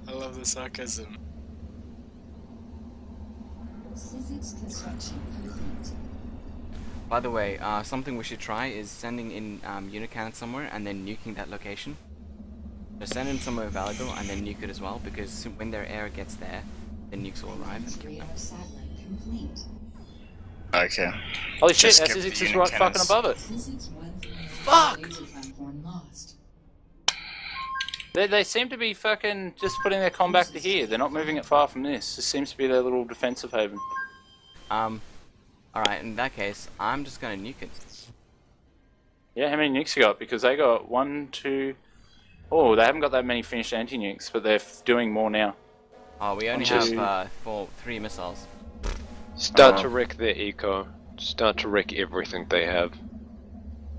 Speaker 1: I love the sarcasm.
Speaker 6: SXX construction complete.
Speaker 2: By the way, uh, something we should try is sending in um, Unican somewhere and then nuking that location. So send in somewhere valuable and then nuke it as well, because when their air gets there, the nukes will arrive and kill them.
Speaker 6: Radar satellite complete.
Speaker 1: Okay.
Speaker 3: Holy shit,
Speaker 1: Just skip SXX
Speaker 3: is right fucking above it.
Speaker 6: SXX 130
Speaker 3: Fuck!
Speaker 6: laser platform lost.
Speaker 3: They, they seem to be fucking just putting their com back to here. They're not moving it far from this. This seems to be their little defensive haven.
Speaker 2: Um, alright, in that case, I'm just gonna nuke it.
Speaker 3: Yeah, how many nukes you got? Because they got one, two. Oh, they haven't got that many finished anti nukes, but they're f- doing more now.
Speaker 2: Oh, we only
Speaker 3: Just-
Speaker 2: have uh, four, three missiles.
Speaker 7: Start
Speaker 3: Uh-huh.
Speaker 7: to wreck their eco. Start to wreck everything they have.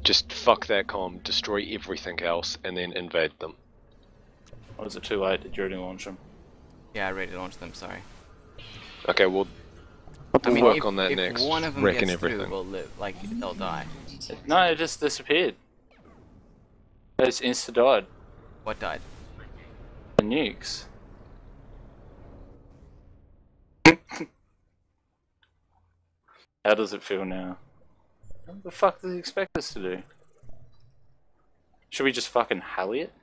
Speaker 7: Just fuck that com, destroy everything else, and then invade them.
Speaker 3: Or is it too late? Did you already launch them?
Speaker 2: Yeah, I already launched them, sorry.
Speaker 7: Okay, we'll,
Speaker 2: I
Speaker 7: we'll
Speaker 2: mean,
Speaker 7: work
Speaker 2: if,
Speaker 7: on that
Speaker 2: if
Speaker 7: next.
Speaker 2: one of them
Speaker 7: wrecking
Speaker 2: gets
Speaker 7: everything.
Speaker 2: through, we'll live. Like, they'll die.
Speaker 3: No, it just disappeared. They just insta died.
Speaker 2: What died?
Speaker 3: The nukes. How does it feel now? What the fuck does he expect us to do? Should we just fucking Halley it?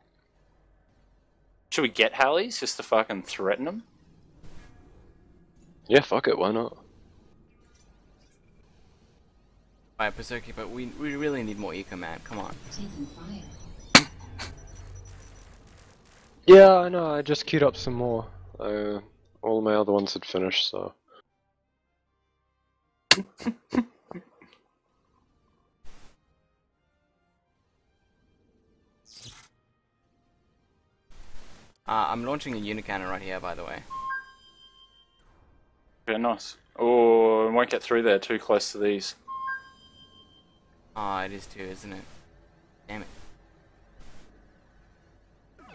Speaker 3: Should we get Halleys just to fucking threaten them?
Speaker 7: Yeah, fuck it, why not?
Speaker 2: Alright, Berserky, but we, we really need more eco, man. Come on.
Speaker 7: Yeah, I know, I just queued up some more. Uh, all my other ones had finished, so.
Speaker 2: Uh, I'm launching a unicannon right here, by the way.
Speaker 3: Okay, nice. Oh, we won't get through there too close to these.
Speaker 2: Ah, it is too, isn't it? Damn it.
Speaker 3: For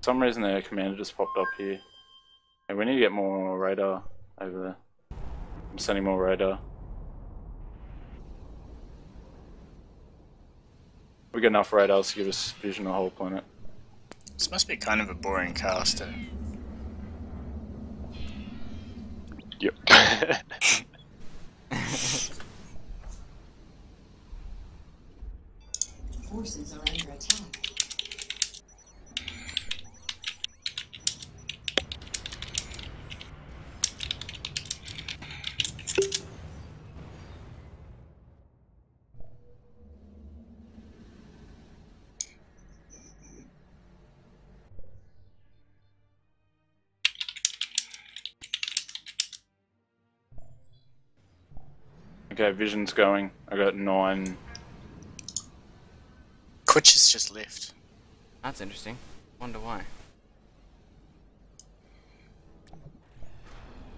Speaker 3: some reason their commander just popped up here. And we need to get more radar over there. I'm sending more radar. We got enough radars to give us vision of the whole planet.
Speaker 1: This must be kind of a boring cast. eh?
Speaker 7: Yep.
Speaker 6: Forces are
Speaker 3: Okay, vision's going. I got nine.
Speaker 1: Quitch has just left.
Speaker 2: That's interesting. Wonder why.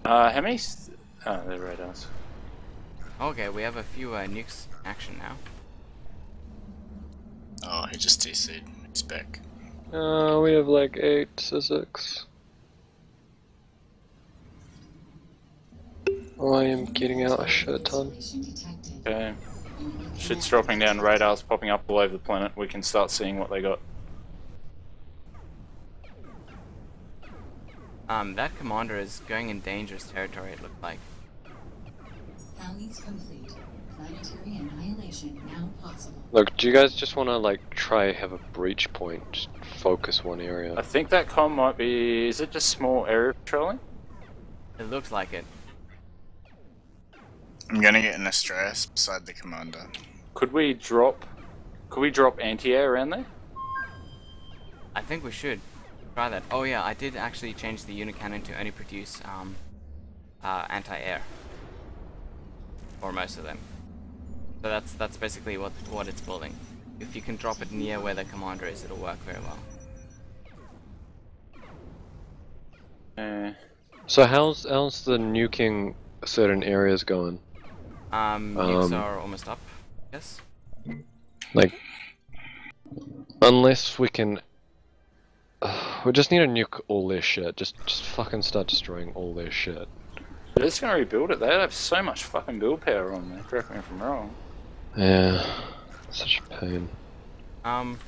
Speaker 3: Uh, how many? s- Oh, they're radars.
Speaker 2: Okay, we have a few uh, nukes in action now.
Speaker 1: Oh, he just DC'd. He's back.
Speaker 7: uh, we have like eight Syzyx. I am getting out a shit ton.
Speaker 3: Okay. Shit's dropping down, radars popping up all over the planet. We can start seeing what they got.
Speaker 2: Um, that commander is going in dangerous territory, it looked like.
Speaker 6: Tallies complete. Planetary annihilation now possible.
Speaker 7: Look, do you guys just want to like try have a breach point, just focus one area?
Speaker 3: I think that com might be. Is it just small area patrolling?
Speaker 2: It looks like it.
Speaker 1: I'm gonna get an Astraeus beside the commander.
Speaker 3: Could we drop? Could we drop anti-air around there?
Speaker 2: I think we should try that. Oh yeah, I did actually change the unicannon to only produce um, uh, anti-air for most of them. So that's that's basically what what it's building. If you can drop it near where the commander is, it'll work very well.
Speaker 3: Uh,
Speaker 7: So how's how's the nuking certain areas going?
Speaker 2: Um, nukes
Speaker 7: Um,
Speaker 2: are almost up. Yes.
Speaker 7: Like, unless we can, we just need to nuke all their shit. Just just fucking start destroying all their shit.
Speaker 3: they're just gonna rebuild it. They have so much fucking build power on there. Correct me if I'm wrong.
Speaker 7: Yeah, such a pain.
Speaker 2: Um,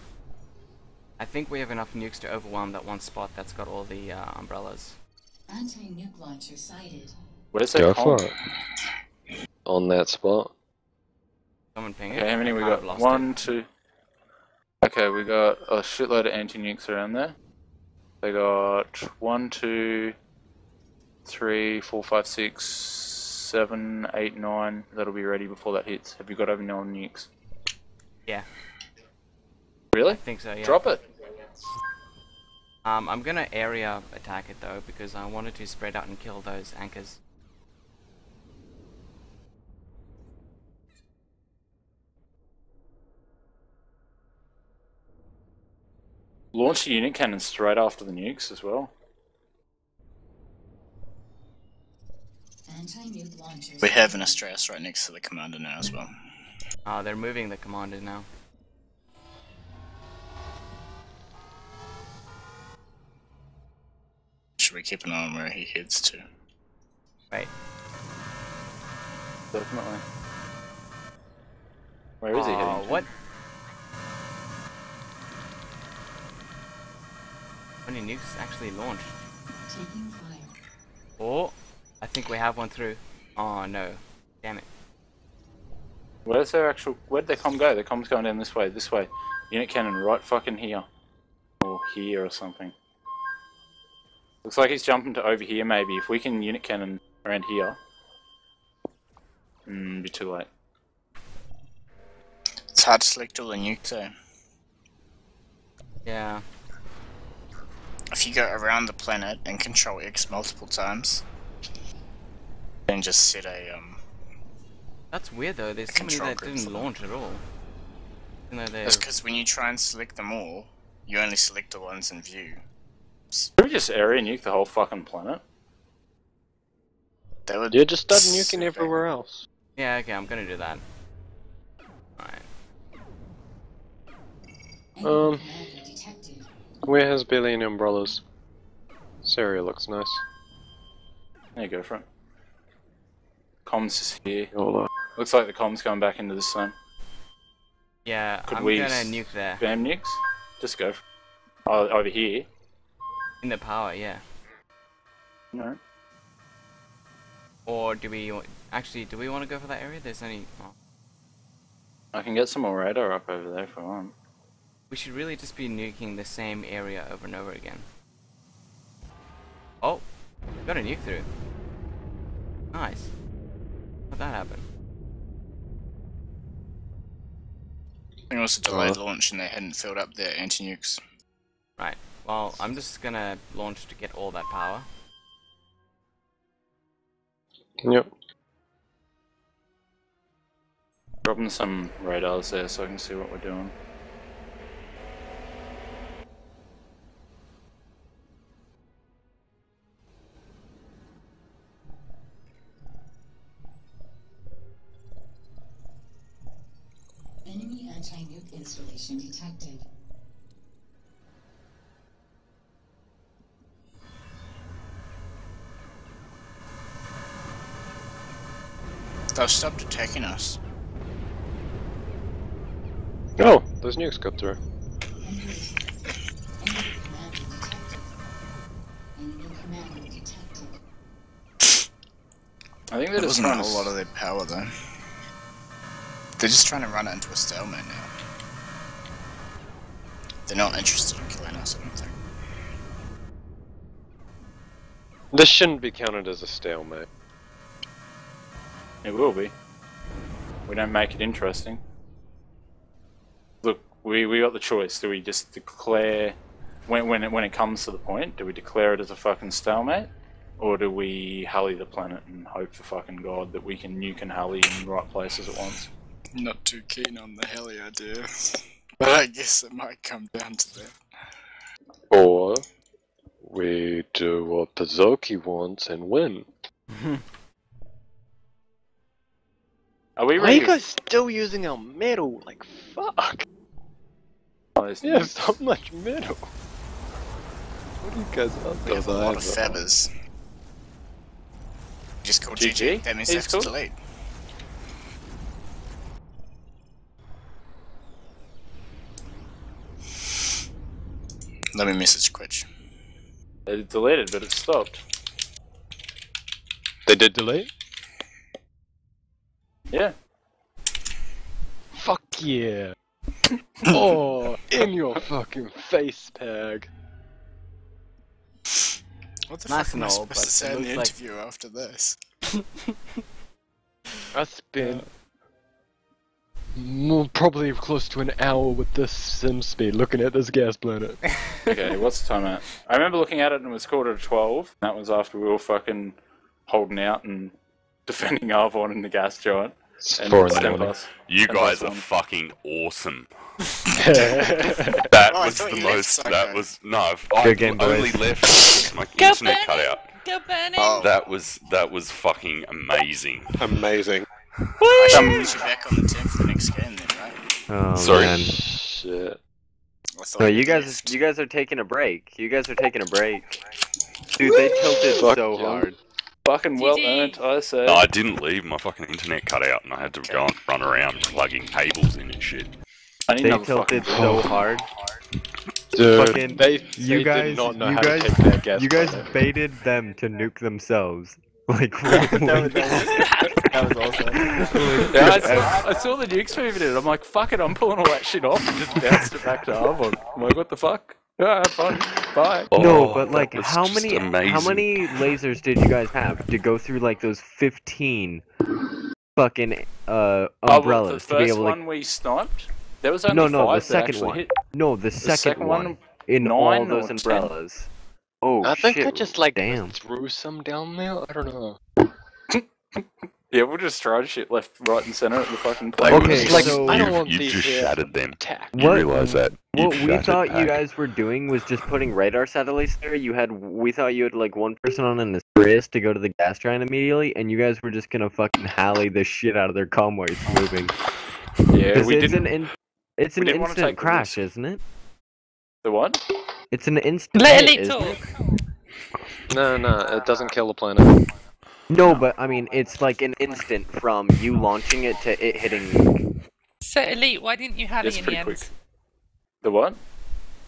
Speaker 2: I think we have enough nukes to overwhelm that one spot that's got all the uh, umbrellas.
Speaker 6: Anti-nuke launcher sighted.
Speaker 3: Where's that
Speaker 7: Go
Speaker 3: com?
Speaker 7: for it. On that spot.
Speaker 2: Someone ping it.
Speaker 3: Okay, how many we got?
Speaker 2: lost
Speaker 3: One,
Speaker 2: it.
Speaker 3: two. Okay, we got a shitload of anti-nukes around there. They got one, two, three, four, five, six, seven, eight, nine. That'll be ready before that hits. Have you got over nine nukes?
Speaker 2: Yeah.
Speaker 3: Really?
Speaker 2: I think so. Yeah.
Speaker 3: Drop it.
Speaker 2: Um, I'm gonna area attack it though because I wanted to spread out and kill those anchors.
Speaker 3: Launch the unit cannon straight after the nukes as well.
Speaker 1: We have an Astraeus right next to the commander now as well.
Speaker 2: Uh, they're moving the commander now.
Speaker 1: Should we keep an eye on where he heads to?
Speaker 2: Right.
Speaker 3: Definitely. Where is he
Speaker 2: Aw,
Speaker 3: heading? to?
Speaker 2: What? How many nukes actually launched?
Speaker 6: Taking fire.
Speaker 2: Oh, I think we have one through. Oh no. Damn it.
Speaker 3: Where's their actual? Where'd their com go? Their com's going down this way. This way. Unit cannon right fucking here, or here or something. Looks like he's jumping to over here. Maybe if we can unit cannon around here. Hmm, be too late.
Speaker 1: It's hard to select all the nukes though.
Speaker 2: Yeah.
Speaker 1: If you go around the planet and control X multiple times, then just set a um.
Speaker 2: That's weird though. There's so many
Speaker 1: Control
Speaker 2: that didn't launch at all. Even though
Speaker 1: That's because when you try and select them all, you only select the ones in view.
Speaker 3: Should we just area nuke the whole fucking planet?
Speaker 1: That would
Speaker 7: Yeah, just start nuking everywhere else.
Speaker 2: Yeah, okay, I'm gonna do that. Alright.
Speaker 7: Um.
Speaker 6: Commander detected.
Speaker 7: Where has Billion umbrellas? This area looks nice.
Speaker 3: There you go for. Comms is here.
Speaker 7: Hold.
Speaker 3: Looks like the comms going back into this zone.
Speaker 2: Yeah,
Speaker 3: Could
Speaker 2: I'm
Speaker 3: we
Speaker 2: gonna nuke there.
Speaker 3: Bam nukes? Just go. For oh, over here.
Speaker 2: In the power, yeah.
Speaker 3: No.
Speaker 2: Or do we... Actually, do we want to go for that area? There's only... Oh.
Speaker 3: I can get some more radar up over there if I want.
Speaker 2: We should really just be nuking the same area over and over again. Oh! Got a nuke through. Nice. How'd that happen?
Speaker 1: I think it was a delayed
Speaker 7: Uh.
Speaker 1: launch and they hadn't filled up their anti-nukes.
Speaker 2: Right. Well, I'm just gonna launch to get all that power.
Speaker 7: Yep.
Speaker 3: Dropping some radars there so I can see what we're doing.
Speaker 6: Installation detected.
Speaker 1: They've stopped attacking us.
Speaker 7: Oh, those nukes got through.
Speaker 6: Enemy detected. Enemy commander detected. Enemy commander detected.
Speaker 3: I think
Speaker 1: There
Speaker 3: they're just
Speaker 1: wasn't a whole lot of their power though. They're just trying to run it into a stalemate now. They're not interested in killing us, I don't think.
Speaker 7: This shouldn't be counted as a stalemate.
Speaker 3: It will be. We don't make it interesting. Look, we, we got the choice. Do we just declare when when it, when it comes to the point? Do we declare it as a fucking stalemate, or do we hurry the planet and hope for fucking god that we can nuke and hurry in the right places at once?
Speaker 1: Not too keen on the Halley idea. But I guess it might come down to that.
Speaker 7: Or we do what Pazoki wants and win.
Speaker 3: Are we
Speaker 7: Why are
Speaker 3: ready?
Speaker 7: you guys still using our metal? Like, fuck.
Speaker 3: Oh, there's
Speaker 7: We have
Speaker 3: nukes.
Speaker 7: so much metal. What are you guys up
Speaker 1: We have a lot of feathers. Just called GG.
Speaker 3: GG?
Speaker 1: That means they
Speaker 3: He's
Speaker 1: have to
Speaker 3: cool.
Speaker 1: delete. Let me message Quitch.
Speaker 3: It deleted, but it stopped.
Speaker 7: They did delete?
Speaker 3: Yeah.
Speaker 7: Fuck yeah. oh, in your fucking face, Peg.
Speaker 1: What the
Speaker 2: Nice
Speaker 1: fuck am I supposed to say in the
Speaker 2: looks like-
Speaker 1: interview after this?
Speaker 7: I spent more, probably close to an hour with this sim speed looking at this gas planet.
Speaker 3: Okay, what's the time at? I remember looking at it and it was quarter to 12. That was after we were fucking holding out and defending Arvon in the gas giant.
Speaker 7: It's
Speaker 3: And
Speaker 7: four in the morning.
Speaker 3: Pass.
Speaker 5: You
Speaker 3: And
Speaker 5: guys are fucking awesome. That
Speaker 1: Oh,
Speaker 5: was the
Speaker 1: you left
Speaker 5: most. That was no. I
Speaker 8: Good game,
Speaker 5: only
Speaker 8: boys.
Speaker 5: left my
Speaker 9: Go
Speaker 5: internet cut out.
Speaker 9: Go Bennett!
Speaker 1: Oh,
Speaker 5: That was that was fucking amazing.
Speaker 7: Amazing.
Speaker 1: I should put you back on the team for the next game then, right?
Speaker 8: Oh
Speaker 5: Sorry.
Speaker 8: man.
Speaker 7: Shit.
Speaker 1: I thought
Speaker 8: No,
Speaker 1: you
Speaker 8: you guys,
Speaker 1: left.
Speaker 8: you guys are taking a break. You guys are taking a break. Dude, they tilted
Speaker 7: Fuck
Speaker 8: so
Speaker 7: yeah.
Speaker 8: hard.
Speaker 3: Fucking well earned, I say.
Speaker 5: No, I didn't leave. My fucking internet cut out, and I had to go and run around plugging cables in and shit.
Speaker 3: I need
Speaker 8: They
Speaker 3: another fucking
Speaker 8: tilted so hard.
Speaker 7: Dude,
Speaker 8: Fucking-
Speaker 7: they,
Speaker 8: you guys-
Speaker 7: did not know
Speaker 8: you
Speaker 7: how
Speaker 8: guys-
Speaker 7: to take that gas
Speaker 8: You guys baited them to nuke themselves. Like,
Speaker 2: that, was, that, was, awesome.
Speaker 3: Yeah, I saw, I saw the nukes moving in. I'm like, fuck it, I'm pulling all that shit off and just bounced it back to Arvon. I'm like, what the fuck? Yeah, have fun. Bye.
Speaker 8: no,
Speaker 5: Oh,
Speaker 8: but like, how
Speaker 5: just
Speaker 8: many, how many lasers did you guys have to go through like those fifteen fucking uh
Speaker 3: Oh, well,
Speaker 8: umbrellas
Speaker 3: the
Speaker 8: to be
Speaker 3: first
Speaker 8: able to?
Speaker 3: one we sniped, there was only
Speaker 8: No, no, the
Speaker 3: five that
Speaker 8: second
Speaker 3: actually
Speaker 8: one.
Speaker 3: hit.
Speaker 8: No, the
Speaker 3: The
Speaker 8: second, one, in
Speaker 3: nine
Speaker 8: all
Speaker 3: or
Speaker 8: those
Speaker 3: 10?
Speaker 8: umbrellas. Oh
Speaker 7: I think
Speaker 8: shit!
Speaker 7: I just like
Speaker 8: damn.
Speaker 7: threw some down there. I don't know.
Speaker 3: Yeah, we'll just try shit left, right, and center at the fucking
Speaker 5: They
Speaker 3: play.
Speaker 8: Okay,
Speaker 7: like,
Speaker 8: so-
Speaker 7: I don't
Speaker 5: you,
Speaker 7: want
Speaker 5: you
Speaker 7: these
Speaker 5: just
Speaker 7: here
Speaker 5: shattered them.
Speaker 7: Attack.
Speaker 5: You
Speaker 8: What-
Speaker 5: realise that?
Speaker 8: What we
Speaker 5: shattered
Speaker 8: thought you guys were doing was just putting radar satellites there. You had, we thought you had like one person on an Astraeus to go to the gas giant immediately, and you guys were just gonna fucking halley the shit out of their convoys moving.
Speaker 3: Yeah,
Speaker 8: 'Cause
Speaker 3: we
Speaker 8: it's
Speaker 3: didn't.
Speaker 8: an in, it's an
Speaker 3: didn't
Speaker 8: instant crash,
Speaker 3: risk.
Speaker 8: isn't it?
Speaker 3: The what?
Speaker 8: It's an instant.
Speaker 9: Let
Speaker 8: hit,
Speaker 9: Elite
Speaker 8: isn't
Speaker 9: talk.
Speaker 8: it?
Speaker 7: No, no, it doesn't kill the planet.
Speaker 8: No, but I mean, it's like an instant from you launching it to it hitting.
Speaker 9: So Elite, why didn't you have
Speaker 3: It's
Speaker 9: in the
Speaker 3: pretty
Speaker 9: end?
Speaker 3: The what?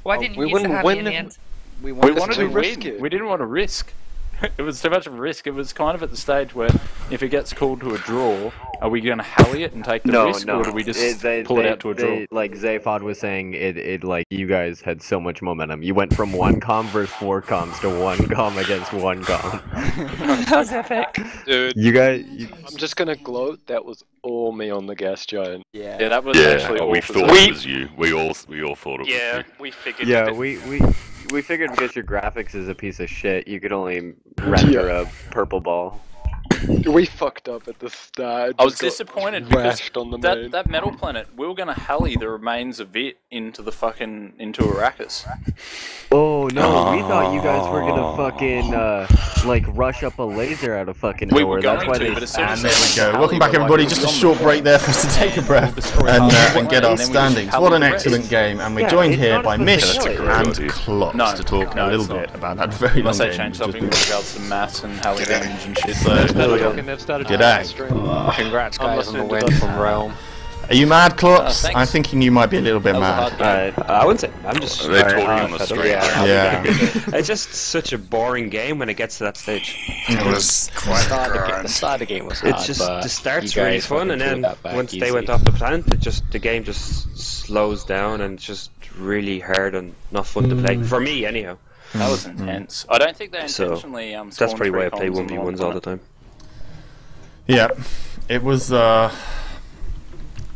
Speaker 9: Why
Speaker 7: Oh,
Speaker 9: didn't
Speaker 7: we
Speaker 9: you use the
Speaker 7: wouldn't
Speaker 9: in the end?
Speaker 2: We
Speaker 3: We
Speaker 2: wanted
Speaker 3: wanted
Speaker 2: to
Speaker 3: to
Speaker 7: too
Speaker 3: win.
Speaker 7: risky.
Speaker 3: We didn't want to risk. it was too much of a risk. It was kind of at the stage where if it gets called to a draw, are we going to halley it and take the
Speaker 8: no,
Speaker 3: risk,
Speaker 8: no.
Speaker 3: or do we just
Speaker 8: it, they,
Speaker 3: pull
Speaker 8: they,
Speaker 3: it out to a draw?
Speaker 8: like Zaphod was saying, it, it like you guys had so much momentum. You went from one com versus four coms to one com against one com.
Speaker 9: that was epic.
Speaker 7: Dude,
Speaker 8: You guys, you,
Speaker 7: I'm just gonna gloat. That was all me on the gas giant.
Speaker 2: Yeah.
Speaker 3: Yeah, that was
Speaker 5: Yeah,
Speaker 3: actually
Speaker 5: we thought it was you. We all we all thought it was you.
Speaker 7: we figured.
Speaker 8: yeah, we we we figured because your graphics is a piece of shit, you could only render a purple ball.
Speaker 7: we fucked up at the start.
Speaker 3: I was disappointed because
Speaker 7: on the
Speaker 3: that,
Speaker 7: main.
Speaker 3: that metal planet, we were going to halley the remains of it into the fucking into Arrakis.
Speaker 8: Oh no, we thought you guys were gonna fucking uh like rush up a laser out of fucking
Speaker 3: We
Speaker 8: nowhere.
Speaker 3: were
Speaker 8: That's why
Speaker 3: to,
Speaker 8: they
Speaker 3: but as soon as
Speaker 10: And there we go. Welcome back, everybody. Just a short break there for us to take a breath and, uh, and get our standings. What an excellent game! And we're
Speaker 8: Yeah,
Speaker 10: joined here by
Speaker 8: supposed
Speaker 10: Mish
Speaker 8: to kill it,
Speaker 10: and
Speaker 5: is it?
Speaker 10: Clots
Speaker 3: No,
Speaker 10: to talk
Speaker 3: no,
Speaker 10: a little bit about that very long
Speaker 3: Unless they
Speaker 10: game.
Speaker 3: change something
Speaker 10: been-
Speaker 3: with regards to maths and halley damage and shit.
Speaker 10: So,
Speaker 7: They're talking, started
Speaker 10: G'day.
Speaker 7: doing.
Speaker 2: Congrats,
Speaker 7: I'm
Speaker 2: guys, on the win.
Speaker 7: from Realm.
Speaker 10: Are you mad, Clots?
Speaker 3: Uh.
Speaker 10: I'm thinking you might be a little bit
Speaker 3: That was a
Speaker 10: mad.
Speaker 11: Uh, I wouldn't say. I'm just.
Speaker 5: They're talking on the
Speaker 11: fed up.
Speaker 5: stream.
Speaker 11: Yeah.
Speaker 10: Yeah.
Speaker 11: it's just such a boring game when it gets to that stage.
Speaker 1: It was quite
Speaker 2: Start the, the start of the game was hard,
Speaker 11: It's just
Speaker 2: but
Speaker 11: the start's
Speaker 2: you
Speaker 11: really fun, and then
Speaker 2: that back
Speaker 11: once they went off the planet, it just the game just slows down and it's just really hard and not fun to play for me, anyhow.
Speaker 3: That was intense. I don't think they
Speaker 11: So,
Speaker 3: intentionally um.
Speaker 11: That's
Speaker 3: spawned
Speaker 11: probably why I play one v ones all the time.
Speaker 10: Yeah, it was. Uh,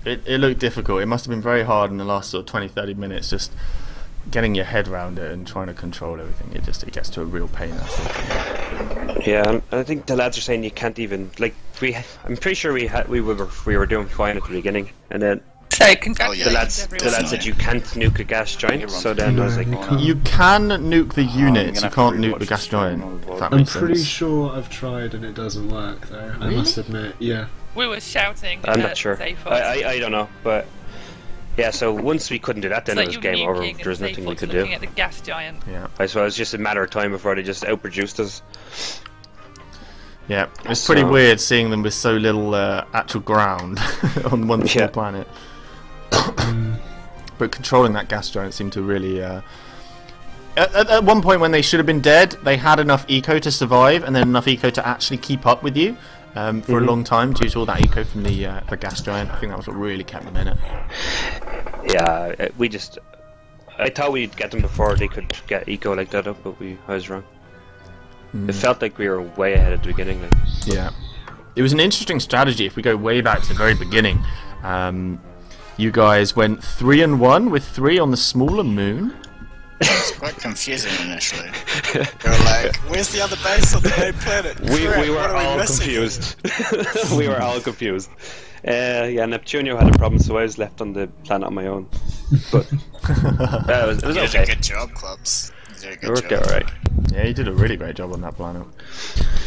Speaker 10: it, it looked difficult. It must have been very hard in the last sort of 20, 30 minutes, just getting your head around it and trying to control everything. It just it gets to a real pain.
Speaker 11: Yeah, I think the lads are saying you can't even like we. I'm pretty sure we had we were we were doing fine at the beginning, and then
Speaker 9: So
Speaker 1: Oh, yeah.
Speaker 11: the lads the lads said you can't nuke a gas giant. So then I was like,
Speaker 10: You can nuke the units.
Speaker 3: gonna
Speaker 10: You can't nuke the gas giant.
Speaker 3: the
Speaker 10: If that
Speaker 3: vlog.
Speaker 12: I'm pretty
Speaker 10: sense.
Speaker 12: sure I've tried and it doesn't work though. I must admit, yeah.
Speaker 9: We were shouting.
Speaker 11: I'm not sure. I, I I don't know, but yeah. So once we couldn't do that, then
Speaker 9: It's
Speaker 11: it was game over. There was nothing we could do.
Speaker 9: at the gas giant.
Speaker 10: Yeah,
Speaker 11: I suppose it's just a matter of time before they just outproduced us.
Speaker 10: yeah. It's pretty
Speaker 11: So-
Speaker 10: weird seeing them with so little uh, actual ground on one small
Speaker 11: Yeah.
Speaker 10: planet. but controlling that gas giant seemed to really uh, at, at, at one point when they should have been dead, they had enough eco to survive, and then enough eco to actually keep up with you um, for
Speaker 11: Mhm.
Speaker 10: a long time due to all that eco from the uh, the gas giant. I think that was what really kept them in it.
Speaker 11: Yeah, uh, we just. I thought we'd get them before they could get eco like that up, but we I was wrong.
Speaker 10: Hmm.
Speaker 11: It felt like we were way ahead at the beginning. Like,
Speaker 10: Yeah. It was an interesting strategy if we go way back to the very beginning. Um, you guys went three and one with three on the smaller moon.
Speaker 1: It was quite confusing initially. We were like, where's the other base on the main planet?
Speaker 11: we,
Speaker 1: Crap,
Speaker 11: we were
Speaker 1: what
Speaker 11: all
Speaker 1: missing?
Speaker 11: confused. we were all confused. Uh, yeah, Neptunio had a problem, so I was left on the planet on my own. But uh, it was, it was
Speaker 1: you did
Speaker 11: okay.
Speaker 1: a good job, clubs. You did a
Speaker 11: It
Speaker 1: good
Speaker 11: worked
Speaker 1: job.
Speaker 11: out alright.
Speaker 10: Yeah, you did a really great job on that planet.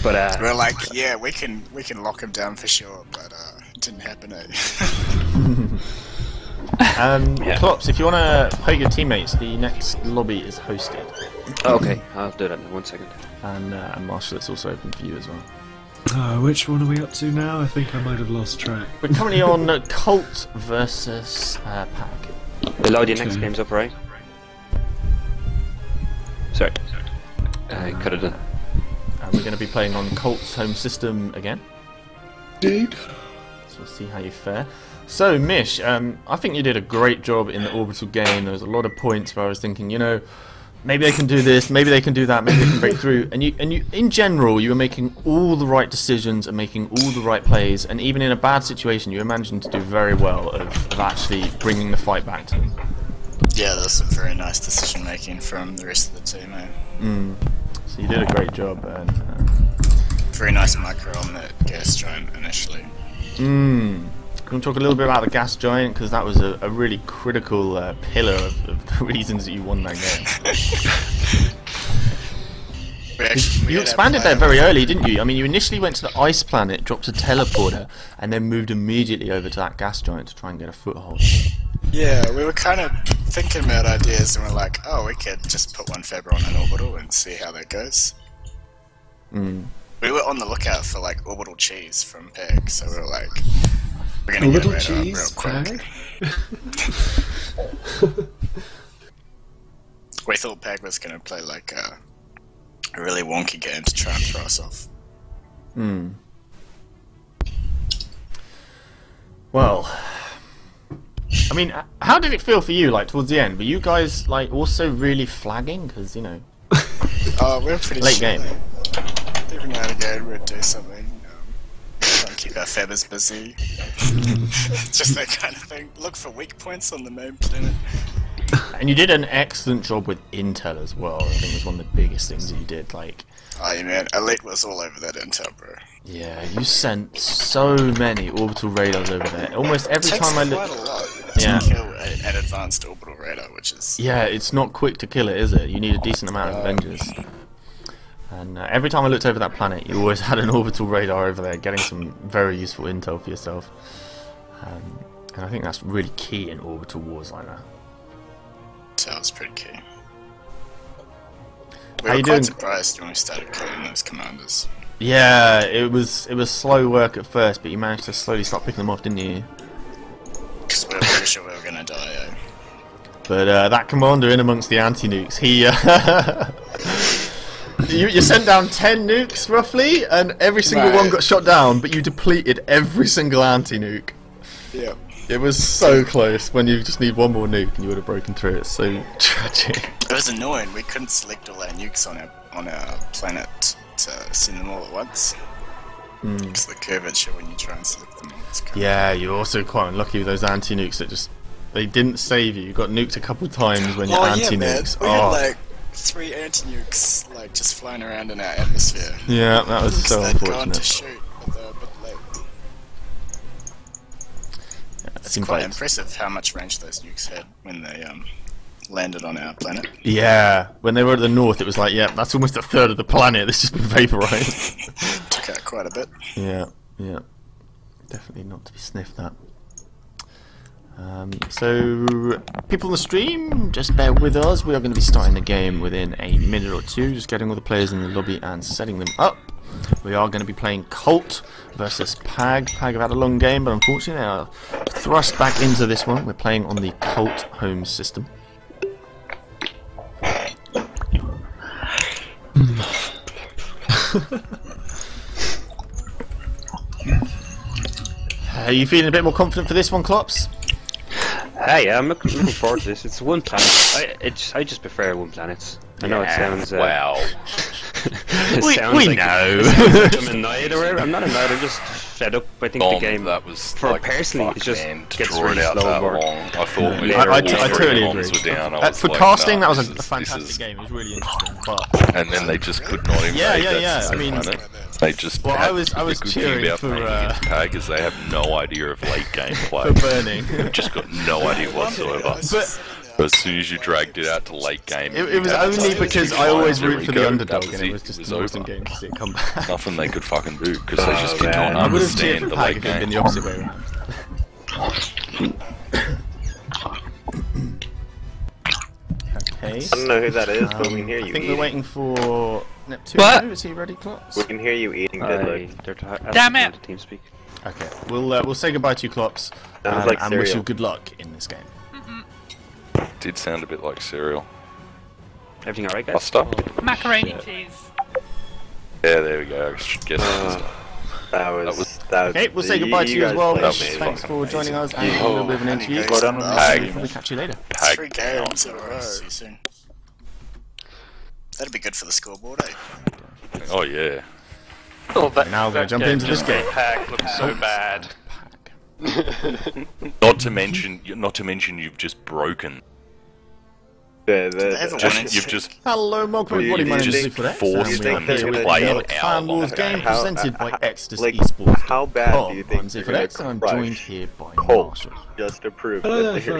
Speaker 11: But uh,
Speaker 1: We are like, yeah, we can we can lock him down for sure, but uh, it didn't happen. Eh?
Speaker 10: Um,
Speaker 11: Yeah.
Speaker 10: Klops, if you want to poke your teammates, the next lobby is hosted.
Speaker 11: okay, I'll do that in one second.
Speaker 10: And, uh, and Marshall, it's also open for you as well.
Speaker 12: Oh, which one are we up to now? I think I might have lost track.
Speaker 10: We're currently on Cult Cult versus uh, Pag.
Speaker 11: Below the next
Speaker 12: Okay.
Speaker 11: game's up, right? Sorry. I cut it in.
Speaker 10: And we're going to be playing on Cult's home system again.
Speaker 12: Indeed.
Speaker 10: So we'll see how you fare. So, Mish, um, I think you did a great job in the orbital game. There was a lot of points where I was thinking, you know, maybe they can do this, maybe they can do that, maybe they can break through. And you, and you, in general, you were making all the right decisions and making all the right plays. And even in a bad situation, you were managing to do very well of, of actually bringing the fight back to them.
Speaker 1: yeah, there's some very nice decision making from the rest of the team. Eh?
Speaker 10: Mm. So you did a great job. And, uh,
Speaker 1: Very nice micro on that gas giant initially.
Speaker 10: Mm. Can we talk a little bit about the gas giant because that was a, a really critical uh, pillar of, of the reasons that you won that game.
Speaker 1: We actually, we
Speaker 10: You expanded there very early, didn't you? I mean, you initially went to the ice planet, dropped a teleporter, and then moved immediately over to that gas giant to try and get a foothold.
Speaker 1: Yeah, we were kind of thinking about ideas, and we're like, oh, we could just put one fabber on an orbital and see how that goes.
Speaker 10: Mm.
Speaker 1: We were on the lookout for like orbital cheese from Peg, so we were like, we're gonna a radar
Speaker 12: cheese,
Speaker 1: real quick.
Speaker 12: Peg?
Speaker 1: We thought Peg was gonna play like a, a really wonky game to try and throw us off.
Speaker 10: Hmm. Well, I mean, how did it feel for you, like, towards the end? Were you guys, like, also really flagging? Because, you know,
Speaker 1: Oh, we we're pretty
Speaker 10: Late
Speaker 1: chill.
Speaker 10: game.
Speaker 1: Every now and again, we'd do something. And keep our fabbers busy. Just that kind of thing. Look for weak points on the main planet.
Speaker 10: and you did an excellent job with intel as well. I think it was one of the biggest things that you did. Like,
Speaker 1: Oh, yeah, man, Elite was all over that intel, bro.
Speaker 10: yeah, you sent so many orbital radars over there. Almost every time I look. Yeah.
Speaker 1: to kill a, an advanced orbital radar, which is
Speaker 10: Yeah, it's not quick to kill it, is it? You need a decent amount of uh, Avengers. And uh, every time I looked over that planet, you always had an orbital radar over there, getting some very useful intel for yourself. Um, and I think that's really key in orbital wars like that.
Speaker 1: was pretty key. We
Speaker 10: How
Speaker 1: were
Speaker 10: you
Speaker 1: quite
Speaker 10: doing?
Speaker 1: surprised when we started killing those commanders.
Speaker 10: Yeah, it was it was slow work at first, but you managed to slowly start picking them off, didn't you?
Speaker 1: Because we were pretty sure we were gonna die. Eh?
Speaker 10: But uh, that commander in amongst the anti-nukes, he... Uh, you, you sent down 10 nukes, roughly, and every single one got shot down, but you depleted every single anti-nuke.
Speaker 1: Yeah.
Speaker 10: It was so close when you just need one more nuke and you would have broken through. It's so tragic.
Speaker 1: It was annoying. We couldn't select all our nukes on our on our planet to send them all at once.
Speaker 10: Mm.
Speaker 1: Because the curvature when you try and select them. It's
Speaker 10: Yeah, you're also quite unlucky with those anti-nukes that just... They didn't save you. You got nuked a couple times when you're
Speaker 1: oh yeah, man. We
Speaker 10: oh,
Speaker 1: had like three anti-nukes like just flying around in our atmosphere.
Speaker 10: yeah, that was so
Speaker 1: they'd gone to
Speaker 10: unfortunate.
Speaker 1: shoot, but they were a bit late. It's quite
Speaker 10: like-
Speaker 1: impressive how much range those nukes had when they um, landed on our planet.
Speaker 10: Yeah, when they were at the north, it was like, yeah, that's almost a third of the planet that's just been vaporized.
Speaker 1: Took out quite a bit.
Speaker 10: yeah, yeah. Definitely not to be sniffed at. Um, so, people in the stream, just bear with us. We are going to be starting the game within a minute or two, just getting all the players in the lobby and setting them up. We are going to be playing Cult versus Pag. Pag have had a long game, but unfortunately they are thrust back into this one. We're playing on the Cult home system. are you feeling a bit more confident for this one, Klops?
Speaker 11: Hey, I'm looking, looking forward to this. It's one planet. I, it's, I just prefer one planet. I know
Speaker 10: Yeah,
Speaker 11: it sounds. Uh,
Speaker 5: Wow.
Speaker 11: it
Speaker 10: We-
Speaker 11: sounds
Speaker 10: we
Speaker 11: like
Speaker 10: know.
Speaker 11: sounds like I'm annoyed or whatever. I'm not annoyed. I'm just fed up. I think
Speaker 5: Dom,
Speaker 11: the game.
Speaker 5: that was
Speaker 11: for
Speaker 5: like,
Speaker 11: personally,
Speaker 5: fuck,
Speaker 11: it just
Speaker 5: man, to
Speaker 11: gets really
Speaker 5: out
Speaker 11: slow.
Speaker 5: that long. I thought when
Speaker 11: Yeah.
Speaker 10: I, I,
Speaker 5: all
Speaker 10: t- I
Speaker 5: three
Speaker 10: totally agree.
Speaker 5: were down, I
Speaker 10: Uh, for
Speaker 5: like,
Speaker 10: casting,
Speaker 5: nah,
Speaker 10: that was a
Speaker 5: is-
Speaker 10: fantastic
Speaker 5: is-
Speaker 10: game. It was really interesting. But
Speaker 5: And then they just could not invade
Speaker 10: Yeah, yeah,
Speaker 5: that
Speaker 10: yeah, I mean-
Speaker 5: planet. They just
Speaker 10: Well, I was- I was
Speaker 5: the good
Speaker 10: cheering
Speaker 5: about
Speaker 10: for,
Speaker 5: playing
Speaker 10: uh,
Speaker 5: against Pag is they have no idea of late game play.
Speaker 10: for burning.
Speaker 5: They've just got no idea whatsoever.
Speaker 10: But-
Speaker 5: as soon as you dragged it out to late game,
Speaker 10: It, it was only because I always root for the
Speaker 5: we
Speaker 10: underdog, and it
Speaker 5: it.
Speaker 10: was just
Speaker 5: It
Speaker 10: an
Speaker 5: was
Speaker 10: awesome
Speaker 5: over.
Speaker 10: game to see it come back.
Speaker 5: Nothing they could fucking do because they just
Speaker 8: Oh,
Speaker 5: did
Speaker 8: man.
Speaker 5: not
Speaker 10: I would have
Speaker 5: understand
Speaker 10: for
Speaker 5: the
Speaker 10: Pag
Speaker 5: late
Speaker 10: if it had been the opposite way around. Okay.
Speaker 8: I don't know who that is, but we can hear
Speaker 10: Um, I think
Speaker 8: eating.
Speaker 10: we're waiting for Neptune.
Speaker 9: What?
Speaker 10: Is he ready, Klops?
Speaker 8: We can hear you eating
Speaker 11: I,
Speaker 8: Deadlift.
Speaker 11: they're t- asking
Speaker 9: Damn it.
Speaker 11: to Team speak.
Speaker 10: Okay, we'll uh, we'll say goodbye to you, Klops,
Speaker 8: Sounds
Speaker 10: um,
Speaker 8: like
Speaker 10: and wish you good luck in this game.
Speaker 5: Did sound a bit like cereal.
Speaker 11: Everything alright, guys?
Speaker 5: Pasta?
Speaker 9: Macaroni cheese.
Speaker 5: Yeah, there we go. I guess
Speaker 8: Uh, that was
Speaker 5: That was-
Speaker 8: that was.
Speaker 10: Okay, we'll say goodbye to you as well.
Speaker 8: played
Speaker 5: That
Speaker 10: Mitch.
Speaker 5: was
Speaker 10: Thanks
Speaker 5: fucking
Speaker 10: for joining us and
Speaker 5: amazing.
Speaker 10: a little bit of an interview.
Speaker 5: Well done on
Speaker 10: Uh. We'll catch you later.
Speaker 5: Pag
Speaker 1: Three games in a row. See you soon. That'd be good for the scoreboard, eh?
Speaker 5: Oh yeah.
Speaker 10: Oh, now we're going to jump into this game.
Speaker 13: Pag looks so bad.
Speaker 5: Not to mention, not to mention, you've just broken.
Speaker 8: The, the,
Speaker 1: They have a
Speaker 8: the-
Speaker 5: Just, you've just
Speaker 10: Hello, Mogwai.
Speaker 8: You
Speaker 10: What you manage to
Speaker 5: just
Speaker 10: do for
Speaker 5: forced
Speaker 8: them to
Speaker 10: are here with
Speaker 8: play
Speaker 10: another
Speaker 5: an
Speaker 10: Clan Wars game
Speaker 5: game.
Speaker 8: How-
Speaker 10: presented by
Speaker 8: uh,
Speaker 10: Exodus
Speaker 8: like,
Speaker 10: Esports.
Speaker 8: how bad do you think
Speaker 10: I'm
Speaker 8: they're gonna
Speaker 10: and I'm joined here by
Speaker 8: Cult
Speaker 10: Marshall.
Speaker 8: just to prove
Speaker 12: Hello,
Speaker 8: that they're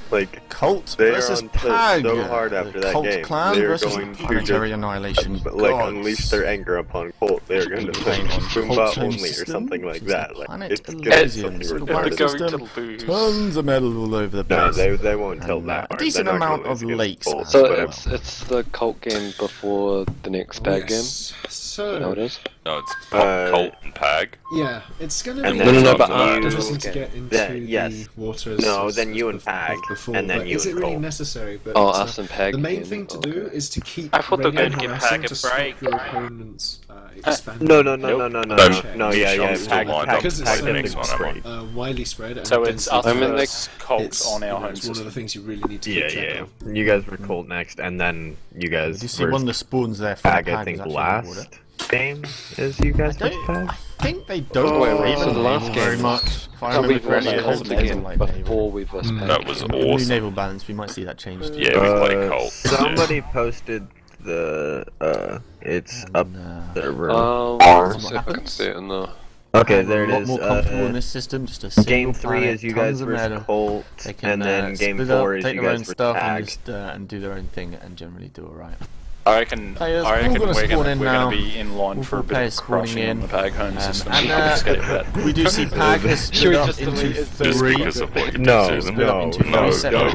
Speaker 8: like
Speaker 10: Cult
Speaker 8: They're
Speaker 10: versus Pag.
Speaker 8: so hard
Speaker 10: The
Speaker 8: after that
Speaker 10: Cult
Speaker 8: game.
Speaker 10: Clan
Speaker 8: They're
Speaker 10: versus
Speaker 8: going to
Speaker 10: Planetary
Speaker 8: just-
Speaker 10: Annihilation.
Speaker 8: like
Speaker 10: Gods.
Speaker 8: unleash their anger upon Cult. They're going to
Speaker 10: Playing on
Speaker 8: Boomba only or something like that. Like it's going to be
Speaker 10: Elysium,
Speaker 8: something
Speaker 10: single
Speaker 8: ridiculous.
Speaker 10: planet
Speaker 13: Going
Speaker 10: system,
Speaker 13: to lose.
Speaker 10: tons of metal all over the place.
Speaker 8: No, they they won't tilt
Speaker 10: And, uh,
Speaker 8: that
Speaker 10: a
Speaker 8: hard.
Speaker 10: decent amount of
Speaker 8: lose
Speaker 10: lakes
Speaker 8: Cult,
Speaker 10: as
Speaker 7: So
Speaker 10: well.
Speaker 7: it's it's the cult game before the next bad game.
Speaker 12: Yes.
Speaker 7: Is that how
Speaker 12: So
Speaker 7: it is?
Speaker 5: no, it's
Speaker 8: Uh,
Speaker 5: Cult and Pag.
Speaker 12: yeah, it's gonna
Speaker 8: And
Speaker 12: be
Speaker 8: then
Speaker 7: No, no, no, but
Speaker 5: uh,
Speaker 12: interesting
Speaker 8: you,
Speaker 12: to get into
Speaker 8: Yeah, yes.
Speaker 12: water. As,
Speaker 8: No,
Speaker 12: as-
Speaker 8: then you and
Speaker 12: bef-
Speaker 8: Pag,
Speaker 12: before,
Speaker 8: and then you
Speaker 12: is it
Speaker 8: and
Speaker 12: really
Speaker 8: Cult.
Speaker 12: necessary? But
Speaker 7: Oh,
Speaker 12: uh,
Speaker 7: us and Peg
Speaker 12: the main thing to do is to keep
Speaker 13: I thought they were gonna give Pag a break.
Speaker 12: your opponents uh, expanding.
Speaker 8: No, no, no,
Speaker 13: Nope.
Speaker 8: no, no, no,
Speaker 5: No,
Speaker 8: no, no, yeah, yeah.
Speaker 5: still
Speaker 8: Pag,
Speaker 5: lined
Speaker 8: Pag,
Speaker 5: up
Speaker 12: Because
Speaker 5: to
Speaker 12: it's
Speaker 5: play
Speaker 12: so
Speaker 5: the next one,
Speaker 12: uh, widely spread.
Speaker 13: So it's us
Speaker 7: I mean,
Speaker 13: versus Cult
Speaker 12: it's,
Speaker 13: on
Speaker 12: you
Speaker 13: our
Speaker 12: know,
Speaker 13: home
Speaker 12: it's one of the things you really need to
Speaker 8: Yeah,
Speaker 12: keep
Speaker 8: yeah.
Speaker 12: of.
Speaker 8: You guys were Cult next, and then you guys.
Speaker 10: Did you see one of the spawns there for
Speaker 8: Pag,
Speaker 10: the
Speaker 8: I think
Speaker 10: is actually in the water?
Speaker 8: last game is you guys
Speaker 10: I
Speaker 8: versus.
Speaker 10: I think they don't
Speaker 7: Oh, wait, wait, the
Speaker 10: the
Speaker 7: last game
Speaker 10: very much. If I
Speaker 7: So
Speaker 10: remember
Speaker 7: we
Speaker 10: correctly,
Speaker 7: played
Speaker 10: Cult
Speaker 7: again
Speaker 10: like
Speaker 7: before we versus
Speaker 12: Mm.
Speaker 5: That was
Speaker 10: With new
Speaker 5: awesome.
Speaker 10: naval balance, we might see that changed.
Speaker 5: Yeah, we played
Speaker 8: Uh,
Speaker 5: Cult.
Speaker 8: Somebody posted the uh, it's up
Speaker 10: And, uh,
Speaker 8: server.
Speaker 7: Oh,
Speaker 8: bar.
Speaker 7: let's see if I can see it in the.
Speaker 8: Okay, there it is.
Speaker 10: it more comfortable in
Speaker 8: Uh,
Speaker 10: this system. Just a
Speaker 8: game three
Speaker 10: planet,
Speaker 8: is you guys
Speaker 10: of
Speaker 8: versus
Speaker 10: metal.
Speaker 8: Cult,
Speaker 10: They can,
Speaker 8: and then
Speaker 10: uh,
Speaker 8: game four
Speaker 10: up,
Speaker 8: is
Speaker 10: take
Speaker 8: you guys
Speaker 10: own
Speaker 8: versus
Speaker 10: stuff and just uh, and do their own thing and generally do alright.
Speaker 13: I reckon,
Speaker 10: Players,
Speaker 13: I reckon we're
Speaker 10: spawn
Speaker 13: gonna, we're gonna be in line
Speaker 10: All
Speaker 13: for a bit
Speaker 10: players
Speaker 13: of crushing
Speaker 10: in.
Speaker 13: on the Pag home
Speaker 10: Um,
Speaker 13: system.
Speaker 10: and,
Speaker 13: You
Speaker 10: uh, we do see Pag has split up into
Speaker 7: delete it?
Speaker 5: Just
Speaker 10: three.
Speaker 5: because of what you
Speaker 8: No,
Speaker 5: did to them.
Speaker 10: Split up
Speaker 8: no, no,